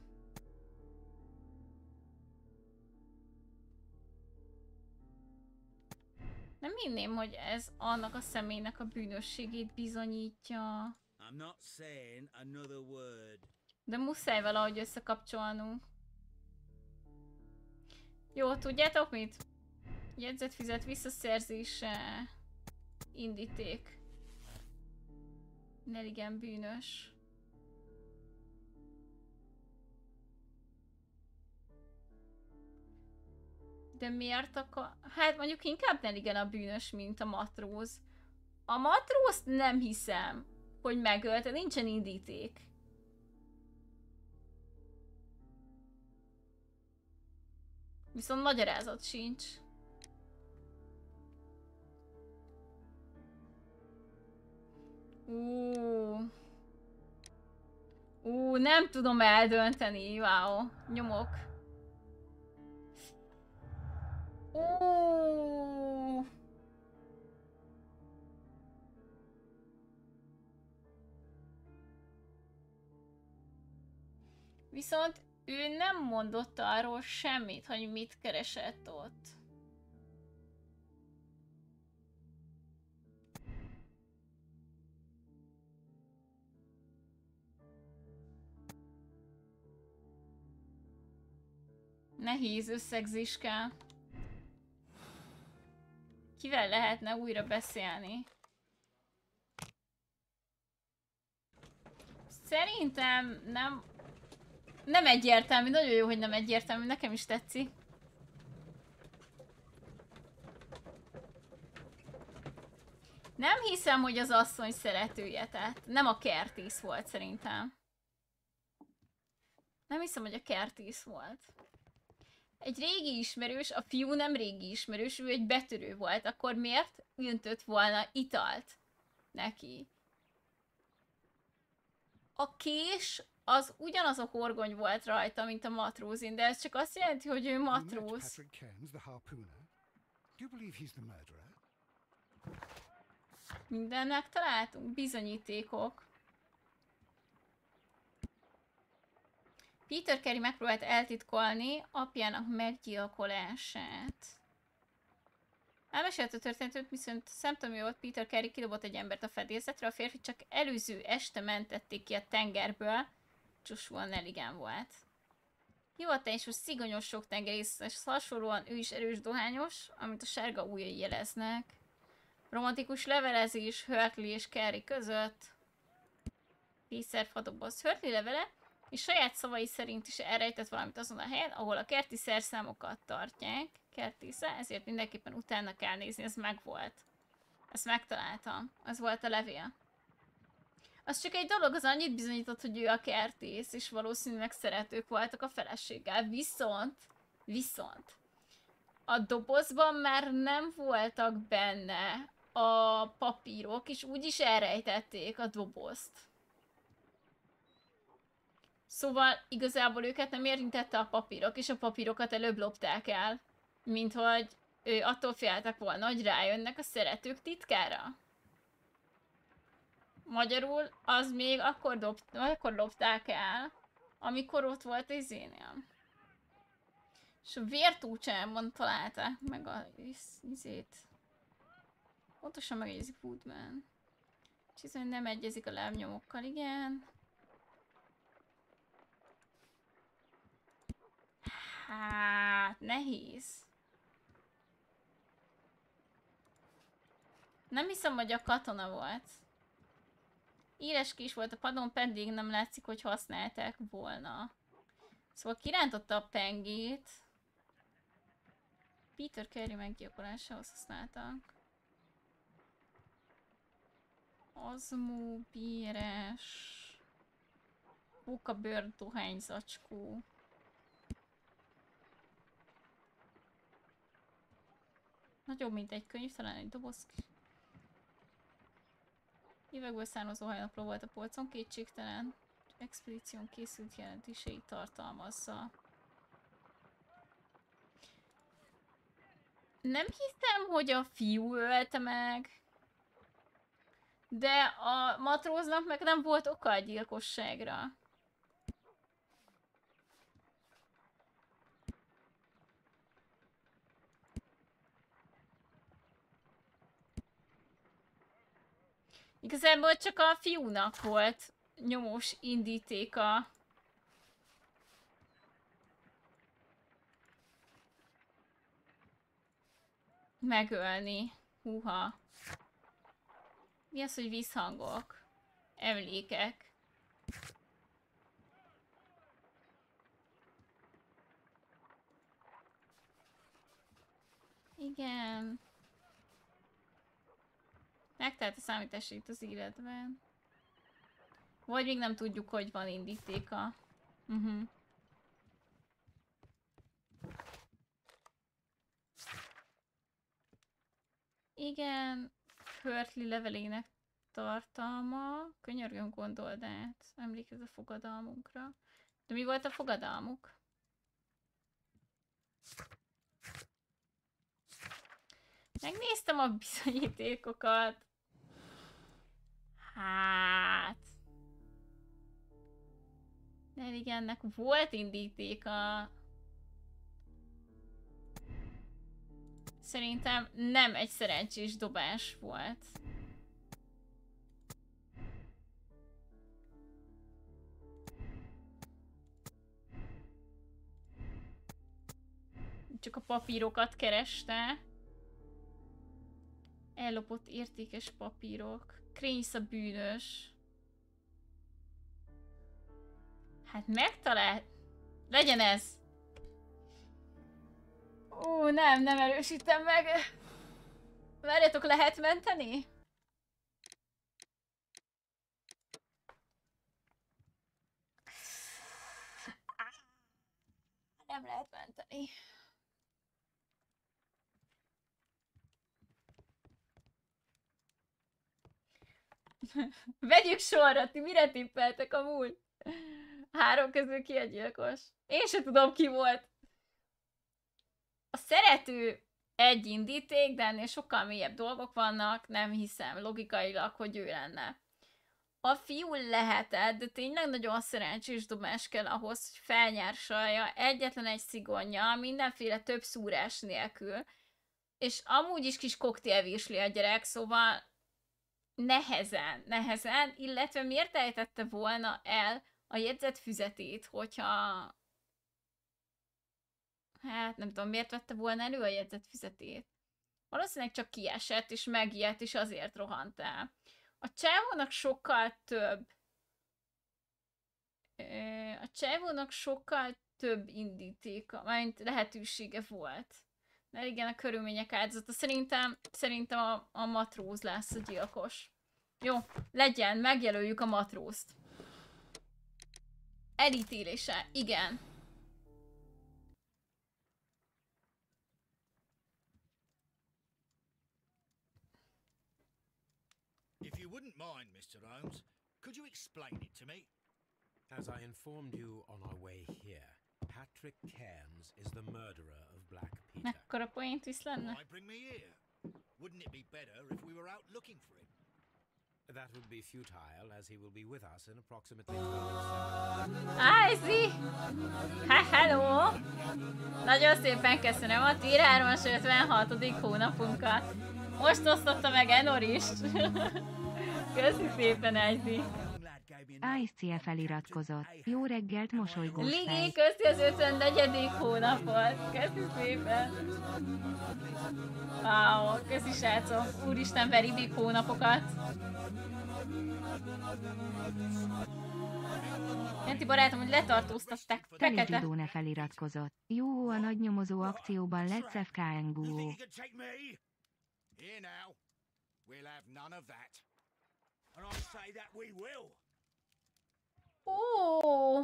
Nem hinném, hogy ez annak a személynek a bűnösségét bizonyítja. De muszáj valahogy összekapcsolnunk. Jó, tudjátok mit? Jegyzetfizet visszaszerzése. Indíték. Neligen bűnös. De miért akar... Hát mondjuk inkább Neligen a bűnös, mint a matróz. A matrózt nem hiszem, hogy megölte, nincsen indíték. Viszont magyarázat sincs. Ú. Ú, nem tudom eldönteni, wow. Nyomok. Viszont ő nem mondott arról semmit, hogy mit keresett ott. Nehéz összegzés kell. Kivel lehetne újra beszélni? Szerintem nem... Nem egyértelmű, nagyon jó, hogy nem egyértelmű, nekem is tetszik. Nem hiszem, hogy az asszony szeretője, tehát nem a kertész volt szerintem. Nem hiszem, hogy a kertész volt. Egy régi ismerős, a fiú nem régi ismerős, ő egy betörő volt, akkor miért öntött volna italt neki? A kés az ugyanaz a horgony volt rajta, mint a matrózin, de ez csak azt jelenti, hogy ő matróz. Mindennek találtunk bizonyítékok. Peter Carey megpróbált eltitkolni apjának meggyilkolását. Elmesélte a történetet, viszont szemtanúja volt Peter Carey kidobott egy embert a fedélzetre, a férfi csak előző este mentették ki a tengerből, Joshua Nelligan volt. Hivatásos, szigonyos sok tengerészes, hasonlóan ő is erős dohányos, amit a sárga ujjai jeleznek. Romantikus levelezés Hurtley és Carey között. Tízszer fadoboz Hurtley levele, és saját szavai szerint is elrejtett valamit azon a helyen, ahol a kerti szerszámokat tartják. Kertésze, ezért mindenképpen utána kell nézni, ez megvolt. Ezt megtaláltam. Ez volt a levél. Az csak egy dolog, az annyit bizonyított, hogy ő a kertész, és valószínűleg szeretők voltak a feleséggel. Viszont, viszont, a dobozban már nem voltak benne a papírok, és úgyis elrejtették a dobozt. Szóval igazából őket nem érintette a papírok, és a papírokat előbb lopták el. Mint hogy ő attól féltek volna, hogy rájönnek a szeretők titkára. Magyarul az még akkor, dob, akkor lopták el, amikor ott volt izénél. És a vértúcsában találták meg a izét. Pontosan megjegyezik Woodman. És nem egyezik a lábnyomokkal, igen. Hát, nehéz. Nem hiszem, hogy a katona volt. Éles kis volt a padon, pedig nem látszik, hogy használták volna. Szóval kirántotta a pengét. Peter Carey meggyilkolásához használtak. Azmú, bíres. Bukabőr, dohányzacskó. Nagyobb, mint egy könyv, talán egy doboz. Évekből származó hajnapló volt a polcon, kétségtelen. Expedíción készült jelentéseit tartalmazza. Nem hiszem, hogy a fiú ölte meg. De a matróznak meg nem volt oka a gyilkosságra. Igazából csak a fiúnak volt nyomós indítéka. Megölni. Húha. Mi az, hogy visszhangok? Emlékek. Igen. Megtelt a számítási itt az életben. Vagy még nem tudjuk, hogy van indítéka. Uh mhm. -huh. Igen, Hurtley levelének tartalma. Könyörgöm gondold át. Emlékezz a fogadalmunkra. De mi volt a fogadalmuk? Megnéztem a bizonyítékokat. Hát... Nerigennek volt indítéka. Szerintem nem egy szerencsés dobás volt. Csak a papírokat kereste. Ellopott értékes papírok. Krénysz a bűnös. Hát megtalált. Legyen ez. Ó, nem, nem erősítem meg. Várjatok, lehet menteni? Nem lehet menteni. Vegyük sorra, ti mire tippeltek amúgy? Három közül ki a gyilkos? Én se tudom ki volt. A szerető egy indíték, de ennél sokkal mélyebb dolgok vannak, nem hiszem logikailag, hogy ő lenne. A fiú lehetett, de tényleg nagyon szerencsés dobás kell ahhoz, hogy felnyársalja egyetlen egy szigonja, mindenféle több szúrás nélkül, és amúgy is kis koktélvísli a gyerek, szóval nehezen, nehezen, illetve miért ejtette volna el a jegyzett füzetét, hogyha hát nem tudom, miért vette volna elő a jegyzett füzetét. Valószínűleg csak kiesett, és megijedt, és azért rohant el. A csávónak sokkal több a csávónak sokkal több indítéka, mint lehetősége volt. De igen, a körülmények áldozata. Szerintem, szerintem a, a matróz lesz a gyilkos. Jó, legyen, megjelöljük a matrózt. Elítélése, igen. If you wouldn't mind, Mr. Holmes, could you explain it to me? As I informed you on our way here, Patrick Cairns is the murderer of Black Peter. Mekkora point is lenne? Why bring me here? Wouldn't it be better if we were out looking for him? That would be futile, as he will be with us in approximately 12 I see! Ha, hello! Nagyon szépen köszönöm a tier 3-as 56. hónapunkat. Most osztotta meg Enor is. Köszi szépen, Icy. Ice feliratkozott. Jó reggelt, mosolygós Ligi, köszi az 54. hónapot. Köszi szépen. Wow, köszi srácok. Úristen, veri big hónapokat. Jenti barátom, hogy letartóztatták fekete. Zsidóne feliratkozott. Jó, a nagy nyomozó akcióban Let's FKN Guó. You can take me? Here now. We'll have none of that. And I say that we will. Ó!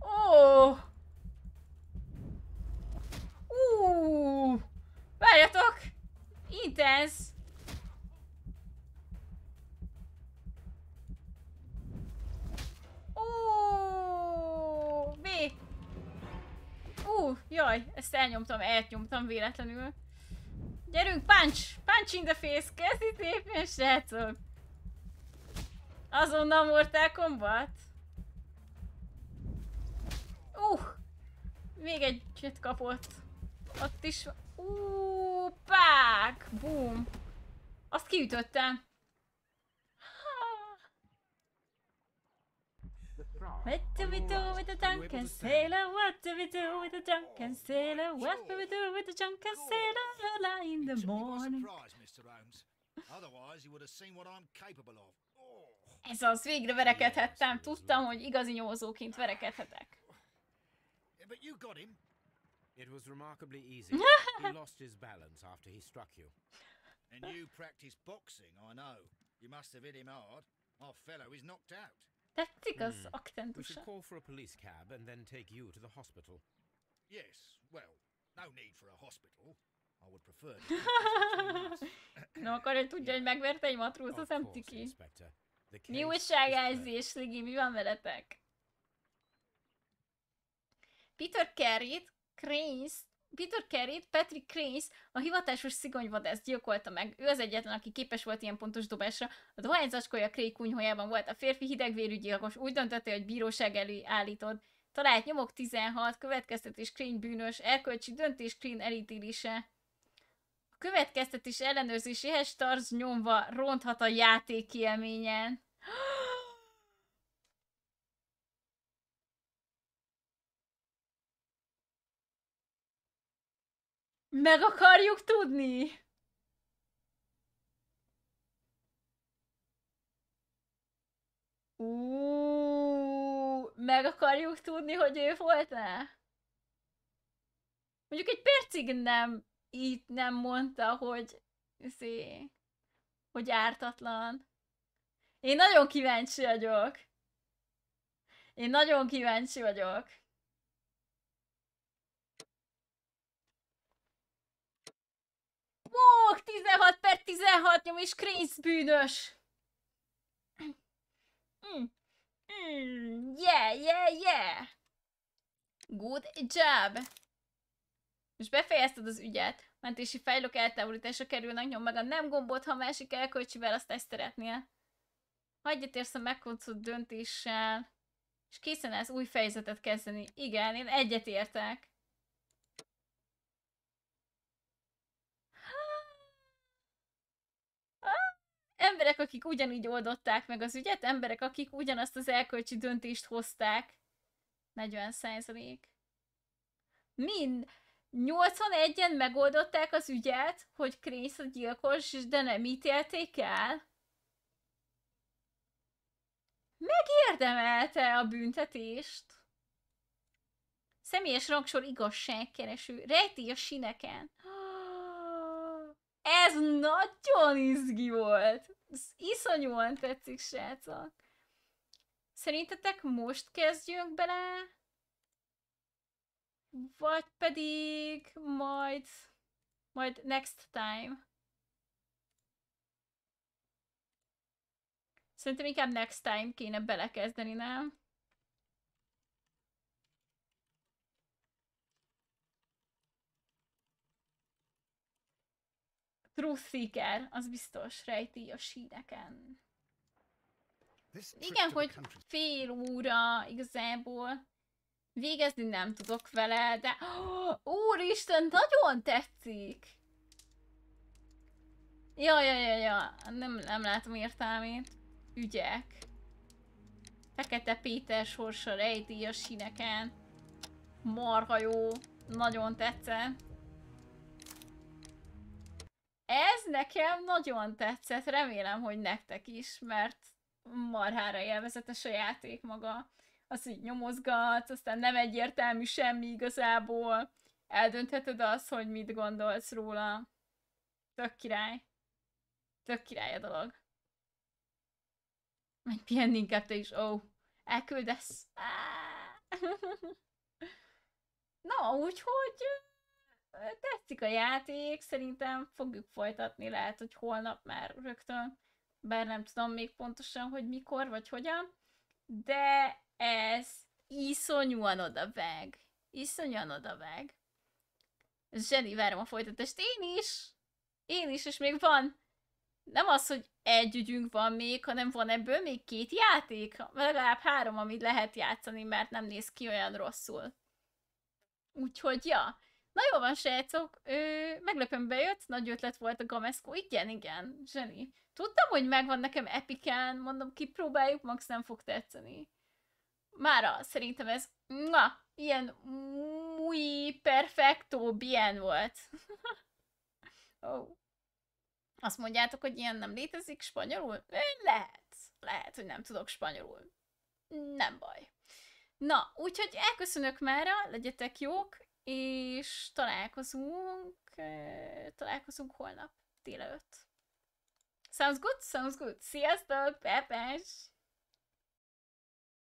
Ó! Ú! Várjatok! Intense! Ó! B! Ú, jaj, ezt elnyomtam, elnyomtam véletlenül. Gyerünk, punch! Punch in the face! Kezdi szépen, srácok! Azonnal Mortal Kombat? Uh! Még egyet kapott. Ott is... Uh, pák! Boom! Azt kiütöttem. What do we do with the drunken sailor? What do we do with the drunken sailor? What do we do with the drunken sailor early in the morning? Otherwise, you would have seen what I'm capable of. Ez az, végre verekedhettem. Tudtam, hogy igazi nyomozóként verekedhetek. But you got him. It was remarkably easy. he lost his balance after he struck you. And you practice boxing, I know. You must have hit him hard. Our fellow is knocked out. Tetszik az Hmm. We akcentusa. should call for a police cab and then take you to the hospital. Yes, well, no need for a hospital. I would prefer. Nem akar, hogy tudja, hogy megverte egy matróz, az nem Of course, ciki. Inspector. Mi case újság, is Ázzi és Ligi, mi van veletek? Peter Carey-t Cranes Peter Carey, Patrick Cranes, a hivatásos szigonyvadász gyilkolta meg. Ő az egyetlen, aki képes volt ilyen pontos dobásra. A dohány zacskója Craig kunyhójában volt. A férfi hidegvérű gyilkos úgy döntötte, hogy bíróság elé állítod. Talált nyomok 16, következtetés Crane bűnös, erkölcsi döntés Crane elítélése. Következtetés ellenőrzéséhez Stars nyomva ronthat a játék élményen. Meg akarjuk tudni! Ú, meg akarjuk tudni, hogy ő volt-e? Mondjuk egy percig nem itt nem mondta, hogy szé, hogy ártatlan. Én nagyon kíváncsi vagyok. Én nagyon kíváncsi vagyok. Mók, 16 per 16 nyom és Chris bűnös. Mm. Mm. Yeah, yeah, yeah. Good job. Most befejezted az ügyet. Mentési fejlok eltávolításra kerülnek, nyom meg a nem gombot, ha másik elkölcsivel azt ezt szeretnél. Hagyj érsz a megkoncolt döntéssel, és készen állsz új fejezetet kezdeni. Igen, én egyet értek. Emberek, akik ugyanígy oldották meg az ügyet, emberek, akik ugyanazt az elkölcsi döntést hozták. 40 százalék. Mind 81-en megoldották az ügyet, hogy Krész a gyilkos, de nem ítélték el. Megérdemelte a büntetést. Személyes rangsor igazságkereső. Rejti a sineken. Ez nagyon izgi volt. Ez iszonyúan tetszik, srácok. Szerintetek most kezdjünk bele? Vagy pedig majd, majd next time. Szerintem inkább next time kéne belekezdeni, nem? Truth Seeker, az biztos rejti a síneken. Igen, hogy fél óra igazából végezni nem tudok vele, de oh, úristen, nagyon tetszik! Ja, ja, ja, ja, nem, nem látom értelmét. Ügyek. Fekete Péter sorsa rejti a síneken. Marha jó, nagyon tetszett. Ez nekem nagyon tetszett, remélem, hogy nektek is, mert marhára élvezetes a játék maga. Az, hogy nyomozgatsz, aztán nem egyértelmű semmi igazából. Eldöntheted azt, hogy mit gondolsz róla. Tök király. Tök király a dolog. Menj pihenni inkább te is. Ó, oh, elküldesz. Na, úgyhogy tetszik a játék, szerintem fogjuk folytatni, lehet, hogy holnap már rögtön, bár nem tudom még pontosan, hogy mikor vagy hogyan, de ez iszonyúan odaveg. Iszonyúan odaveg. Zseni, várom a folytatást. Én is! Én is, és még van. Nem az, hogy egy ügyünk van még, hanem van ebből még két játék. Legalább három, amit lehet játszani, mert nem néz ki olyan rosszul. Úgyhogy, ja. Na jó van, srácok, meglepően bejött, nagy ötlet volt a Gamesco. Igen, igen, zseni. Tudtam, hogy megvan nekem epikán, mondom, kipróbáljuk, max nem fog tetszeni. Mára, szerintem ez, na, ilyen muy perfecto bien volt. oh. Azt mondjátok, hogy ilyen nem létezik spanyolul? Lehet. Lehet, hogy nem tudok spanyolul. Nem baj. Na, úgyhogy elköszönök mára, legyetek jók, és találkozunk, találkozunk holnap délelőtt. Sounds good? Sounds good. Sziasztok, Pepes!